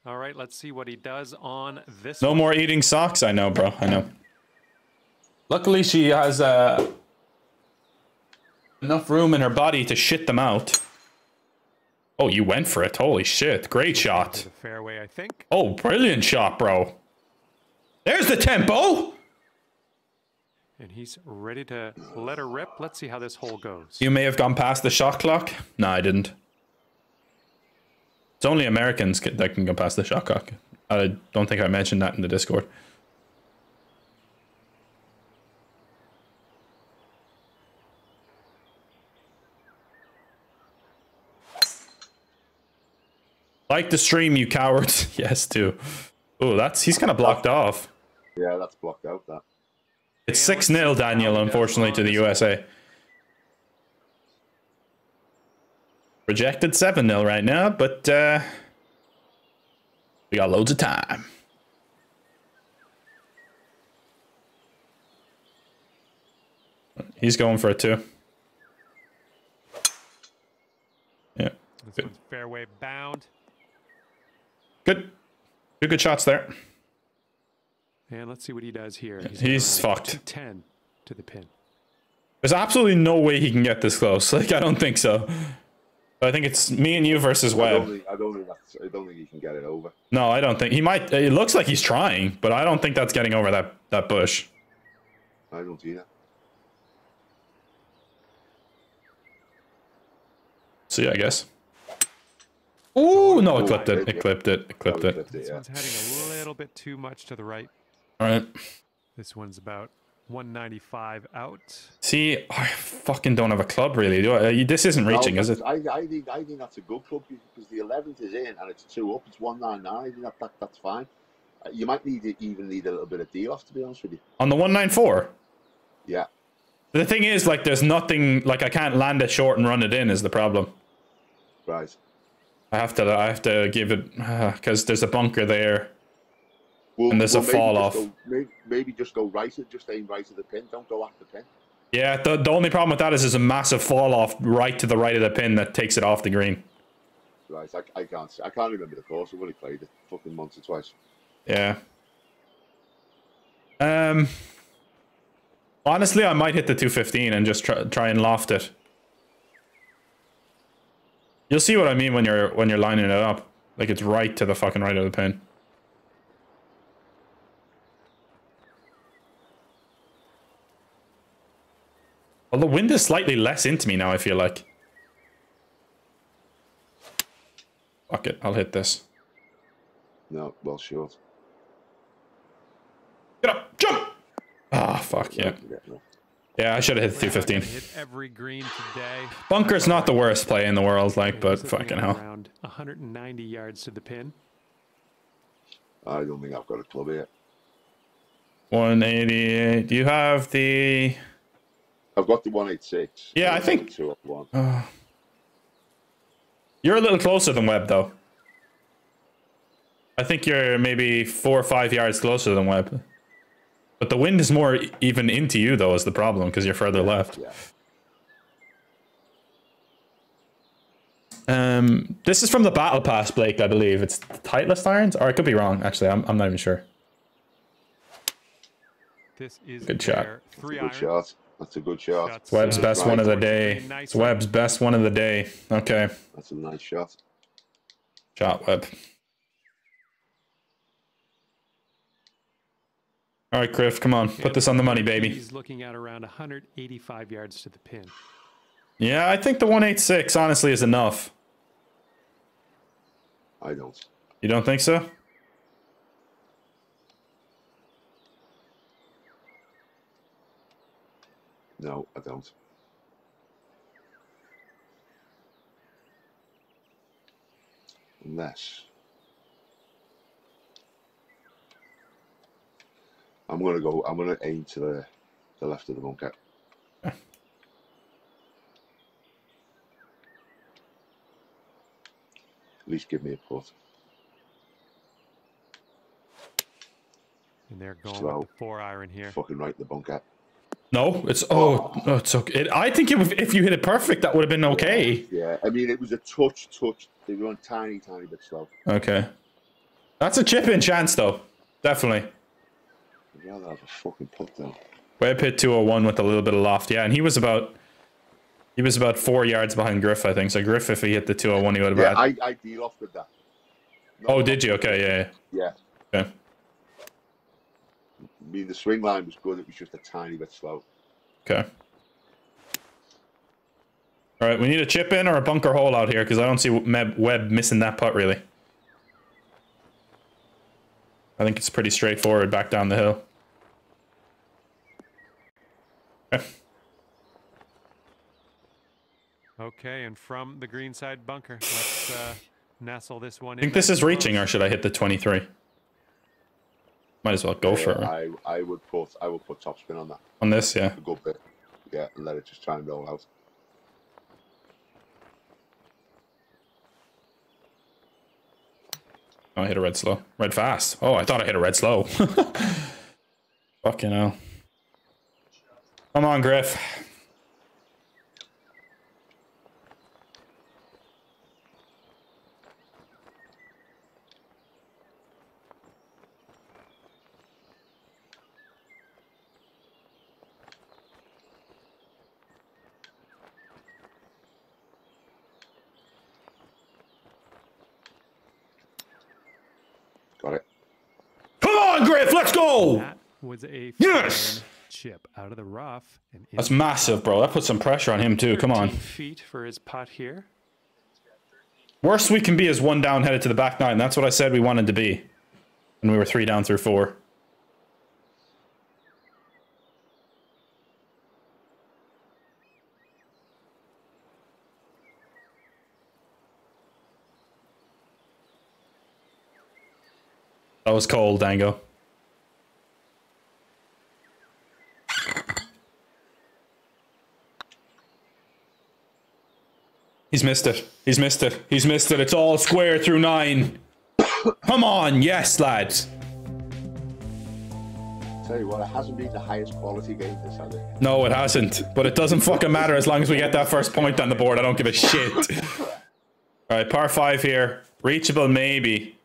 Speaker 3: All right, let's see what he does on this
Speaker 1: No
Speaker 3: one.
Speaker 1: more eating socks. I know, bro. I know. Luckily, she has uh, enough room in her body to shit them out. Oh, you went for it. Holy shit. Great shot.
Speaker 3: the fairway, I think.
Speaker 1: Oh, brilliant shot, bro. There's the tempo.
Speaker 3: And he's ready to let her rip. Let's see how this hole goes.
Speaker 1: You may have gone past the shot clock. No, I didn't. It's only Americans that can go past the shot clock. I don't think I mentioned that in the Discord. Like the stream, you cowards. yes, too. Oh, that's he's kind of blocked off.
Speaker 2: Yeah, that's blocked out. That.
Speaker 1: It's 6
Speaker 3: let's
Speaker 1: 0, Daniel, unfortunately, to the. USA. Rejected 7 0 right now, but uh, we got loads of time. He's going for it too. Yeah.
Speaker 3: This one's fairway bound.
Speaker 1: Good. Two good shots there.
Speaker 3: And let's see what he does here.
Speaker 1: He's
Speaker 3: around
Speaker 1: fucked.
Speaker 3: 10 to the pin.
Speaker 1: There's absolutely no way he can get this close. Like, I don't think so. I think it's me and you versus
Speaker 2: I don't
Speaker 1: Webb.
Speaker 2: think I don't think that's, I don't think he can get it over.
Speaker 1: No, I don't think he might. It looks like he's trying, but I don't think that's getting over that that bush.
Speaker 2: I don't see either.
Speaker 1: See, I guess. Ooh, no, it clipped it. It clipped it. It clipped it.
Speaker 2: was it,
Speaker 3: This one's heading a little bit too much to the right.
Speaker 1: All right.
Speaker 3: This one's about 195 out.
Speaker 1: See, I fucking don't have a club really, do I? Uh, This isn't reaching,
Speaker 2: No,
Speaker 1: is it?
Speaker 2: I, I think I think that's a good club because the eleventh is in and it's two up. It's one nine nine. I think that, that that's fine. Uh, You might need to even need a little bit of de-loft to be honest with you.
Speaker 1: On the one nine four.
Speaker 2: Yeah,
Speaker 1: The thing is, like, there's nothing. Like, I can't land it short and run it in. Is the problem?
Speaker 2: right.
Speaker 1: I have to. I have to give it because there's a bunker there.
Speaker 2: Well,
Speaker 1: And there's a fall off.
Speaker 2: Go, maybe, maybe just go right. Just aim right at the pin. Don't go at the pin.
Speaker 1: Yeah. The the only problem with that is there's a massive fall off right to the right of the pin that takes it off the green.
Speaker 2: Right. I, I can't. I can't remember the course. I've only played it fucking once or twice.
Speaker 1: Yeah. Um. Honestly, I might hit the 215 and just try, try and loft it. You'll see what I mean when you're when you're lining it up. Like it's right to the fucking right of the pin. Well, the wind is slightly less into me now, I feel like. Fuck it, I'll hit this.
Speaker 2: No, well short.
Speaker 1: Get up, jump! Ah, fuck, yeah.
Speaker 2: Yeah,
Speaker 1: I should have hit the
Speaker 3: We're not gonna
Speaker 1: 215.
Speaker 3: Hit every green today.
Speaker 1: Bunker's not the worst play in the world, like, but fucking hell.
Speaker 3: Around 190 yards to the pin.
Speaker 2: I don't think I've got a club yet.
Speaker 1: 188. Do you have the...
Speaker 2: I've got the 186.
Speaker 1: Yeah, I
Speaker 2: I've got
Speaker 1: think-
Speaker 2: the 201.
Speaker 1: You're a little closer than Webb, though. I think you're maybe four or five yards closer than Webb. But the wind is more even into you, though, is the problem, because you're further left.
Speaker 2: Yeah.
Speaker 1: Um, this is from the Battle Pass, Blake, I believe. It's Titleist Irons? Or I could be wrong, actually. I'm, I'm not even sure.
Speaker 3: This is
Speaker 1: Good shot.
Speaker 3: their
Speaker 2: That's a
Speaker 3: three
Speaker 2: good
Speaker 3: iron.
Speaker 2: shot. That's a good shot.
Speaker 3: Shots,
Speaker 1: Webb's
Speaker 3: uh,
Speaker 1: best one of the day.
Speaker 3: Nice
Speaker 1: It's
Speaker 3: one.
Speaker 1: Webb's best one of the day. Okay.
Speaker 2: That's a nice shot.
Speaker 1: Shot Webb. All right, Griff, come on. Put this on the money, baby.
Speaker 3: He's looking at around 185 yards to the pin.
Speaker 1: Yeah, I think the 186 honestly is enough.
Speaker 2: I don't.
Speaker 1: You don't think so?
Speaker 2: No, I don't. Unless. I'm gonna go. I'm gonna aim to the the left of the bunker. At least give me a putt.
Speaker 3: And they're going
Speaker 2: Slow.
Speaker 3: with the four iron here.
Speaker 2: Fucking right in the bunker.
Speaker 1: No, it's oh, no, it's okay. It, I think it, if you hit it perfect, that would have been okay.
Speaker 2: Yeah, I mean it was a touch, touch. They were on tiny, tiny bit slow.
Speaker 1: Okay, that's a chip in chance though, definitely.
Speaker 2: I'd rather have a fucking putt though.
Speaker 1: Webb hit 201 with a little bit of loft, yeah, and he was about he was about four yards behind Griff, I think. So Griff, if he hit the 201, he would have.
Speaker 2: Yeah,
Speaker 1: had.
Speaker 2: I, I de-loft with that.
Speaker 1: oh, did you? Okay, yeah,
Speaker 2: Yeah.
Speaker 1: yeah. Okay.
Speaker 2: I mean, the swing line was good. It was just a tiny bit slow.
Speaker 1: Okay. All right, we need a chip in or a bunker hole out here because I don't see Meb- Webb missing that putt really. I think it's pretty straightforward back down the hill. Okay.
Speaker 3: Okay, and from the green side bunker, let's uh, nestle this one
Speaker 1: I think this is reaching, or should I hit the 23? Might as well go for it.
Speaker 2: I, I would put I would put topspin on that
Speaker 1: On this, yeah.
Speaker 2: a good bit. Yeah, and let it just try and roll out.
Speaker 1: Oh, I hit a red slow. Red fast. Oh, I thought I hit a red slow. Fucking hell. Come on, Griff.
Speaker 2: Got it.
Speaker 1: Come on, Griff, let's go!
Speaker 3: A
Speaker 1: Yes!
Speaker 3: chip out of the rough. And
Speaker 1: That's massive, bro. That puts some pressure on him, too. Come on.
Speaker 3: feet for his putt here.
Speaker 1: Worst we can be is one down headed to the back nine. That's what I said we wanted to be. And we were three down through four. That was cold, Dango. He's missed it. He's missed it. He's missed it. It's all square through nine. Come on, yes, lads.
Speaker 2: Tell you what, it hasn't been the highest quality game this has it?
Speaker 1: No, it hasn't. But it doesn't fucking matter as long as we get that first point on the board. I don't give a shit. All right, par five here. Reachable, maybe.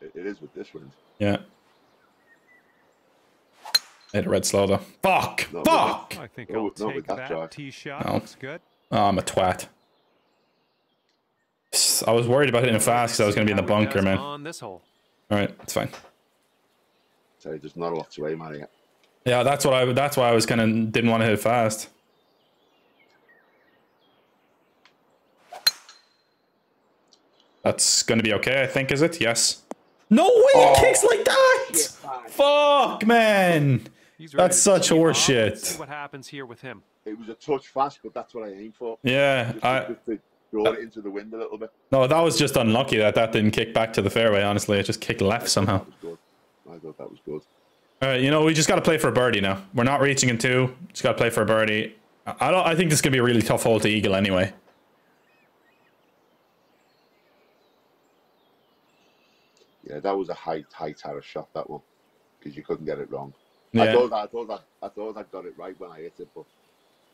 Speaker 2: It- It is with this one.
Speaker 1: Yeah. Hit a red slow though. Fuck!
Speaker 2: No,
Speaker 1: Fuck!
Speaker 3: I think
Speaker 2: No,
Speaker 3: I'll
Speaker 2: no, with
Speaker 3: take
Speaker 2: that
Speaker 3: that tee shot.
Speaker 1: No.
Speaker 3: Looks good.
Speaker 1: Oh, I'm a twat. I was worried about hitting it fast because I was going to be in the bunker, man.
Speaker 3: On this hole.
Speaker 1: All right, it's fine.
Speaker 2: So there's not a lot to aim at it.
Speaker 1: Yeah, that's what I. That's why I was kind of didn't want to hit it fast. That's going to be okay, I think. Is it? Yes. No way!
Speaker 2: Oh,
Speaker 1: it kicks like that. Fuck, man.
Speaker 3: He's
Speaker 1: That's
Speaker 3: to
Speaker 1: such
Speaker 3: tee off.
Speaker 1: horse
Speaker 3: Let's See
Speaker 1: shit.
Speaker 3: what happens here with him.
Speaker 2: It was a touch fast, but that's what I aimed for.
Speaker 1: Yeah,
Speaker 2: Just,
Speaker 1: I,
Speaker 2: to, just to draw it into the wind a little bit.
Speaker 1: no, that was just unlucky that that didn't kick back to the fairway. Honestly, it just kicked left somehow.
Speaker 2: That was good. I thought that was good.
Speaker 1: All right, you know, we just got to play for a birdie now. We're not reaching in two. Just got to play for a birdie. I I don't. I think this is gonna be a really tough hole to eagle anyway.
Speaker 2: Yeah, that was a high, high terrace shot that one because you couldn't get it wrong.
Speaker 1: Yeah.
Speaker 2: I thought, I thought, I, I thought I got it right when I hit it, but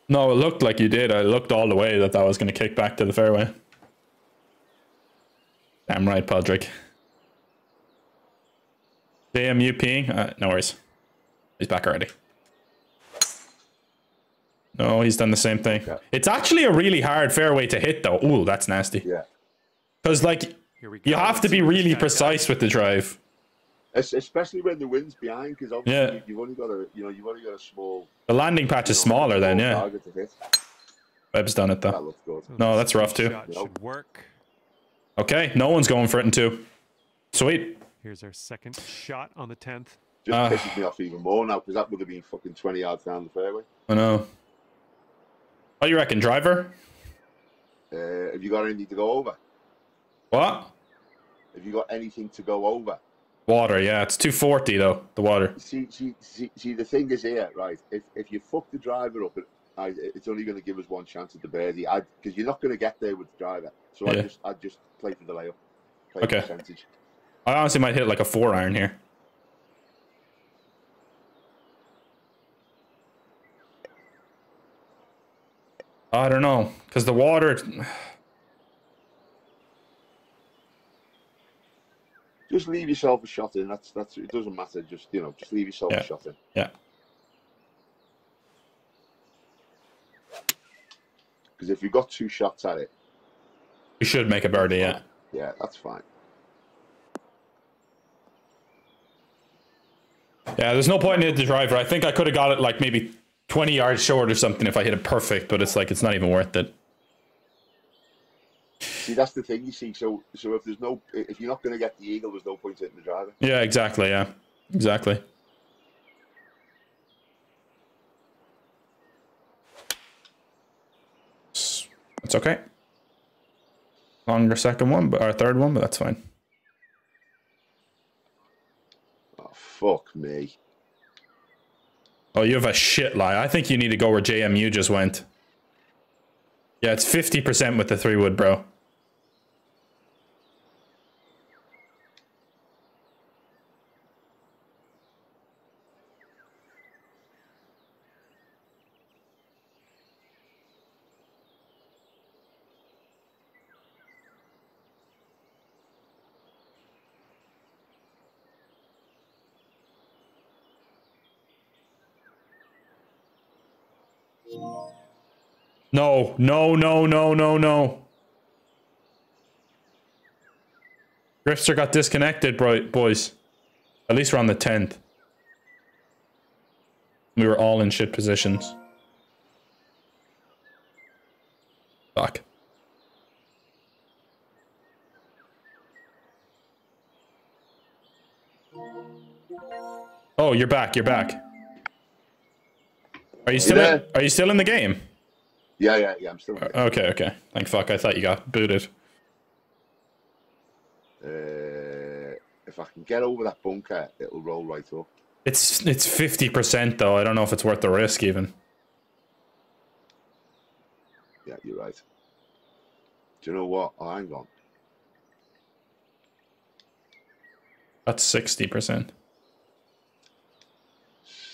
Speaker 1: No, it looked like you did. I looked all the way that that was gonna kick back to the fairway. Damn right, Podrick. JMU peeing? Uh, no worries. He's back already. No, he's done the same thing.
Speaker 2: Yeah.
Speaker 1: It's actually a really hard fairway to hit, though. Ooh, that's nasty.
Speaker 2: yeah,
Speaker 1: Because like
Speaker 3: Here we go.
Speaker 1: you have to
Speaker 3: Let's
Speaker 1: be
Speaker 3: see what this
Speaker 1: really precise
Speaker 3: does.
Speaker 1: with the drive.
Speaker 2: Es- especially when the wind's behind because obviously
Speaker 1: Yeah.
Speaker 2: you- you've only got a, you know, you've only got a small.
Speaker 1: The landing patch is
Speaker 2: know,
Speaker 1: smaller then, yeah.
Speaker 2: target to hit.
Speaker 1: Webb's done it
Speaker 2: That
Speaker 1: though.
Speaker 2: looks good.
Speaker 1: No, that's rough too.
Speaker 3: Should work.
Speaker 1: Okay, no one's going for it in two. Sweet.
Speaker 3: Here's our second shot on the 10th.
Speaker 2: Just
Speaker 1: Ah.
Speaker 2: pisses me off even more now because that would have been fucking twenty yards down the fairway.
Speaker 1: I know. What do you reckon, driver?
Speaker 2: Uh, have you got anything to go over?
Speaker 1: What?
Speaker 2: Have you got anything to go over?
Speaker 1: Water, yeah. It's 240 though, the water.
Speaker 2: See, see, see, see the thing is here, right? If if you fuck the driver up, it, I, it's only going to give us one chance at the birdie. I because you're not going to get there with the driver. So I just I just play for the layup. Play
Speaker 1: Okay.
Speaker 2: Percentage.
Speaker 1: I honestly might hit like a four iron here. I don't know, because the water.
Speaker 2: Just leave yourself a shot in. That's that's it. Doesn't matter. Just you know, just leave yourself
Speaker 1: Yeah.
Speaker 2: a shot in.
Speaker 1: Yeah.
Speaker 2: Because if you've got two shots at it,
Speaker 1: you should make a birdie, yeah.
Speaker 2: yeah, that's fine.
Speaker 1: Yeah, there's no point in the driver. I think I could have got it like maybe 20 yards short or something if I hit it perfect, but it's like it's not even worth it.
Speaker 2: See, that's the thing. You see, so so if there's no, if you're not going to get the eagle, there's no point hitting the driver.
Speaker 1: Yeah, exactly. Yeah, exactly. It's okay. Longer second one, but our third one, but that's fine.
Speaker 2: Oh fuck me!
Speaker 1: Oh, you have a shit lie. I think you need to go where JMU just went. Yeah, it's 50% with the three wood, bro. No, no, no, no, no, no. Grifter got disconnected, bro, boys. At least we're on the 10th. We were all in shit positions. Fuck. Oh, you're back. You're back. Are you still? In, are you still in the game?
Speaker 2: Yeah, yeah, yeah. I'm still.
Speaker 1: Okay, okay. Thank fuck. I thought you got booted.
Speaker 2: Uh, if I can get over that bunker, it'll roll right up.
Speaker 1: It's it's fifty percent though. I don't know if it's worth the risk even.
Speaker 2: Yeah, you're right. Do you know what? Oh, hang on.
Speaker 1: That's sixty percent.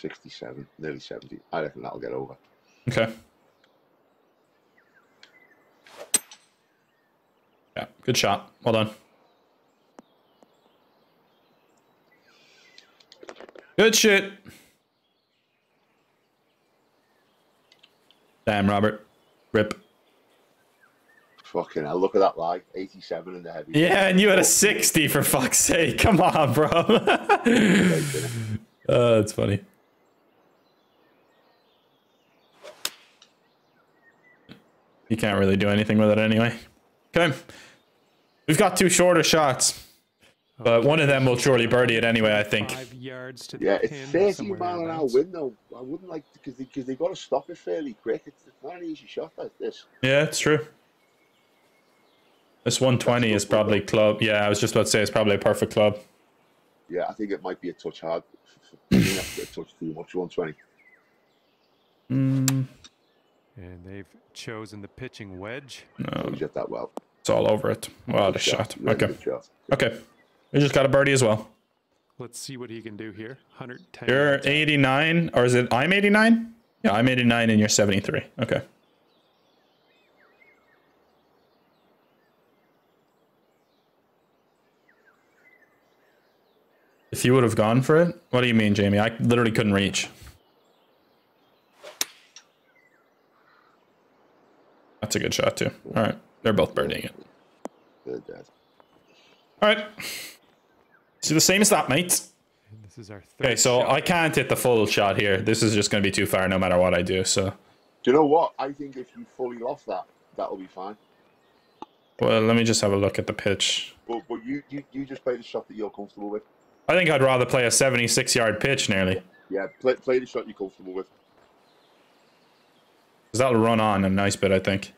Speaker 2: 67, nearly 70. I reckon that'll get over.
Speaker 1: Okay. Yeah, good shot. Well done. Good shit. Damn, Robert. Rip.
Speaker 2: Fucking hell, look at that lie. 87 in the heavy.
Speaker 1: Yeah, and you had a 60 for fuck's sake. Come on, bro. Uh, oh, that's funny. You can't really do anything with it anyway. Okay. We've got two shorter shots, but one of them will surely birdie it anyway, I think.
Speaker 3: Five yards to the
Speaker 2: Yeah, it's
Speaker 3: pin,
Speaker 2: 30 mile an hour wind though. I wouldn't like because they, cause they got to stop it fairly quick. It's, it's not an easy shot like this.
Speaker 1: Yeah, it's true. This 120 is probably club. Yeah, I was just about to say it's probably a perfect club.
Speaker 2: Yeah, I think it might be a touch hard. I think that's a touch too much. 120.
Speaker 1: Mm,
Speaker 3: And they've chosen the pitching wedge.
Speaker 2: Oh,
Speaker 1: no,
Speaker 2: you get that well.
Speaker 1: It's all over it. Wow, the
Speaker 2: Good
Speaker 1: shot.
Speaker 2: Really
Speaker 1: Okay.
Speaker 2: shot.
Speaker 1: Okay. We just got a birdie as well.
Speaker 3: Let's see what he can do here. 110.
Speaker 1: You're 89, or is it I'm 89? Yeah, I'm 89 and you're 73. Okay. If you would have gone for it, what do you mean, Jamie? I literally couldn't reach. That's a good shot too. All right, they're both burning it.
Speaker 2: They're dead.
Speaker 1: All right. See the same as that, mate.
Speaker 3: This is our third
Speaker 1: Okay, so
Speaker 3: shot.
Speaker 1: I can't hit the full shot here. This is just going to be too far no matter what I do. So,
Speaker 2: Do you know what? I think if you fully loft that, that'll be fine.
Speaker 1: well, let me just have a look at the pitch.
Speaker 2: But but you, you, you just play the shot that you're comfortable with.
Speaker 1: I think I'd rather play a 76 yard pitch nearly.
Speaker 2: Yeah, play, play the shot you're comfortable with.
Speaker 1: Because that'll run on a nice bit, I think.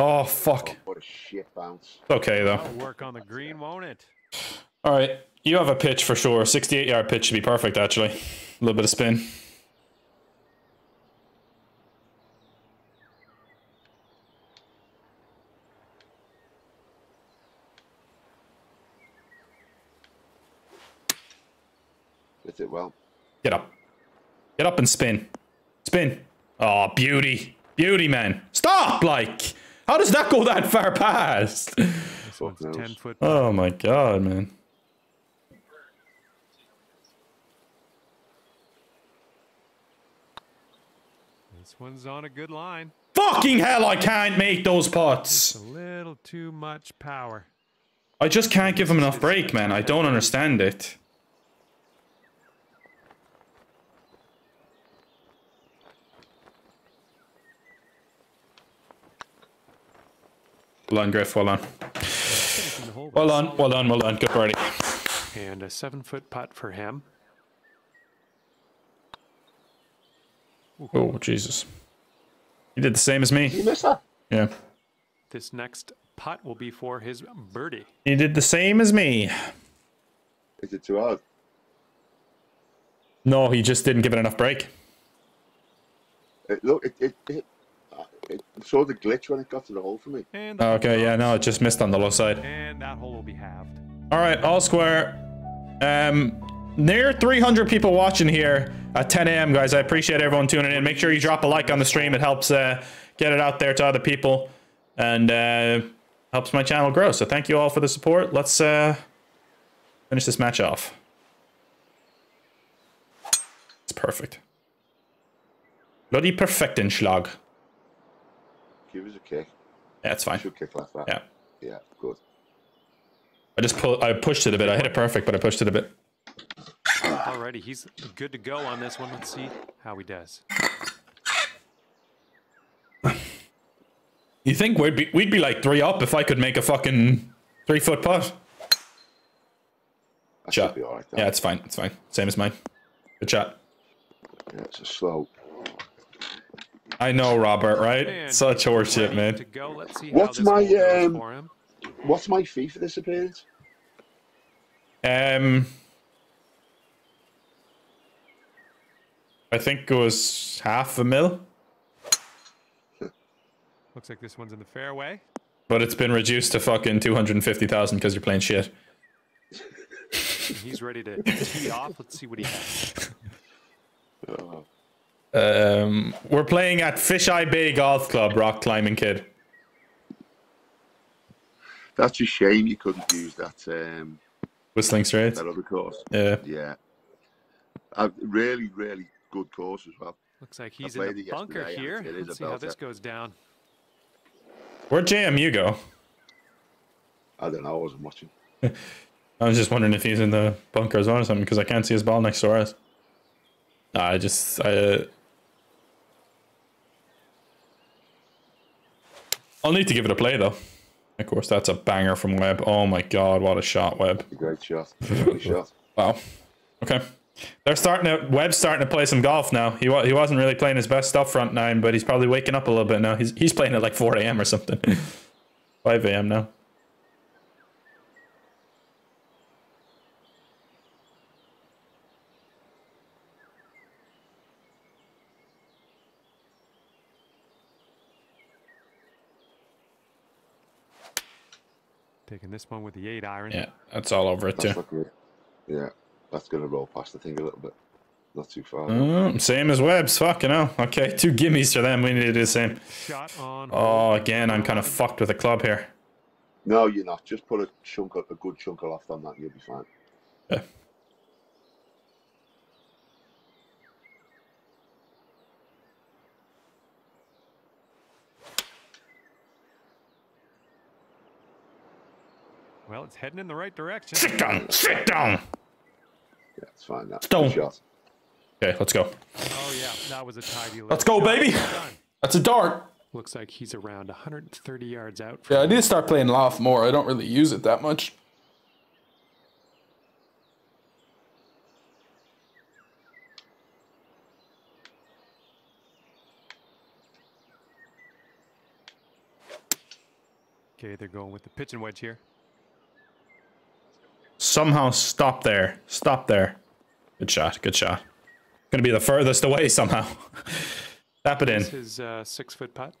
Speaker 1: Oh, fuck.
Speaker 2: Oh, what a shit bounce.
Speaker 1: Okay, though.
Speaker 3: That'll work on the green, won't it?
Speaker 1: All right. You have a pitch for sure. 68 yard pitch should be perfect, actually. A little bit of spin.
Speaker 2: Hit it well.
Speaker 1: Get up. Get up and spin. Spin. Oh, beauty. Beauty, man. Stop, like. How does that go that far past?
Speaker 3: This one's
Speaker 2: knows?
Speaker 3: 10 foot.
Speaker 1: Oh my god, man.
Speaker 3: This one's on a good line.
Speaker 1: Fucking hell, I can't make those
Speaker 3: It's
Speaker 1: putts.
Speaker 3: a little too much power.
Speaker 1: I just can't give him enough break, man. I don't understand it. Well done, Griff. Well done.
Speaker 3: Finishing the hole with
Speaker 1: Well
Speaker 3: a
Speaker 1: done. Well done. Well done. Good birdie.
Speaker 3: And a seven foot putt for him.
Speaker 1: Oh, Jesus. You did the same as me.
Speaker 2: You missed that.
Speaker 1: Yeah.
Speaker 3: This next putt will be for his birdie.
Speaker 1: He did the same as me.
Speaker 2: Is it too hard?
Speaker 1: No, he just didn't give it enough break.
Speaker 2: It, look, it, it, it, it saw the glitch when it got to the hole for me.
Speaker 3: And
Speaker 1: Okay, yeah, no, it just missed on the low side.
Speaker 3: And that hole will be halved.
Speaker 1: All right, all square. Um, near 300 people watching here at 10 a.m. guys. I appreciate everyone tuning in. Make sure you drop a like on the stream. It helps uh, get it out there to other people and uh, helps my channel grow. So thank you all for the support. Let's uh, finish this match off. It's perfect. Bloody perfectenschlag.
Speaker 2: Give us a kick.
Speaker 1: Yeah, it's fine.
Speaker 2: Should kick like that.
Speaker 1: Yeah.
Speaker 2: Yeah, good.
Speaker 1: I just pull. I pushed it a bit. I hit it perfect, but I pushed it a bit.
Speaker 3: Alrighty, he's good to go on this one. Let's see how he does.
Speaker 1: You think we'd be we'd be like three up if I could make a fucking three foot putt?
Speaker 2: That
Speaker 1: Shot.
Speaker 2: should.
Speaker 1: Yeah, it's fine. It's fine. Same as mine. Good shot.
Speaker 2: yeah, it's a slow.
Speaker 1: I know, Robert. Right?
Speaker 3: And
Speaker 1: Such horseshit,
Speaker 3: ready
Speaker 1: man.
Speaker 3: To go. Let's see
Speaker 2: What's my, um. What's my fee for this appearance?
Speaker 1: Um, I think it was half a mil,
Speaker 3: Looks like this one's in the fairway.
Speaker 1: but it's been reduced to fucking two hundred and fifty thousand because you're playing shit.
Speaker 3: He's ready to tee off. Let's see what he has.
Speaker 1: Um, we're playing at Fisheye Bay Golf Club, Rock Climbing Kid.
Speaker 2: That's a shame you couldn't use that um,
Speaker 1: Whistling Straits?
Speaker 2: that other course.
Speaker 1: Yeah.
Speaker 2: Yeah. A really, really good course as well.
Speaker 3: Looks like he's in the bunker here. Let's
Speaker 2: a
Speaker 3: see how this goes down.
Speaker 1: Where'd JMU go?
Speaker 2: I don't know. I wasn't watching.
Speaker 1: I was just wondering if he's in the bunker as well or something because I can't see his ball next to ours. Nah, I just I. Uh, I'll need to give it a play though. Of course, that's a banger from Webb. Oh my god, what a shot, Webb!
Speaker 2: Great shot. Great shot.
Speaker 1: Wow. Okay. They're starting to Webb's starting to play some golf now. He wa- he wasn't really playing his best stuff front nine, but he's probably waking up a little bit now. He's he's playing at like four a.m. or something. Five a.m. now.
Speaker 3: Taking this one with the eight iron.
Speaker 1: Yeah, that's all over it
Speaker 2: That's
Speaker 1: too.
Speaker 2: not good. Yeah. That's going to roll past, the thing a little bit. Not too far.
Speaker 1: Oh, same as Webb's. Fuck, you know. Okay, two gimmies for them. We need to do the same. Oh, again, I'm kind of fucked with a club here.
Speaker 2: No, you're not. Just put a chunk, of, a good chunk of loft on that, and you'll be fine.
Speaker 1: Yeah.
Speaker 3: It's heading in the right direction.
Speaker 1: Sit down. Sit down.
Speaker 2: Yeah, it's fine. That
Speaker 1: Stone.
Speaker 2: Good shot.
Speaker 1: Okay, let's go.
Speaker 3: Oh yeah, that was a tidy.
Speaker 1: Let's
Speaker 3: little
Speaker 1: go,
Speaker 3: shot.
Speaker 1: baby. That's a dart.
Speaker 3: Looks like he's around 130 yards out.
Speaker 1: Yeah, I need to start playing loft more. I don't really use it that much.
Speaker 3: Okay, they're going with the pitching wedge here.
Speaker 1: Somehow stop there. Stop there. Good shot. Good shot. Gonna be the furthest away somehow. Tap it in.
Speaker 3: This is uh, six foot putt.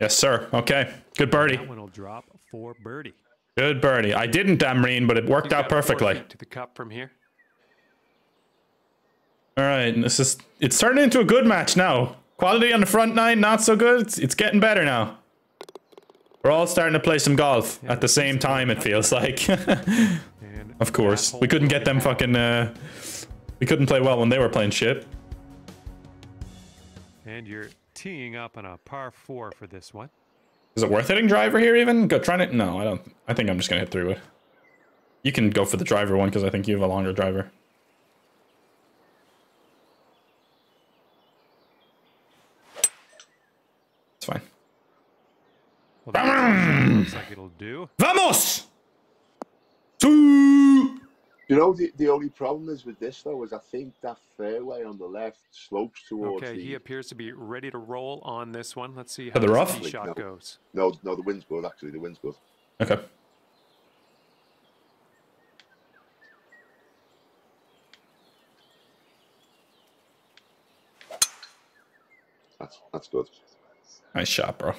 Speaker 1: Yes, sir. Okay. Good birdie.
Speaker 3: That one will drop for birdie.
Speaker 1: Good birdie. I didn't Damreen, but it worked out perfectly.
Speaker 3: to the cup from here.
Speaker 1: All right, this is it's turning into a good match now. Quality on the front nine, not so good. It's, it's getting better now. We're all starting to play some golf at the same time. It feels like. Of course, we couldn't get them fucking. Uh, we couldn't play well when they were playing shit.
Speaker 3: And you're teeing up on a par four for this one.
Speaker 1: Is it worth hitting driver here? Even go trying it? No, I don't. I think I'm just gonna hit through it. You can go for the driver one because I think you have a longer driver. It's fine.
Speaker 3: Well, that looks like it'll do.
Speaker 1: Vamos! Two.
Speaker 2: You know, the, the only problem is with this, though, is I think that fairway on the left slopes towards
Speaker 3: Okay,
Speaker 2: the...
Speaker 3: he appears to be ready to roll on this one. Let's see how
Speaker 1: the rough?
Speaker 3: tee shot
Speaker 2: No.
Speaker 3: goes.
Speaker 2: No, no, the wind's good, actually. The wind's good.
Speaker 1: Okay.
Speaker 2: That's that's good.
Speaker 1: Nice shot, bro.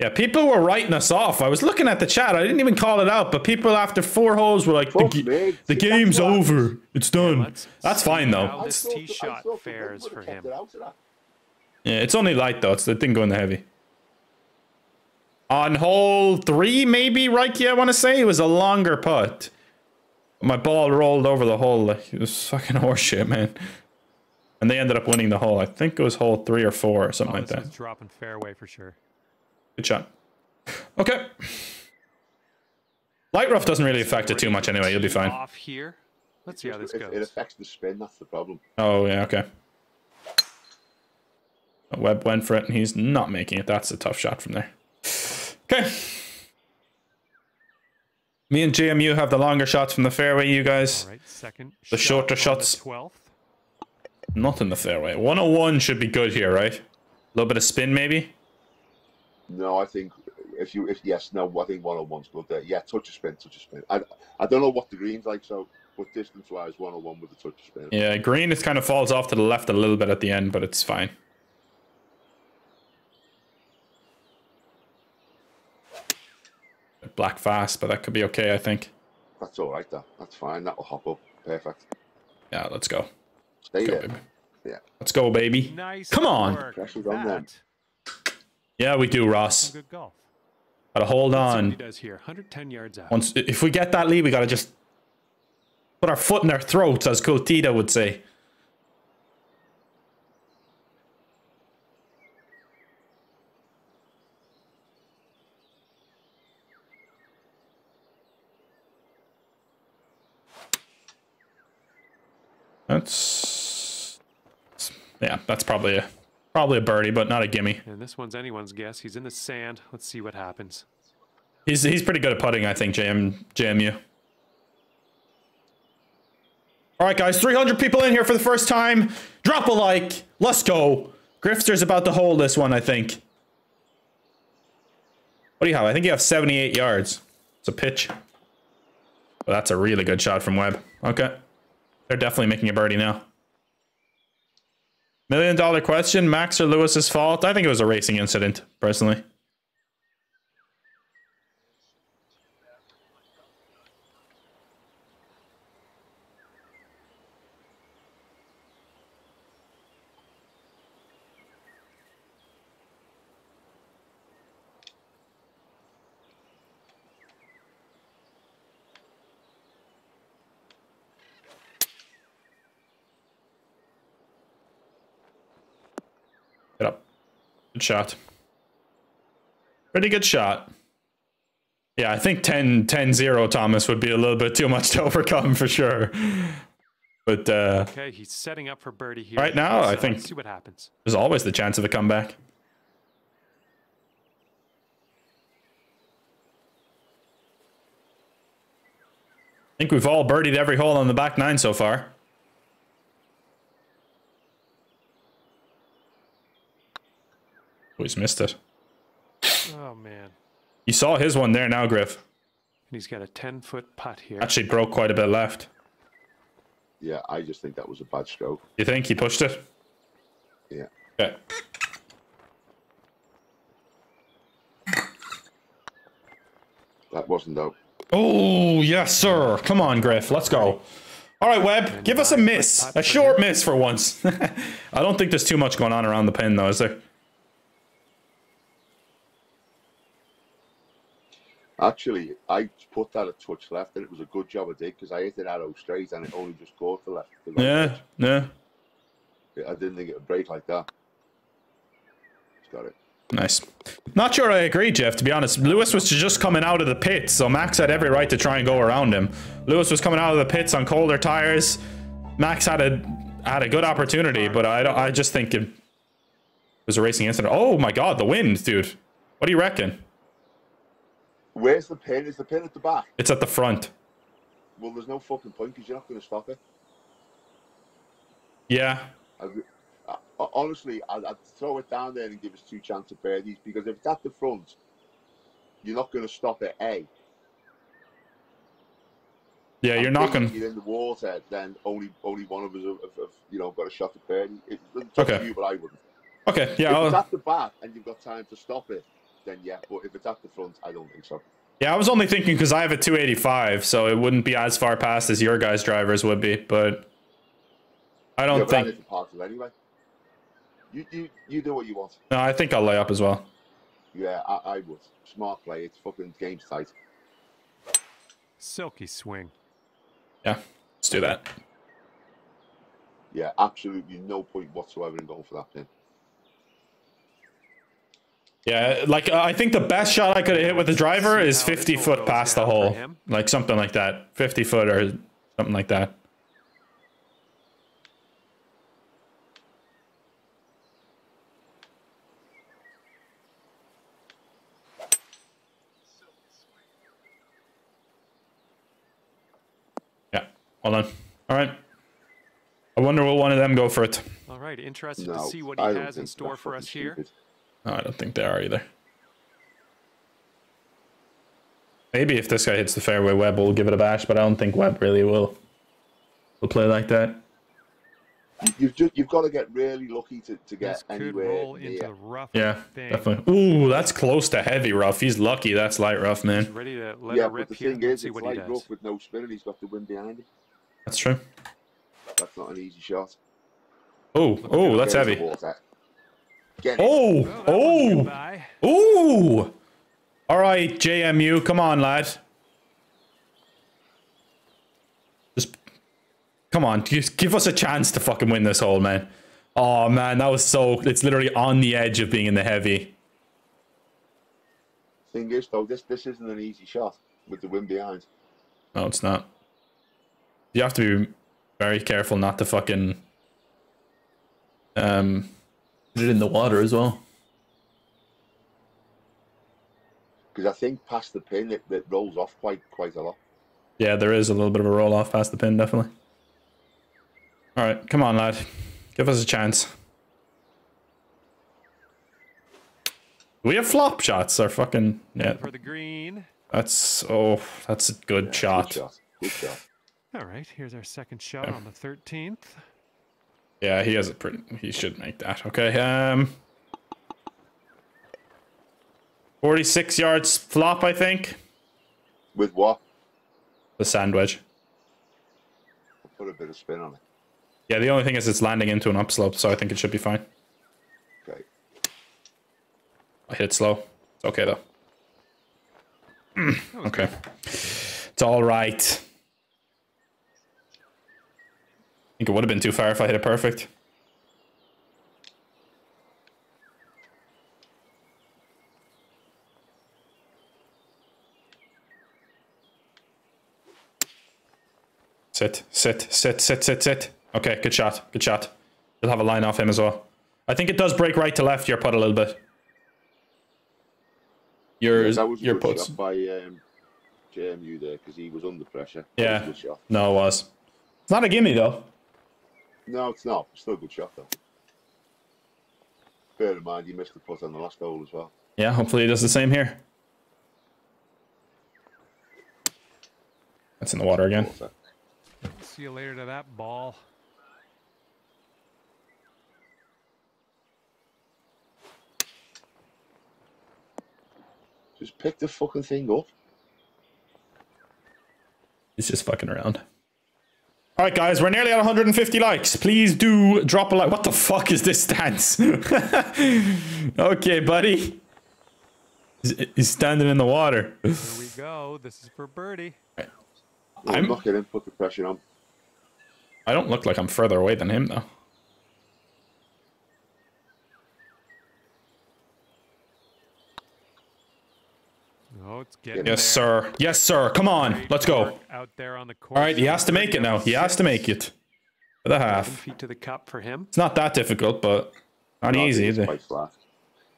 Speaker 1: Yeah, people were writing us off. I was looking at the chat. I didn't even call it out, but people after four holes were like, "The,
Speaker 2: Fuck
Speaker 1: ga-
Speaker 2: me.
Speaker 1: the game's over. It's done."
Speaker 3: let's
Speaker 1: That's fine though.
Speaker 3: how this tee shot
Speaker 2: thought
Speaker 3: fares for him.
Speaker 2: it out of that.
Speaker 1: Yeah, it's only light though. It's, it didn't go in the heavy. On hole three, maybe Reiki, I want to say it was a longer putt. My ball rolled over the hole. Like, it was fucking horseshit, man. And they ended up winning the hole. I think it was hole three or four or something
Speaker 3: Oh,
Speaker 1: like that.
Speaker 3: dropping fairway for sure.
Speaker 1: Good shot. Okay. Light rough doesn't really affect it too much anyway. You'll be fine.
Speaker 3: Off here. Let's see how this
Speaker 2: It, it affects the spin, that's the problem.
Speaker 1: Oh, yeah, okay. Webb went for it, and he's not making it. That's a tough shot from there. Okay. Me and JMU have the longer shots from the fairway, you guys.
Speaker 3: All right, second.
Speaker 1: The
Speaker 3: shot
Speaker 1: shorter
Speaker 3: on the
Speaker 1: shots.
Speaker 3: 12th.
Speaker 1: Not in the fairway. 101 should be good here, right? A little bit of spin, maybe?
Speaker 2: No, I think if you if yes, no, I think one on one's good there. Yeah, touch of spin, touch of spin. I I don't know what the green's like, so but distance wise, one on one with a touch of spin.
Speaker 1: Yeah, green, it kind of falls off to the left a little bit at the end, but it's fine. black fast, but that could be okay, I think.
Speaker 2: That's all right. That that's fine. That'll hop up. Perfect.
Speaker 1: Yeah, let's go.
Speaker 2: Stay
Speaker 1: Let's go,
Speaker 2: there.
Speaker 1: baby.
Speaker 2: Yeah.
Speaker 1: Let's go, baby.
Speaker 3: Nice.
Speaker 1: Come on.
Speaker 2: Pressure's on them.
Speaker 3: That-
Speaker 1: Yeah, we do, Ross.
Speaker 3: good golf.
Speaker 1: Gotta hold
Speaker 3: see he
Speaker 1: on.
Speaker 3: does here. 110 yards out.
Speaker 1: Once if we get that lead, we gotta just put our foot in our throats, as Kultita would say. That's yeah, that's probably a probably a birdie, but not a gimme.
Speaker 3: And this one's anyone's guess. He's in the sand. Let's see what happens.
Speaker 1: He's he's pretty good at putting, I think, JM JMU. All right, guys, 300 people in here for the first time. Drop a like. Let's go. Grifter's about to hold this one, I think. What do you have? I think you have 78 yards. It's a pitch. Well, that's a really good shot from Webb. Okay. They're definitely making a birdie now. Million dollar question Max or Lewis's fault? I think it was a racing incident, personally. Shot. Pretty good shot. Yeah, I think 10 10 0 Thomas would be a little bit too much to overcome for sure. But uh,
Speaker 3: Okay, he's setting up for birdie here.
Speaker 1: Right now,
Speaker 3: Let's,
Speaker 1: I think-
Speaker 3: see what happens.
Speaker 1: there's always the chance of a comeback. I think we've all birdied every hole on the back nine so far. Oh, he's missed it.
Speaker 3: Oh man.
Speaker 1: You saw his one there now, Griff.
Speaker 3: And he's got a 10 foot putt here.
Speaker 1: Actually broke quite a bit left.
Speaker 2: Yeah, I just think that was a bad stroke.
Speaker 1: You think he pushed it?
Speaker 2: Yeah.
Speaker 1: Okay.
Speaker 2: That wasn't though.
Speaker 1: Oh, yes, sir. Come on, Griff. Let's go. All right, Webb. Give us a miss. A short miss for once. I don't think there's too much going on around the pin, though, is there?
Speaker 2: Actually, I put that a touch left, and it was a good job I did because I hit an arrow straight, and it only just caught the left. the
Speaker 1: Yeah, yeah.
Speaker 2: I didn't think it would break like that. It's got it.
Speaker 1: Nice. Not sure I agree, Jeff, to be honest. Lewis was just coming out of the pits, so Max had every right to try and go around him. Lewis was coming out of the pits on colder tires. Max had a had a good opportunity, but I, don't- I just think it was a racing incident. Oh my god, the wind, dude. What do you reckon?
Speaker 2: Where's the pin? Is the pin at the back?
Speaker 1: It's at the front.
Speaker 2: Well, there's no fucking point because you're not going to stop it.
Speaker 1: Yeah.
Speaker 2: I, I, honestly, I'd, I'd throw it down there and give us two chance of birdies because if it's at the front, you're not going to stop it. A.
Speaker 1: Yeah, you're not going
Speaker 2: You're in the water, then only only one of us have, have, have you know got a shot at birdie. It, it's up
Speaker 1: Okay.
Speaker 2: to you, but I wouldn't.
Speaker 1: Okay, yeah.
Speaker 2: if it's
Speaker 1: I'll,
Speaker 2: at the back and you've got time to stop it, then yeah. But if it's at the front, I don't think so.
Speaker 1: yeah, I was only thinking because I have a 285, so it wouldn't be as far past as your guys' drivers would be, but I don't
Speaker 2: yeah, but I
Speaker 1: think.
Speaker 2: hit the parcel anyway. You, you you do what you want.
Speaker 1: No, I think I'll lay up as well.
Speaker 2: Yeah, I, I would. Smart play. It's fucking game tight.
Speaker 3: Silky swing.
Speaker 1: Yeah, let's do that.
Speaker 2: Yeah, absolutely no point whatsoever in going for that pin.
Speaker 1: Yeah, like uh, I think the best shot I could have hit with the driver is 50 foot past the hole, like something like that, 50 foot or something like that. Yeah, hold on. All right. I wonder will one of them go for it.
Speaker 3: All right, interested
Speaker 2: No,
Speaker 3: to see what he
Speaker 2: I
Speaker 3: has in store for
Speaker 2: fucking
Speaker 3: us here.
Speaker 2: Stupid.
Speaker 1: No, I don't think they are either. Maybe if this guy hits the fairway, Webb will give it a bash, but I don't think Webb really will. Will play like that.
Speaker 2: You've just you've got to get really lucky to, to get
Speaker 3: This could
Speaker 2: anywhere
Speaker 3: roll
Speaker 2: near.
Speaker 3: into the rough.
Speaker 1: Yeah,
Speaker 3: I think.
Speaker 1: definitely. Ooh, that's close to heavy rough. He's lucky. That's light rough,
Speaker 3: He's
Speaker 1: man.
Speaker 3: ready to let
Speaker 2: Yeah,
Speaker 3: it
Speaker 2: but the thing is,
Speaker 3: see
Speaker 2: it's
Speaker 3: what he
Speaker 2: like
Speaker 3: does.
Speaker 2: rough with no spin, and he's got the wind behind him.
Speaker 1: That's true.
Speaker 2: That's not an easy shot.
Speaker 1: Oh, oh, that's
Speaker 2: Get in the
Speaker 1: heavy.
Speaker 2: water. Get it.
Speaker 1: Oh,
Speaker 3: Well,
Speaker 1: oh, ooh. All right, JMU, come on, lad. Just come on, just give us a chance to fucking win this hole, man. Oh man, that was so. It's literally on the edge of being in the heavy.
Speaker 2: Thing is, though, this this isn't an easy shot with the wind behind.
Speaker 1: No, it's not. You have to be very careful not to fucking um put it in the water as well.
Speaker 2: Because I think past the pin, it, it rolls off quite quite a lot.
Speaker 1: Yeah, there is a little bit of a roll off past the pin, definitely. All right, come on, lad. Give us a chance. We have flop shots or fucking yeah?
Speaker 3: For the green.
Speaker 1: That's oh, that's a good shot.
Speaker 2: Good shot. Good shot.
Speaker 3: All right, here's our second shot on the 13th.
Speaker 1: Yeah, he has a pretty. He should make that. Okay. Um. Forty-six yards flop, I think.
Speaker 2: With what?
Speaker 1: The sand wedge.
Speaker 2: I'll put a bit of spin on it.
Speaker 1: Yeah, the only thing is it's landing into an upslope, so I think it should be fine.
Speaker 2: Okay.
Speaker 1: I hit it slow. It's okay though.
Speaker 3: That was
Speaker 1: Okay. It's all right. I think it would have been too far if I hit it perfect. Sit, sit, sit, sit, sit, sit. Okay, good shot, good shot. You'll have a line off him as well. I think it does break right to left your putt a little bit. Yours,
Speaker 2: that was
Speaker 1: your putts.
Speaker 2: by um, JMU there because he was under pressure.
Speaker 1: Yeah. No, it was. It's not a gimme though.
Speaker 2: No, it's not. It's still a good shot though. Bear in mind, you missed the putt on the last hole as well.
Speaker 1: Yeah, hopefully he does the same here. That's in the water again.
Speaker 3: See you later to that ball.
Speaker 2: Just pick the fucking thing up.
Speaker 1: He's just fucking around. All right, guys, we're nearly at 150 likes. Please do drop a like. What the fuck is this stance? okay, buddy. He's, he's standing in the water.
Speaker 3: Here we go. This is for birdie.
Speaker 2: I'm
Speaker 1: I'm-
Speaker 2: not getting put the pressure on.
Speaker 1: I don't look like I'm further away than him, though.
Speaker 3: Oh, it's getting
Speaker 1: Yes,
Speaker 3: there.
Speaker 1: sir. Yes, sir. Come on. Let's go.
Speaker 3: Out there on the course.
Speaker 1: All right, he has to make it now. He has to make it. For the half.
Speaker 3: feet to the cup for him.
Speaker 1: It's not that difficult, but not
Speaker 2: I
Speaker 1: easy,
Speaker 2: it's
Speaker 1: is it?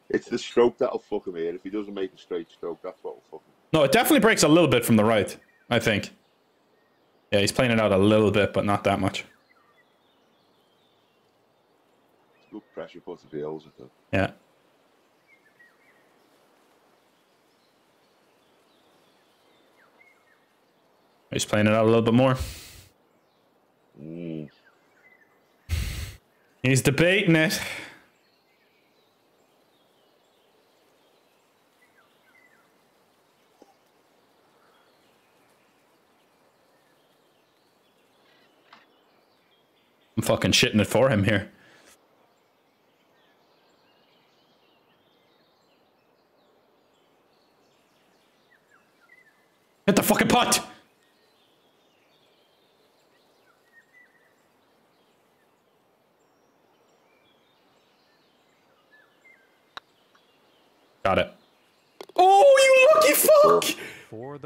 Speaker 2: It's the stroke that'll fuck him here. If he doesn't make a straight stroke, that's what will fuck him.
Speaker 1: No, it definitely breaks a little bit from the right, I think. Yeah, he's playing it out a little bit, but not that much.
Speaker 2: It's good pressure putt if he holds it though.
Speaker 1: Yeah. He's playing it out a little bit more.
Speaker 2: Mm.
Speaker 1: He's debating it. I'm fucking shitting it for him here. Hit the fucking putt! Got it. Oh, you lucky fuck!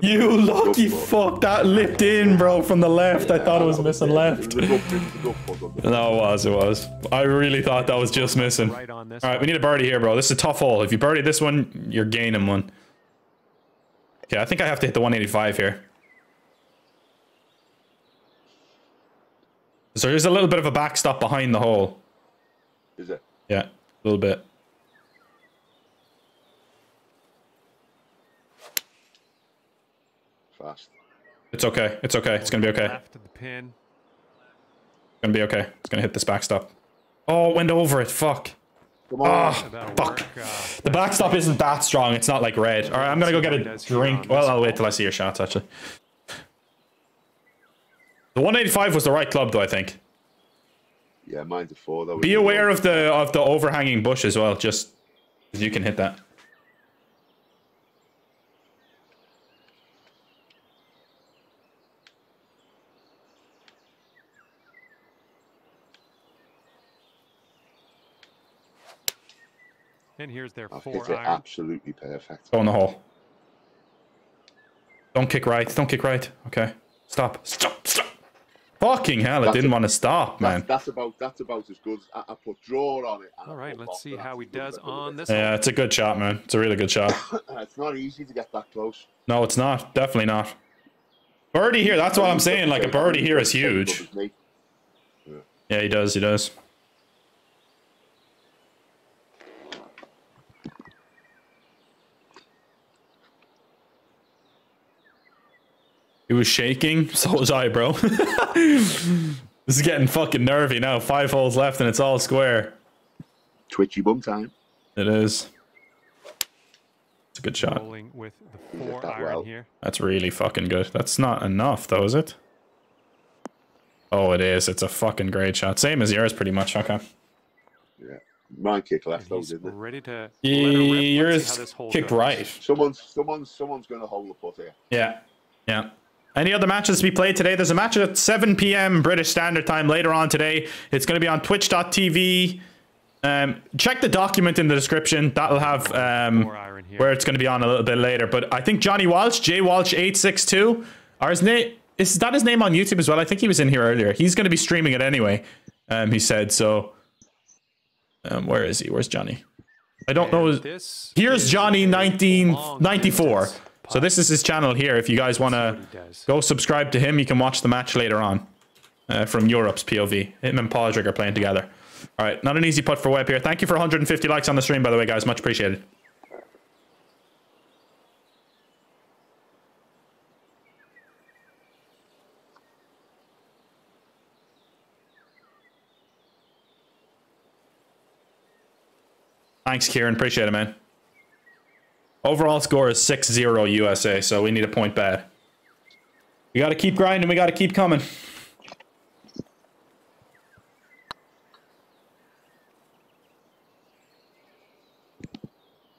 Speaker 1: You lucky fuck! That lipped in, bro, from the left. I thought it was missing left.
Speaker 2: was a good, it was a good putt on the-
Speaker 1: No, it was, it was. I really thought that was just missing.
Speaker 3: Right on this.
Speaker 1: All right, we need a birdie here, bro. This is a tough hole. If you birdie this one, you're gaining one. Okay, I think I have to hit the 185 here. So there's a little bit of a backstop behind the hole.
Speaker 2: Is it?
Speaker 1: Yeah, a little bit.
Speaker 2: Fast.
Speaker 1: It's okay. It's okay. It's gonna be okay.
Speaker 3: Left of the pin.
Speaker 1: Gonna be okay. It's gonna hit this backstop. Oh, went over it. Fuck.
Speaker 2: Come on.
Speaker 1: Ah, fuck.
Speaker 3: work. Uh,
Speaker 1: The backstop isn't that strong. It's not like red. All right, I'm gonna go get a drink. Well, I'll wait till I see your shots. Actually, the 185 was the right club, though. I think.
Speaker 2: Yeah, mine's a four though.
Speaker 1: Be aware of the of the overhanging bush as well. Just you can hit that.
Speaker 3: And here's their
Speaker 2: I've
Speaker 3: four
Speaker 2: hit it
Speaker 3: iron.
Speaker 2: absolutely perfect.
Speaker 1: Go in the hole. Don't kick right. Don't kick right. Okay. Stop. Stop. Stop. Fucking hell! It
Speaker 2: That's
Speaker 1: didn't
Speaker 2: it.
Speaker 1: want to stop, man.
Speaker 2: That's, that's about that's about as good. I, I put draw on it.
Speaker 3: All right, let's see how he
Speaker 2: that's as good
Speaker 3: does
Speaker 2: as I could
Speaker 3: on
Speaker 2: have
Speaker 3: this.
Speaker 1: Yeah, it's a good shot, man. It's a really good shot.
Speaker 2: it's not easy to get that close.
Speaker 1: No, it's not. Definitely not. Birdie here. That's what I'm saying. Like a birdie here is huge. Yeah, he does. He does. He was shaking. So was I, bro. this is getting fucking nervy now. Five holes left and it's all square.
Speaker 2: Twitchy bum time.
Speaker 1: It is. It's a good shot.
Speaker 3: Rolling with the four
Speaker 2: that
Speaker 3: iron
Speaker 2: well.
Speaker 3: here.
Speaker 1: That's really fucking good. That's not enough, though, is it? Oh, it is. It's a fucking great shot. Same as yours, pretty much. Okay.
Speaker 2: Yeah. Mine kick left
Speaker 3: And
Speaker 2: though, didn't it?
Speaker 3: ready to let her rip. Let's see how
Speaker 1: Yours kicked
Speaker 3: goes.
Speaker 1: right.
Speaker 2: Someone's someone's someone's gonna hold the putt here.
Speaker 1: Yeah. Yeah. Any other matches to be played today? There's a match at 7 p.m. British Standard Time later on today. It's going to be on twitch.tv. Um, check the document in the description. That'll have um,
Speaker 3: Four iron here.
Speaker 1: where it's going to be on a little bit later. But I think Johnny Walsh, J Walsh 862, or his name is that his name on YouTube as well? I think he was in here earlier. He's going to be streaming it anyway. Um, he said so. Um, where is he? Where's Johnny? I don't know.
Speaker 3: And this
Speaker 1: Here's Johnny
Speaker 3: a long
Speaker 1: 1994. So this is his channel here. If you guys want to
Speaker 3: what he does.
Speaker 1: go subscribe to him, you can watch the match later on uh, from Europe's POV. Him and Padraig are playing together. All right, not an easy putt for Webb here. Thank you for 150 likes on the stream, by the way, guys. Much appreciated. Thanks, Kieran. Appreciate it, man. Overall score is 6-0 USA, so we need a point bad. We got to keep grinding. We got to keep coming.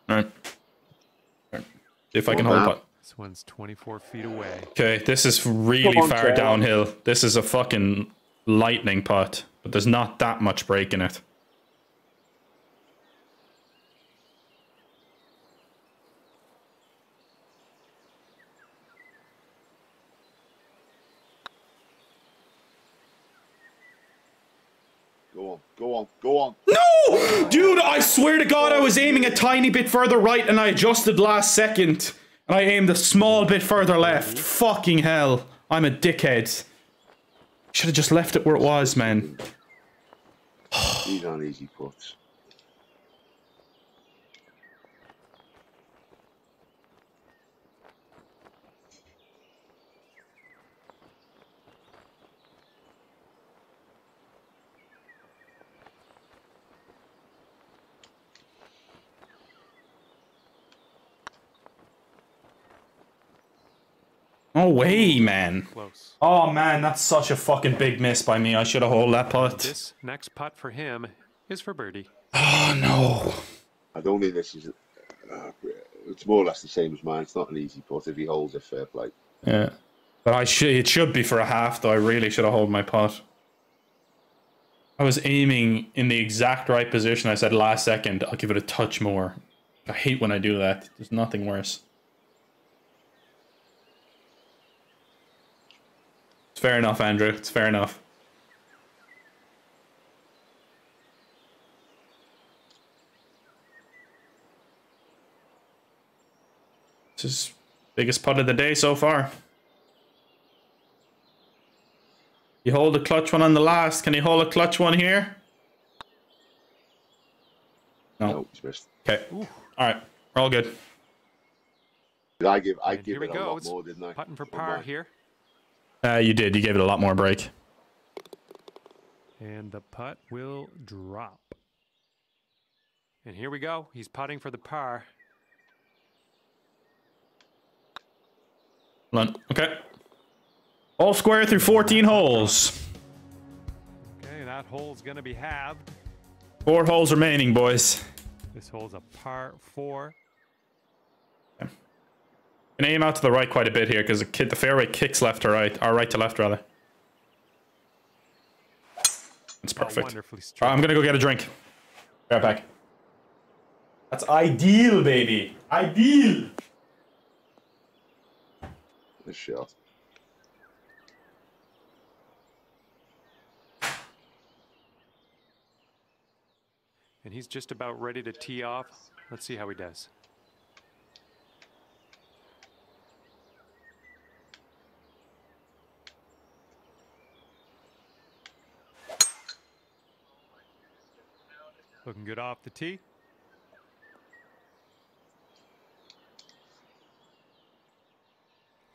Speaker 1: All right. All right. See if I can hold
Speaker 2: now-
Speaker 1: putt.
Speaker 3: This one's 24 feet away.
Speaker 1: Okay, this is really
Speaker 2: Come on,
Speaker 1: far
Speaker 2: Trevor.
Speaker 1: downhill. This is a fucking lightning putt, but there's not that much break in it.
Speaker 2: Go on, go on.
Speaker 1: No! Dude, I swear to God, I was aiming a tiny bit further right and I adjusted last second. And I aimed a small bit further left. Fucking hell. I'm a dickhead. Should have just left it where it was, man.
Speaker 2: These aren't easy putts.
Speaker 1: No way, man.
Speaker 3: Close.
Speaker 1: Oh, man, that's such a fucking big miss by me. I should have hold that putt.
Speaker 3: This next putt for him is for birdie.
Speaker 1: Oh, no.
Speaker 2: I don't think this is. Uh, it's more or less the same as mine. It's not an easy putt. If he holds it, fair play.
Speaker 1: Yeah. But I should it should be for a half though. I really should have hold my putt. I was aiming in the exact right position. I said last second, I'll give it a touch more. I hate when I do that. There's nothing worse. Fair enough, Andrew. It's fair enough. This is biggest putt of the day so far. You hold a clutch one on the last. Can you hold a clutch one here? No.
Speaker 2: No, he's missed.
Speaker 1: Okay. All right. We're all good.
Speaker 2: I give I
Speaker 3: And
Speaker 2: give
Speaker 3: here we
Speaker 2: it a
Speaker 3: go.
Speaker 2: lot more, didn't I?
Speaker 3: Putting for
Speaker 2: on
Speaker 3: par
Speaker 2: mine?
Speaker 3: here.
Speaker 1: Uh, you did. You gave it a lot more break.
Speaker 3: And the putt will drop. And here we go. He's putting for the par.
Speaker 1: Hold. Okay. All square through 14 holes.
Speaker 3: Okay, that hole's going to be halved.
Speaker 1: Four holes remaining, boys.
Speaker 3: This hole's a par four.
Speaker 1: Can aim out to the right quite a bit here because the kid the fairway kicks left to right, or right to left rather. That's
Speaker 3: Oh,
Speaker 1: perfect.
Speaker 3: wonderfully
Speaker 1: Alright,
Speaker 3: struck.
Speaker 1: I'm gonna go get a drink. Be right back. That's ideal, baby. Ideal.
Speaker 2: This shot.
Speaker 3: And he's just about ready to tee off. Let's see how he does. Looking good off the tee.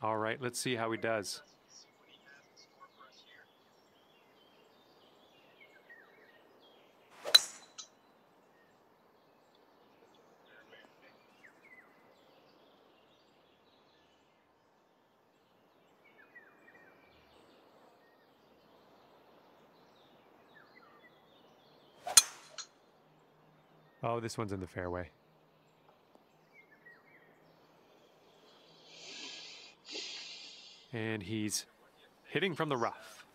Speaker 3: All right, let's see how he does. Oh, this one's in the fairway. And he's hitting from the rough.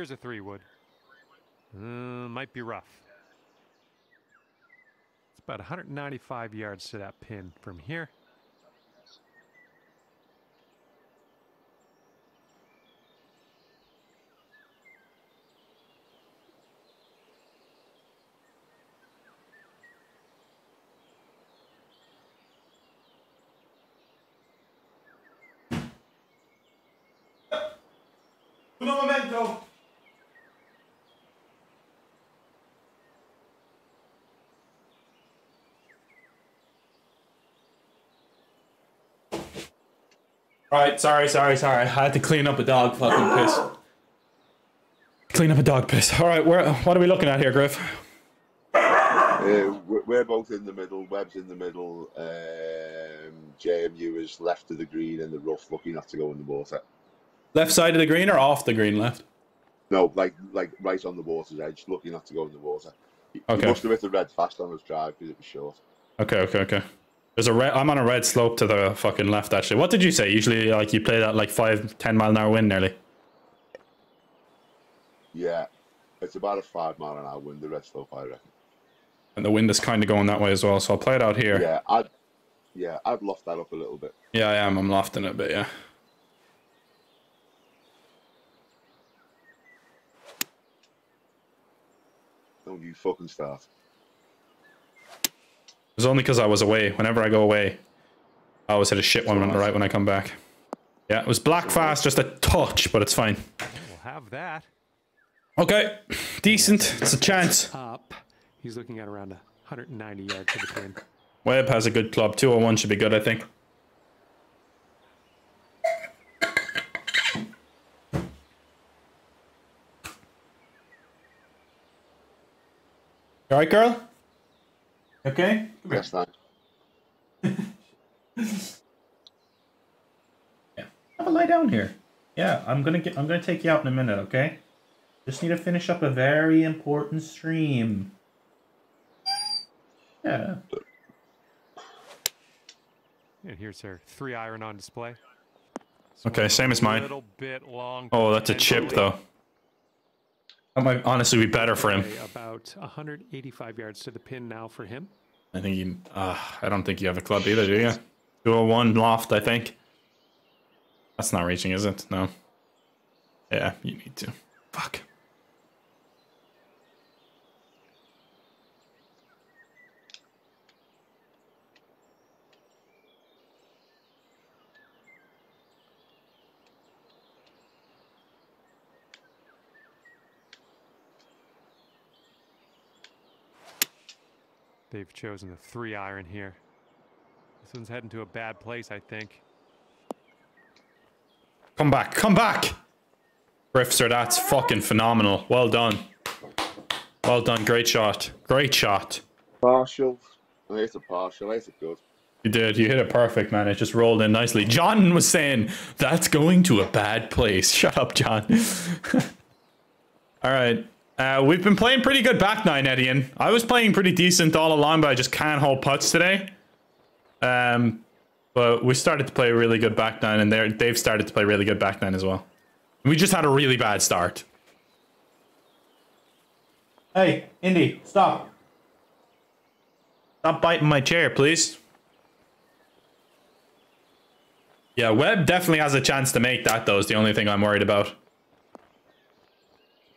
Speaker 3: Here's a three wood. Uh, might be rough. It's about 195 yards to that pin from here.
Speaker 1: Momento. Right, sorry, sorry, sorry. I had to clean up a dog fucking piss. Clean up a dog piss. All right, where? What are we looking at here, Griff?
Speaker 2: Uh, we're- both in the middle. Webb's in the middle. Um, JMU is left of the green and the rough, looking not to go in the water.
Speaker 1: Left side of the green or off the green left?
Speaker 2: No, like like right on the water's edge, looking not to go in the water. He, he
Speaker 1: Okay.
Speaker 2: must have hit the red fast on his drive because it was short.
Speaker 1: Okay, okay, okay. There's a red. I'm on a red slope to the fucking left. Actually, what did you say? Usually, like you play that like five, ten mile an hour wind nearly.
Speaker 2: Yeah, it's about a five mile an hour wind, the red slope, I reckon.
Speaker 1: And the wind is kind of going that way as well. So I'll play it out here.
Speaker 2: Yeah, I'd yeah, I'd loft that up a little bit.
Speaker 1: Yeah, I am. I'm lofting it a bit. Yeah.
Speaker 2: Don't you fucking start.
Speaker 1: It was only because I was away. Whenever I go away, I always hit a shit one on the right when I come back. Yeah, it was black fast, just a touch, but it's fine.
Speaker 3: We'll have that.
Speaker 1: Okay, decent. It's a chance.
Speaker 3: Up. He's looking at around 190 yards to the pin.
Speaker 1: Webb has a good club. 201 should be good, I think. You alright, girl? Okay.
Speaker 2: Yes, thanks.
Speaker 1: Have a lie down here. Yeah, I'm gonna get. I'm gonna take you out in a minute. Okay. Just need to finish up a very important stream. Yeah.
Speaker 3: And here's her three iron on display.
Speaker 1: Okay, same as mine.
Speaker 3: A little bit long.
Speaker 1: Oh, that's a chip though. That might honestly be better for him.
Speaker 3: About 185 yards to the pin now for him.
Speaker 1: I think you. Uh, I don't think you have a club either, do you? 201 loft, I think. That's not reaching, is it? No. Yeah, you need to. Fuck.
Speaker 3: They've chosen a three iron here. This one's heading to a bad place, I think.
Speaker 1: Come back, come back! Grifter, that's fucking phenomenal. Well done. Well done, great shot. Great shot.
Speaker 2: Partial. I hit a partial. I hit it good.
Speaker 1: You did, you hit it perfect, man. It just rolled in nicely. John was saying, that's going to a bad place. Shut up, John. all right. Uh, we've been playing pretty good back nine, Edian. I was playing pretty decent all along, but I just can't hold putts today. Um, but we started to play a really good back nine, and they're- they've started to play really good back nine as well. We just had a really bad start. Hey, Indy, stop. Stop biting my chair, please. Yeah, Webb definitely has a chance to make that, though, is the only thing I'm worried about.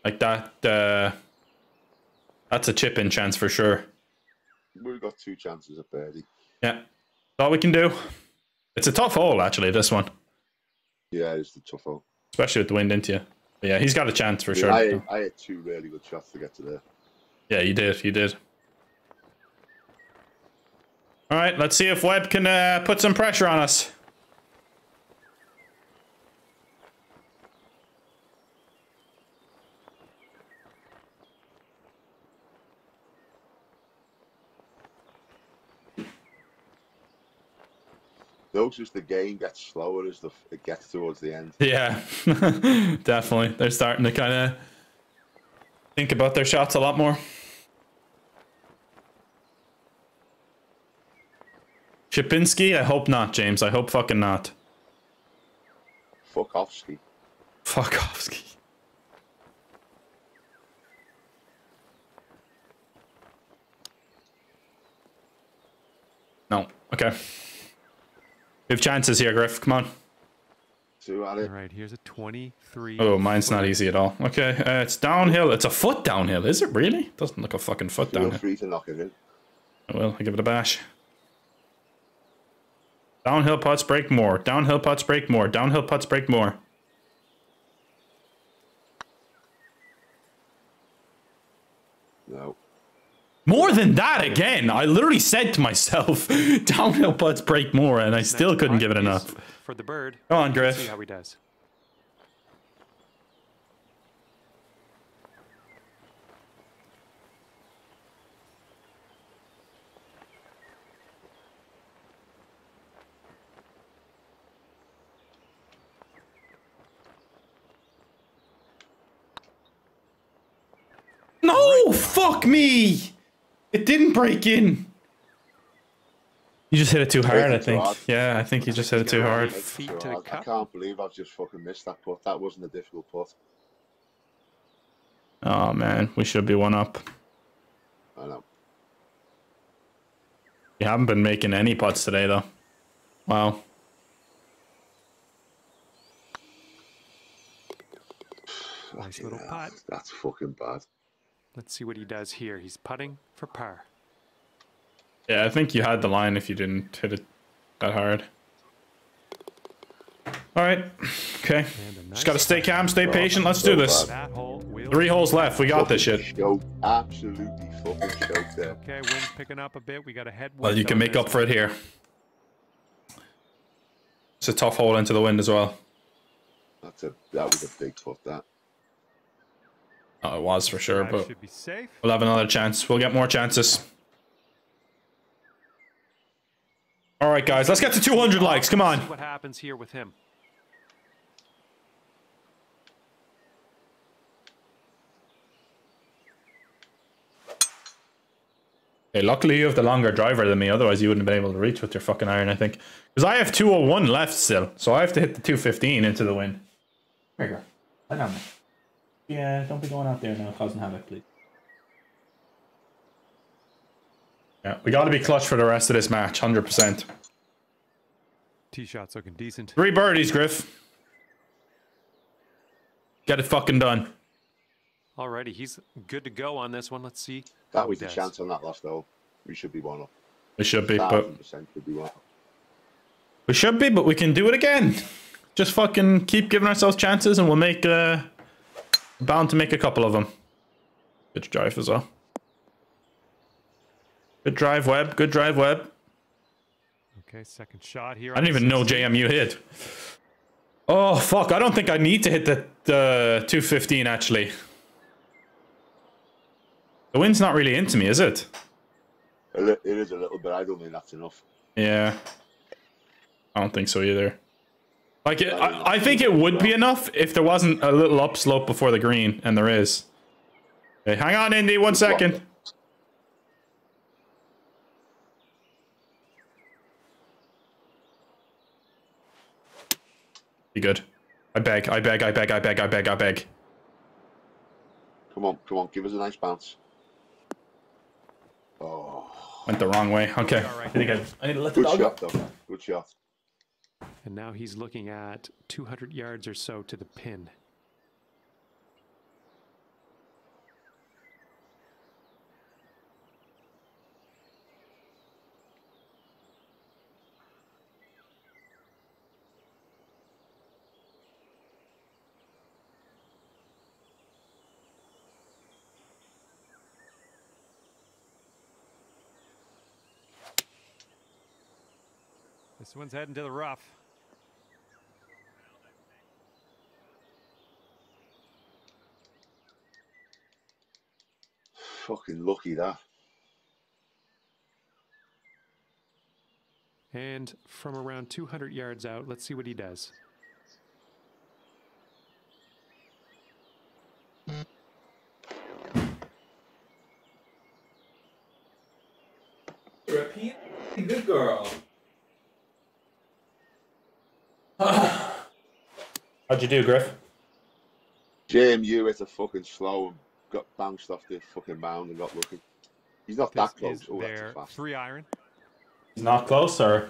Speaker 1: Like that, uh, that's a chip in chance for sure.
Speaker 2: We've got two chances at birdie.
Speaker 1: Yeah, that's all we can do. It's a tough hole, actually, this one,
Speaker 2: Yeah, it's the tough hole.
Speaker 1: especially with the wind into you. But yeah, he's got a chance for
Speaker 2: mean,
Speaker 1: sure.
Speaker 2: I, I had two really good shots to get to there.
Speaker 1: Yeah, you did. You did. All right, let's see if Webb can uh, put some pressure on us.
Speaker 2: Those as the game gets slower as the it gets towards the end.
Speaker 1: Yeah, definitely. They're starting to kind of think about their shots a lot more. Chipinski? I hope not, James. I hope fucking not.
Speaker 2: Fuck off, ski.
Speaker 1: Fuck off, Ski. No. Okay. We have chances here, Griff. Come on.
Speaker 2: Two at it.
Speaker 3: right, here's a 23.
Speaker 1: Oh, mine's not easy at all. Okay, uh, it's downhill. It's a foot downhill. Is it really? Doesn't look a fucking foot
Speaker 2: Feel
Speaker 1: downhill.
Speaker 2: free to knock it in.
Speaker 1: Well, I give it a bash. Downhill putts break more. Downhill putts break more. Downhill putts break more.
Speaker 2: No.
Speaker 1: More than that again. I literally said to myself, downhill putts break more, and I still couldn't give it enough.
Speaker 3: For the bird.
Speaker 1: Come on, Griff.
Speaker 3: See how he does.
Speaker 1: No, fuck me. It didn't break in. You just hit it too hard, I
Speaker 2: it too
Speaker 1: think.
Speaker 2: hard.
Speaker 1: Yeah, I think you just hit it too hard.
Speaker 3: Feet to
Speaker 2: I,
Speaker 3: the
Speaker 2: I can't believe I've just fucking missed that putt. That wasn't a difficult putt.
Speaker 1: Oh man, we should be one up.
Speaker 2: I know.
Speaker 1: You haven't been making any putts today, though. Wow.
Speaker 3: Nice little putt.
Speaker 2: That's fucking bad.
Speaker 3: Let's see what he does here. He's putting for par.
Speaker 1: Yeah, I think you had the line if you didn't hit it that hard. All right. Okay.
Speaker 3: Nice
Speaker 1: Just gotta stay calm, stay patient. Let's do this.
Speaker 3: That hole will
Speaker 1: Three holes left. We got this shit.
Speaker 2: Absolutely fucking choked there.
Speaker 3: Okay, wind's picking up a bit. We got a head.
Speaker 1: Well, you can make up for it here. It's a tough hole into the wind as well.
Speaker 2: That's a that was a big putt. That
Speaker 1: Oh, it was for sure, but we'll have another chance. We'll get more chances. All right, guys, let's get to 200 likes. Come on.
Speaker 3: What happens here with him.
Speaker 1: Hey, luckily you have the longer driver than me. Otherwise, you wouldn't have been able to reach with your fucking iron. I think because I have 201 left still, so I have to hit the 215 into the wind. There you go. Lie down there. Yeah, don't be going out there now, causing havoc, please. Yeah, we got to be clutch for the rest of this match, 100%.
Speaker 3: Tee shot's looking decent.
Speaker 1: Three birdies, Griff. Get it fucking done.
Speaker 3: Alrighty, he's good to go on this one. Let's see.
Speaker 2: that was
Speaker 3: he
Speaker 2: the chance on that last hole. We should be one up.
Speaker 1: We should be, but
Speaker 2: Thousand percent should be one up.
Speaker 1: we should be, but we can do it again. Just fucking keep giving ourselves chances, and we'll make uh, bound to make a couple of them. Good drive as well. Good drive, Webb. Good drive, Webb.
Speaker 3: Okay, second shot here.
Speaker 1: I didn't even know JMU hit. Oh, fuck. I don't think I need to hit the, the 215, actually. The wind's not really into me, is it?
Speaker 2: It is a little bit. I don't think that's enough.
Speaker 1: Yeah. I don't think so either. Like, it, I, I think it would be enough if there wasn't a little upslope before the green, and there is. Okay, hang on, Indy, one second. Be good. I beg, I beg, I beg, I beg, I beg, I beg.
Speaker 2: Come on, come on, give us a nice bounce. Oh,
Speaker 1: Went the wrong way. Okay.
Speaker 3: All right.
Speaker 1: I, think I, I need to let the
Speaker 2: good
Speaker 1: dog
Speaker 2: shot
Speaker 1: go.
Speaker 2: though. Good shot.
Speaker 3: And now he's looking at 200 yards or so to the pin. This one's heading to the rough.
Speaker 2: Fucking lucky that.
Speaker 3: And from around 200 yards out, let's see what he does.
Speaker 1: Repeat. Good girl. How'd you do, Griff?
Speaker 2: JMU hit a fucking slow and got bounced off the fucking mound and got lucky. He's not that close.
Speaker 3: is
Speaker 2: Oh, that's a fast.
Speaker 3: three iron.
Speaker 1: He's not close, or?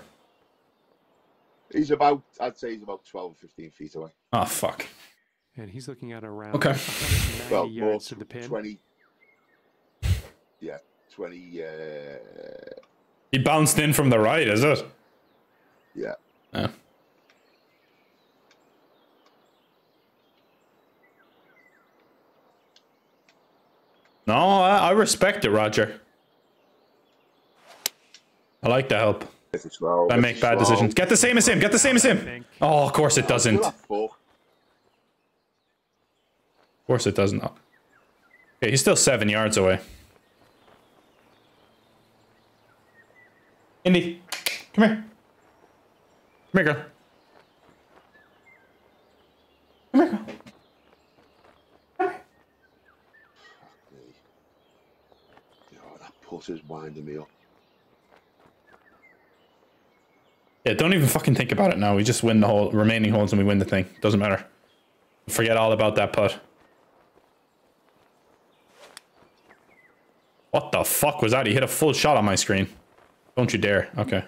Speaker 2: He's about, I'd say he's about 12 or 15 feet away.
Speaker 1: Oh, fuck.
Speaker 3: And he's looking at around
Speaker 1: Okay.
Speaker 3: 190
Speaker 2: Well, more
Speaker 3: yards to the pin.
Speaker 2: 20. Yeah, 20. Uh,
Speaker 1: He bounced in from the right, is it?
Speaker 2: yeah.
Speaker 1: Yeah. No, I, I respect it, Roger. I like the help.
Speaker 2: Hit slow.
Speaker 1: I make bad
Speaker 2: slow.
Speaker 1: decisions. Get the same as him. Get the same as him. Oh, of course it doesn't. Of course it doesn't. Okay, he's still seven yards away. Indy, come here. Come here, girl. Come here, girl.
Speaker 2: Putt is winding me up.
Speaker 1: Yeah, don't even fucking think about it now. We just win the whole remaining holes and we win the thing. Doesn't matter. Forget all about that putt. What the fuck was that? He hit a full shot on my screen. Don't you dare. Okay.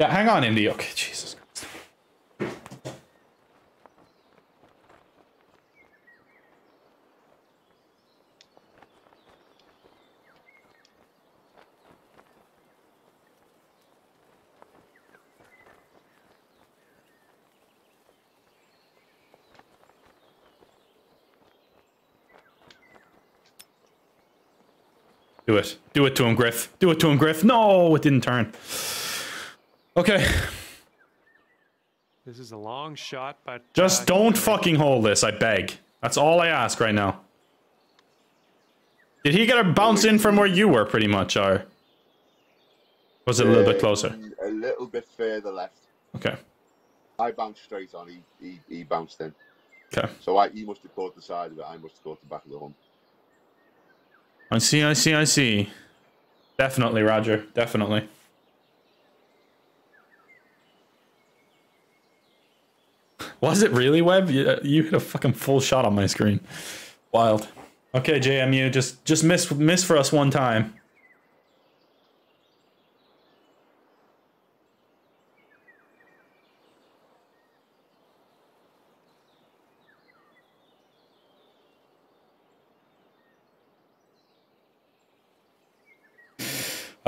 Speaker 1: Yeah, hang on, Indy. Okay, Jesus. Christ. Do it. Do it to him, Griff. Do it to him, Griff. No, it didn't turn. Okay.
Speaker 3: This is a long shot, but
Speaker 1: Just
Speaker 3: uh,
Speaker 1: don't fucking hold this, I beg. That's all I ask right now. Did he get a bounce in from where you were, pretty much, or was it a little bit closer?
Speaker 2: A little bit further left.
Speaker 1: Okay.
Speaker 2: I bounced straight on. He, he, he bounced in.
Speaker 1: Okay.
Speaker 2: So I, he must have caught the side of it. I must have caught the back of the hump.
Speaker 1: I see, I see, I see. Definitely, Roger. Definitely. Was it really, Webb? You, uh, you hit a fucking full shot on my screen. Wild. Okay, JMU, just just miss miss for us one time.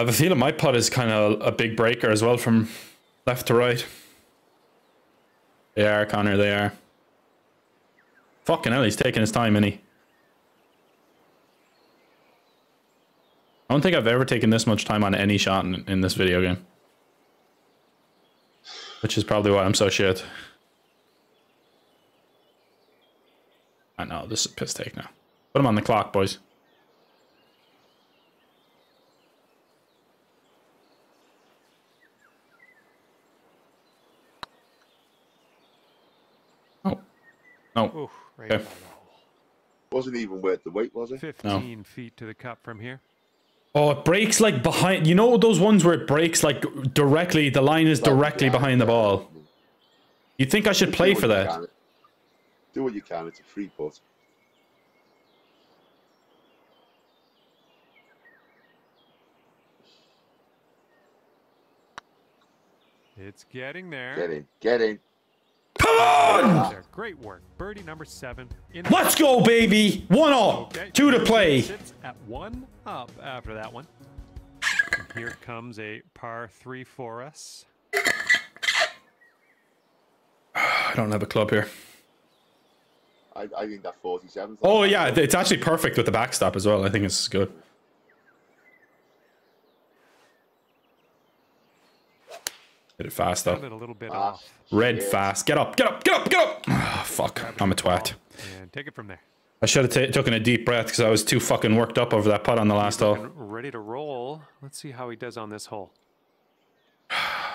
Speaker 1: I have a feeling my putt is kind of a big breaker as well from left to right. They are, Connor, they are. Fucking hell, he's taking his time, is he? I don't think I've ever taken this much time on any shot in, in this video game. Which is probably why I'm so shit. Ah, I know, this is piss take now. Put him on the clock, boys. No.
Speaker 3: Ooh, right
Speaker 1: Okay.
Speaker 3: by the hole.
Speaker 2: Wasn't even worth the wait, was it?
Speaker 3: 15 feet to the cup from here.
Speaker 1: Oh, it breaks like behind. You know those ones where it breaks like directly. The line is directly
Speaker 2: Yeah,
Speaker 1: behind the ball. You think I should play for that?
Speaker 2: can. Do what you can. It's a free putt.
Speaker 3: It's getting there.
Speaker 2: Get in. Get in.
Speaker 1: Come on!
Speaker 3: Great work. Birdie number seven. In
Speaker 1: Let's go, baby. One up,
Speaker 3: Okay.
Speaker 1: two to play.
Speaker 3: Sits at one up after that one. And here comes a par three for us.
Speaker 1: I don't have a club here.
Speaker 2: I, I think that 47.
Speaker 1: Oh yeah, it's actually perfect with the backstop as well. I think it's good. Hit it fast though.
Speaker 3: A little bit
Speaker 2: Ah,
Speaker 3: off.
Speaker 1: Red
Speaker 2: shit.
Speaker 1: fast. Get up, get up, get up, get up. Ah, fuck, I'm a twat.
Speaker 3: And take it from there.
Speaker 1: I should have ta taken a deep breath because I was too fucking worked up over that putt on the last hole.
Speaker 3: Ready to roll. Let's see how he does on this hole.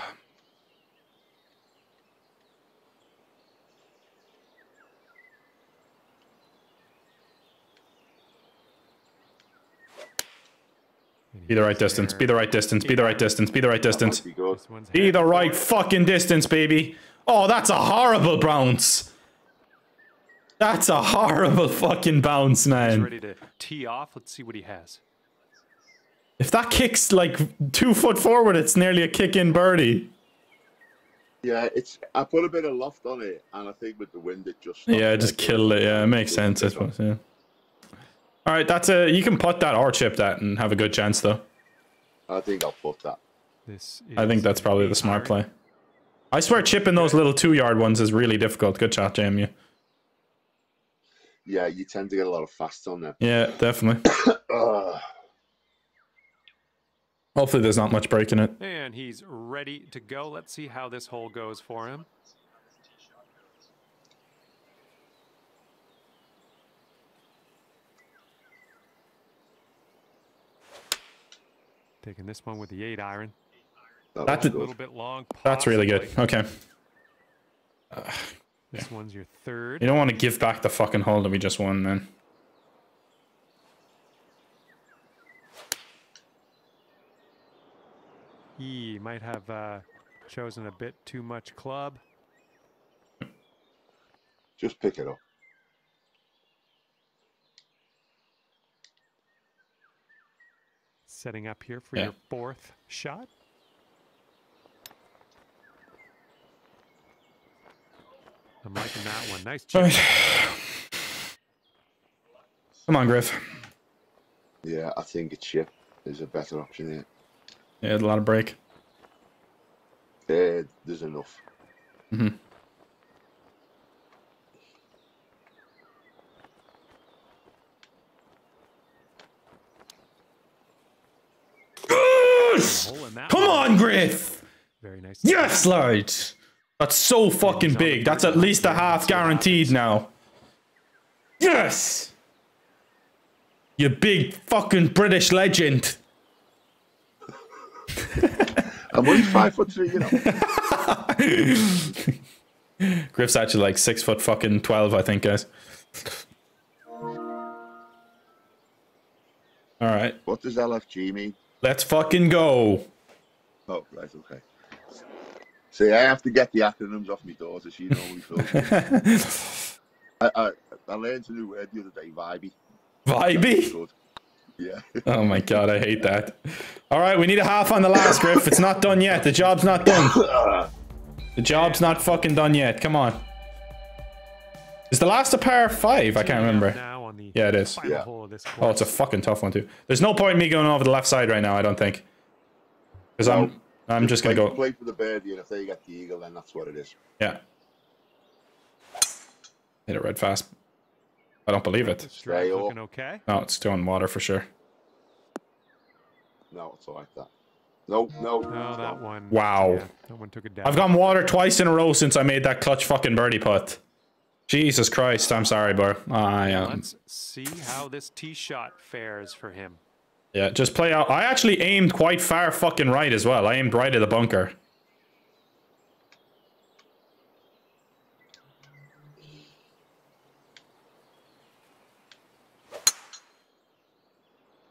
Speaker 1: Be the right distance. Be the right distance. Be the right distance. Be the right distance.
Speaker 2: Be good.
Speaker 3: This one's
Speaker 1: Be
Speaker 3: headed
Speaker 1: the right fucking distance, baby. Oh, that's a horrible bounce. That's a horrible fucking bounce,
Speaker 3: He's
Speaker 1: man.
Speaker 3: ready to tee off. Let's see what he has.
Speaker 1: If that kicks like two foot forward, it's nearly a kick in birdie.
Speaker 2: Yeah, it's. I put a bit of loft on it, and I think with the wind, it just.
Speaker 1: Yeah, it just killed it. Yeah, it makes sense, I suppose. Yeah. All right, that's a. You can put that or chip that and have a good chance, though.
Speaker 2: I think I'll put that.
Speaker 3: This
Speaker 1: I think that's probably the smart play. I swear, chipping those little two yard ones is really difficult. Good shot, JMU.
Speaker 2: Yeah, you tend to get a lot of fasts on them.
Speaker 1: Yeah, definitely. Hopefully, there's not much break in it.
Speaker 3: And he's ready to go. Let's see how this hole goes for him. Taking this one with the eight iron.
Speaker 2: that
Speaker 1: That's a-
Speaker 3: A little bit long.
Speaker 1: That's really good.
Speaker 3: possibly.
Speaker 1: Okay.
Speaker 3: This one's your third.
Speaker 1: You don't want to give back the fucking hole that we just won, man.
Speaker 3: He might have uh, chosen a bit too much club.
Speaker 2: Just pick it up.
Speaker 3: Setting up here for
Speaker 1: Yeah.
Speaker 3: your fourth shot. I'm liking that one. Nice chip.
Speaker 1: right. Come on, Griff.
Speaker 2: Yeah, I think a chip is a better option here.
Speaker 1: Yeah, there's a lot of break.
Speaker 2: Uh, there's enough.
Speaker 1: Yes!
Speaker 3: Hole in that
Speaker 1: Come
Speaker 3: one.
Speaker 1: On, Griff.
Speaker 3: Very nice.
Speaker 1: Yes, lad. That's so fucking big. That's at least a half guaranteed now. Yes. You big fucking British legend.
Speaker 2: I'm only five foot three, you know.
Speaker 1: Griff's actually like six foot fucking twelve, I think, guys. All right,
Speaker 2: What does LFG mean?
Speaker 1: let's fucking go.
Speaker 2: Oh, right, okay. See, I have to get the acronyms off my daughter. She normally fills. I, I, I learned a new word the other day, vibey.
Speaker 1: Vibey.
Speaker 2: Yeah.
Speaker 1: Oh my god, I hate that. All right, we need a half on the last, Griff. It's not done yet. The job's not done. The job's not fucking done yet. Come on. Is the last a par five? I can't remember.
Speaker 3: Now on the
Speaker 1: Yeah, it is.
Speaker 2: Yeah.
Speaker 3: hole of this
Speaker 1: Oh, it's a fucking tough one too. There's no point in me going over the left side right now. I don't think. Because I'm, I'm just gonna
Speaker 2: play,
Speaker 1: go.
Speaker 2: Play for the birdie, and if they get the eagle, then that's what it is.
Speaker 1: Yeah. Hit it red fast. I don't believe it.
Speaker 3: Strike
Speaker 2: Stay
Speaker 3: looking
Speaker 2: up.
Speaker 3: okay.
Speaker 1: No, it's going water for sure.
Speaker 2: No, it's all right. That. No, no.
Speaker 3: No, that one.
Speaker 1: Wow.
Speaker 3: yeah, that one took it down.
Speaker 1: I've gotten water twice in a row since I made that clutch fucking birdie putt. Jesus Christ, I'm sorry, bro. I um,
Speaker 3: Let's see how this tee shot fares for him.
Speaker 1: Yeah, just play out. I actually aimed quite far fucking right as well. I aimed right at the bunker.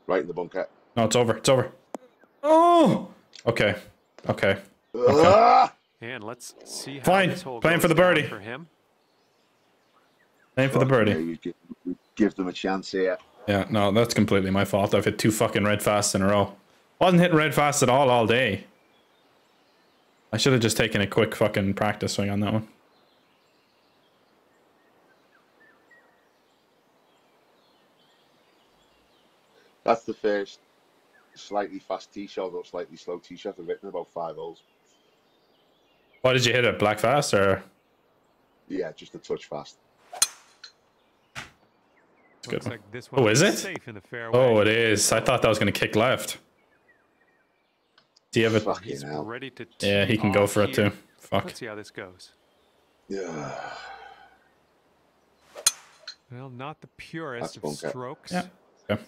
Speaker 2: Right in the bunker.
Speaker 1: No, it's over. It's over. Oh. Okay. Okay.
Speaker 2: Ah!
Speaker 3: And let's see how
Speaker 1: Fine, playing for the birdie.
Speaker 3: for him.
Speaker 1: Aim for the birdie.
Speaker 2: Yeah, we give, we give them a chance here.
Speaker 1: Yeah, no, that's completely my fault. I've hit two fucking red fasts in a row. Wasn't hitting red fast at all all day. I should have just taken a quick fucking practice swing on that one.
Speaker 2: That's the first slightly fast tee shot or slightly slow tee shot I've written about five holes.
Speaker 1: Why did you hit it? Black fast or?
Speaker 2: Yeah, just a touch fast.
Speaker 1: Good one.
Speaker 3: like this
Speaker 1: Oh,
Speaker 3: one
Speaker 1: is it?
Speaker 3: safe in the fairway.
Speaker 1: Oh, it is. I thought that was going to kick left. Do you have it?
Speaker 2: Fucking hell.
Speaker 1: Yeah, he can go for it too. Fuck.
Speaker 3: Let's see how this goes.
Speaker 2: Yeah.
Speaker 3: Well, not the purest of strokes.
Speaker 1: Yeah. Okay.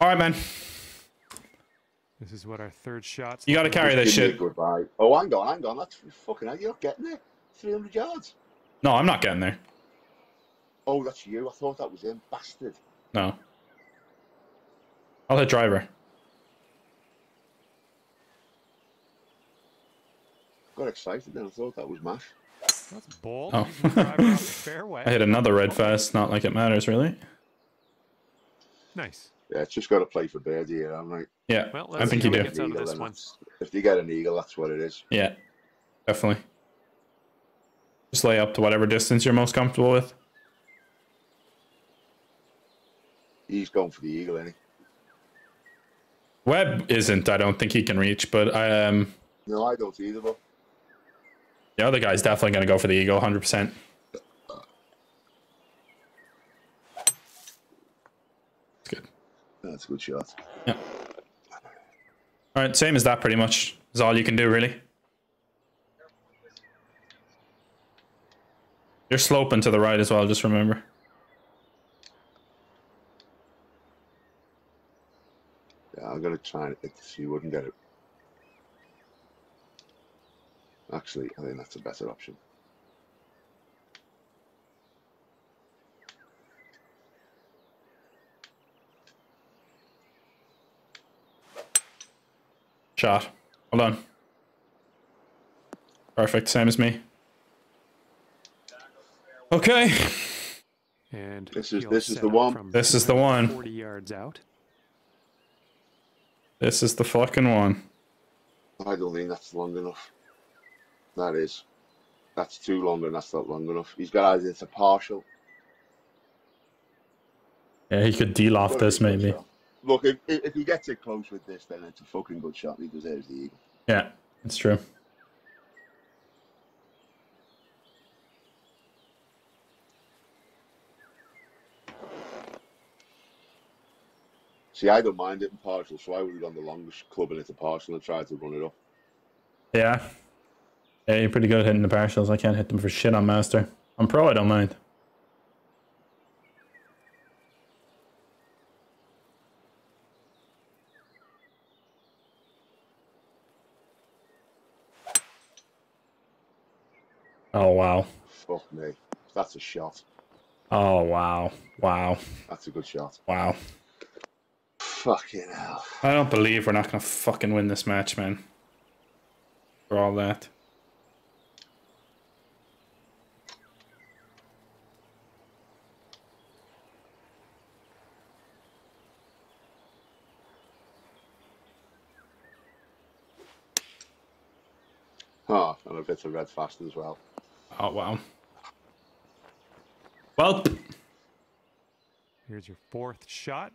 Speaker 1: All right, man.
Speaker 3: This is what our third shot.
Speaker 1: You got to carry this
Speaker 2: Give me a
Speaker 1: shit.
Speaker 2: Goodbye. Oh, hang on, hang on. That's fucking hell. You're not getting there. 300 yards.
Speaker 1: No, I'm not getting there.
Speaker 2: Oh, that's you. I thought that was him. Bastard.
Speaker 1: No. I'll hit driver.
Speaker 2: Got excited then. I thought that was Mash.
Speaker 3: That's bold.
Speaker 1: Oh.
Speaker 3: He's driving off the fairway.
Speaker 1: I hit another red fast. Not like it matters, really.
Speaker 3: Nice.
Speaker 2: Yeah, it's just got to play for birdie here, I'm right.
Speaker 1: Yeah,
Speaker 3: Well,
Speaker 1: I
Speaker 3: let's
Speaker 1: think you
Speaker 3: how
Speaker 1: do.
Speaker 3: he gets out of
Speaker 2: Eagle,
Speaker 3: this
Speaker 2: then
Speaker 3: one.
Speaker 2: If you get an eagle, that's what it is.
Speaker 1: Yeah, definitely. Just lay up to whatever distance you're most comfortable with.
Speaker 2: He's going for the eagle, isn't he?
Speaker 1: Webb isn't. I don't think he can reach, but I um,
Speaker 2: No, I don't either, but
Speaker 1: the other guy's definitely going to go for the eagle, hundred percent. It's good.
Speaker 2: that's a good shot.
Speaker 1: Yeah. All right, same as that. Pretty much is all you can do, really. You're sloping to the right as well. Just remember.
Speaker 2: Yeah, I'm going to try and hit this. You wouldn't get it. Actually, I think that's a better option.
Speaker 1: Shot. Hold on. Perfect. Same as me. Okay.
Speaker 3: And
Speaker 2: This is- this is the one.
Speaker 1: This is the one.
Speaker 3: 40 yards out.
Speaker 1: This is the fucking one.
Speaker 2: I don't think that's long enough. That is. That's too long and that's not long enough. He's got it's a partial.
Speaker 1: Yeah, he could deal off this
Speaker 2: be a good
Speaker 1: maybe.
Speaker 2: shot. Look, if, if if he gets it close with this, then it's a fucking good shot. He deserves the eagle.
Speaker 1: Yeah, it's true.
Speaker 2: See, I don't mind it in partial, so I would have gone the longest club and it's a partial and tried to run it up.
Speaker 1: Yeah. Yeah, you're pretty good at hitting the partials. I can't hit them for shit on master. I'm pro, I don't mind. Oh wow.
Speaker 2: Fuck me. That's a shot.
Speaker 1: Oh wow. Wow.
Speaker 2: That's a good shot.
Speaker 1: Wow.
Speaker 2: Fucking hell.
Speaker 1: I don't believe we're not gonna fucking win this match, man. For all that.
Speaker 2: Oh, and a bit of red fast as well.
Speaker 1: Oh wow. Well,
Speaker 3: Here's your fourth shot.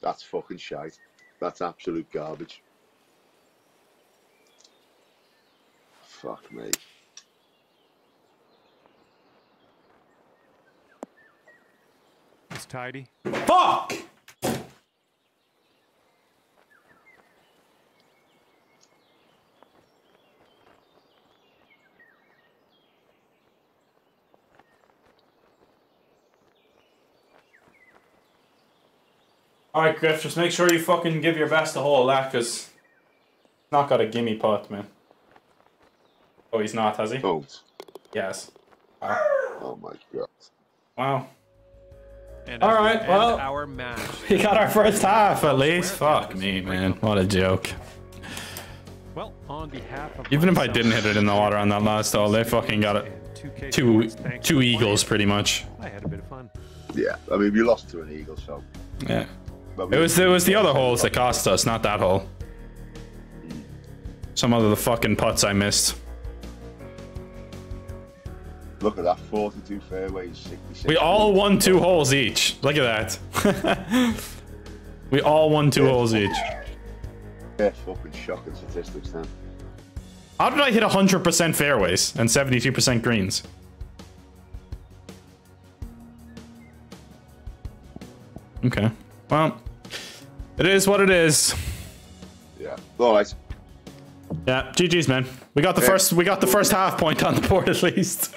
Speaker 2: That's fucking shite. That's absolute garbage. Fuck me.
Speaker 3: It's tidy.
Speaker 1: fuck. Alright, Griff, just make sure you fucking give your best to hold that, because not got a gimme putt, man. Oh, he's not, has he?
Speaker 2: Don't.
Speaker 1: Yes.
Speaker 2: Oh my god.
Speaker 1: Wow.
Speaker 3: And
Speaker 1: All
Speaker 3: as we
Speaker 1: right,
Speaker 3: end
Speaker 1: well-
Speaker 3: our match.
Speaker 1: We got our first half, at least. Fuck me, man. What a joke.
Speaker 3: Well, on behalf of
Speaker 1: Even if I didn't hit it in the water on that last hole, they fucking got it.
Speaker 3: 2K
Speaker 1: Two,
Speaker 3: Sports, thanks
Speaker 1: two
Speaker 3: for
Speaker 1: eagles, pretty much.
Speaker 3: I had a bit of fun.
Speaker 2: Yeah, I mean we lost to an eagle, so.
Speaker 1: Yeah. It was it was the other holes that cost us, not that hole. Some other the fucking putts I missed.
Speaker 2: Look at that, 42 fairways, 66.
Speaker 1: We all won two holes each. Look at that. we all won two holes each.
Speaker 2: Yeah, fucking shocking statistics then.
Speaker 1: How did I hit 100% fairways and 72% greens? Okay. Well, it is what it is.
Speaker 2: Yeah. All right.
Speaker 1: Yeah, GG's man. We got the first we got the first half point on the board at least.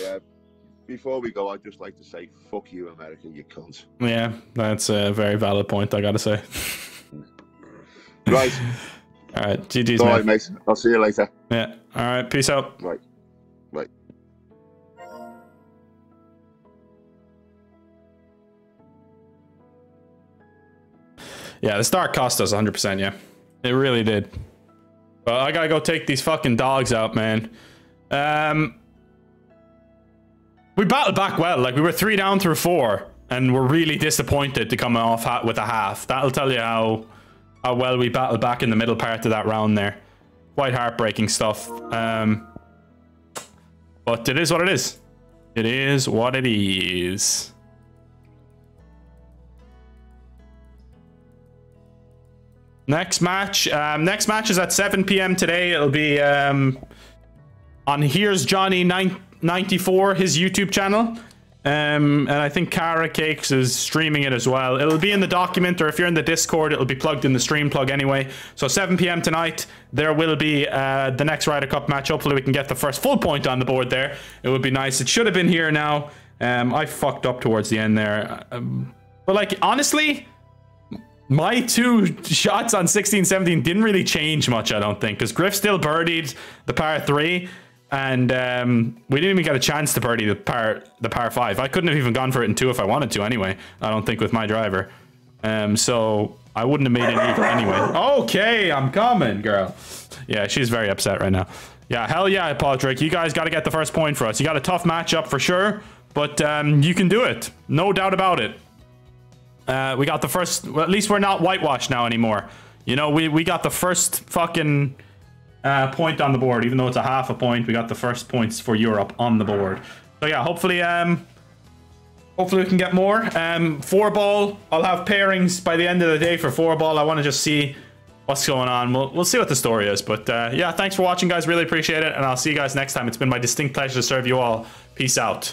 Speaker 2: Yeah. Before we go, I'd just like to say, fuck you, America, you cunt.
Speaker 1: yeah, that's a very valid point, I gotta say.
Speaker 2: Right.
Speaker 1: Alright, GG's
Speaker 2: All
Speaker 1: man.
Speaker 2: right, mate. I'll see you later.
Speaker 1: Yeah. Alright, peace out.
Speaker 2: Right. Right.
Speaker 1: Yeah, the start cost us 100%, yeah. It really did. But I gotta go take these fucking dogs out, man. Um, we battled back well. Like, we were three down through four, and we're really disappointed to come off with a half. That'll tell you how, how well we battled back in the middle part of that round there. Quite heartbreaking stuff. Um, but it is what it is. It is what it is. Next match. Um, next match is at 7 p.m. today. It'll be um, on Here's Johnny 94, his YouTube channel. Um, and I think Cara Cakes is streaming it as well. It'll be in the document, or if you're in the Discord, it'll be plugged in the stream plug anyway. So 7 p.m. tonight, there will be uh, the next Ryder Cup match. Hopefully, we can get the first full point on the board there. It would be nice. It should have been here now. Um, I fucked up towards the end there. Um, but like honestly, my two shots on 16 17 didn't really change much, I don't think, because Griff still birdied the par three, and um, we didn't even get a chance to birdie the par the par five. I couldn't have even gone for it in two if I wanted to, anyway. I don't think with my driver. Um, so I wouldn't have made eagle anyway. Okay, I'm coming, girl. Yeah, she's very upset right now. Yeah, hell yeah, Patrick. You guys got to get the first point for us. You got a tough matchup for sure, but um, you can do it. No doubt about it. Uh, we got the first. Well, at least we're not whitewashed now anymore. You know, we we got the first fucking uh, point on the board, even though it's a half a point. We got the first points for Europe on the board. So yeah, hopefully, um, hopefully we can get more. Um, four ball. I'll have pairings by the end of the day for four ball. I want to just see what's going on. We'll we'll see what the story is. But uh, yeah, thanks for watching, guys. Really appreciate it, and I'll see you guys next time. It's been my distinct pleasure to serve you all. Peace out.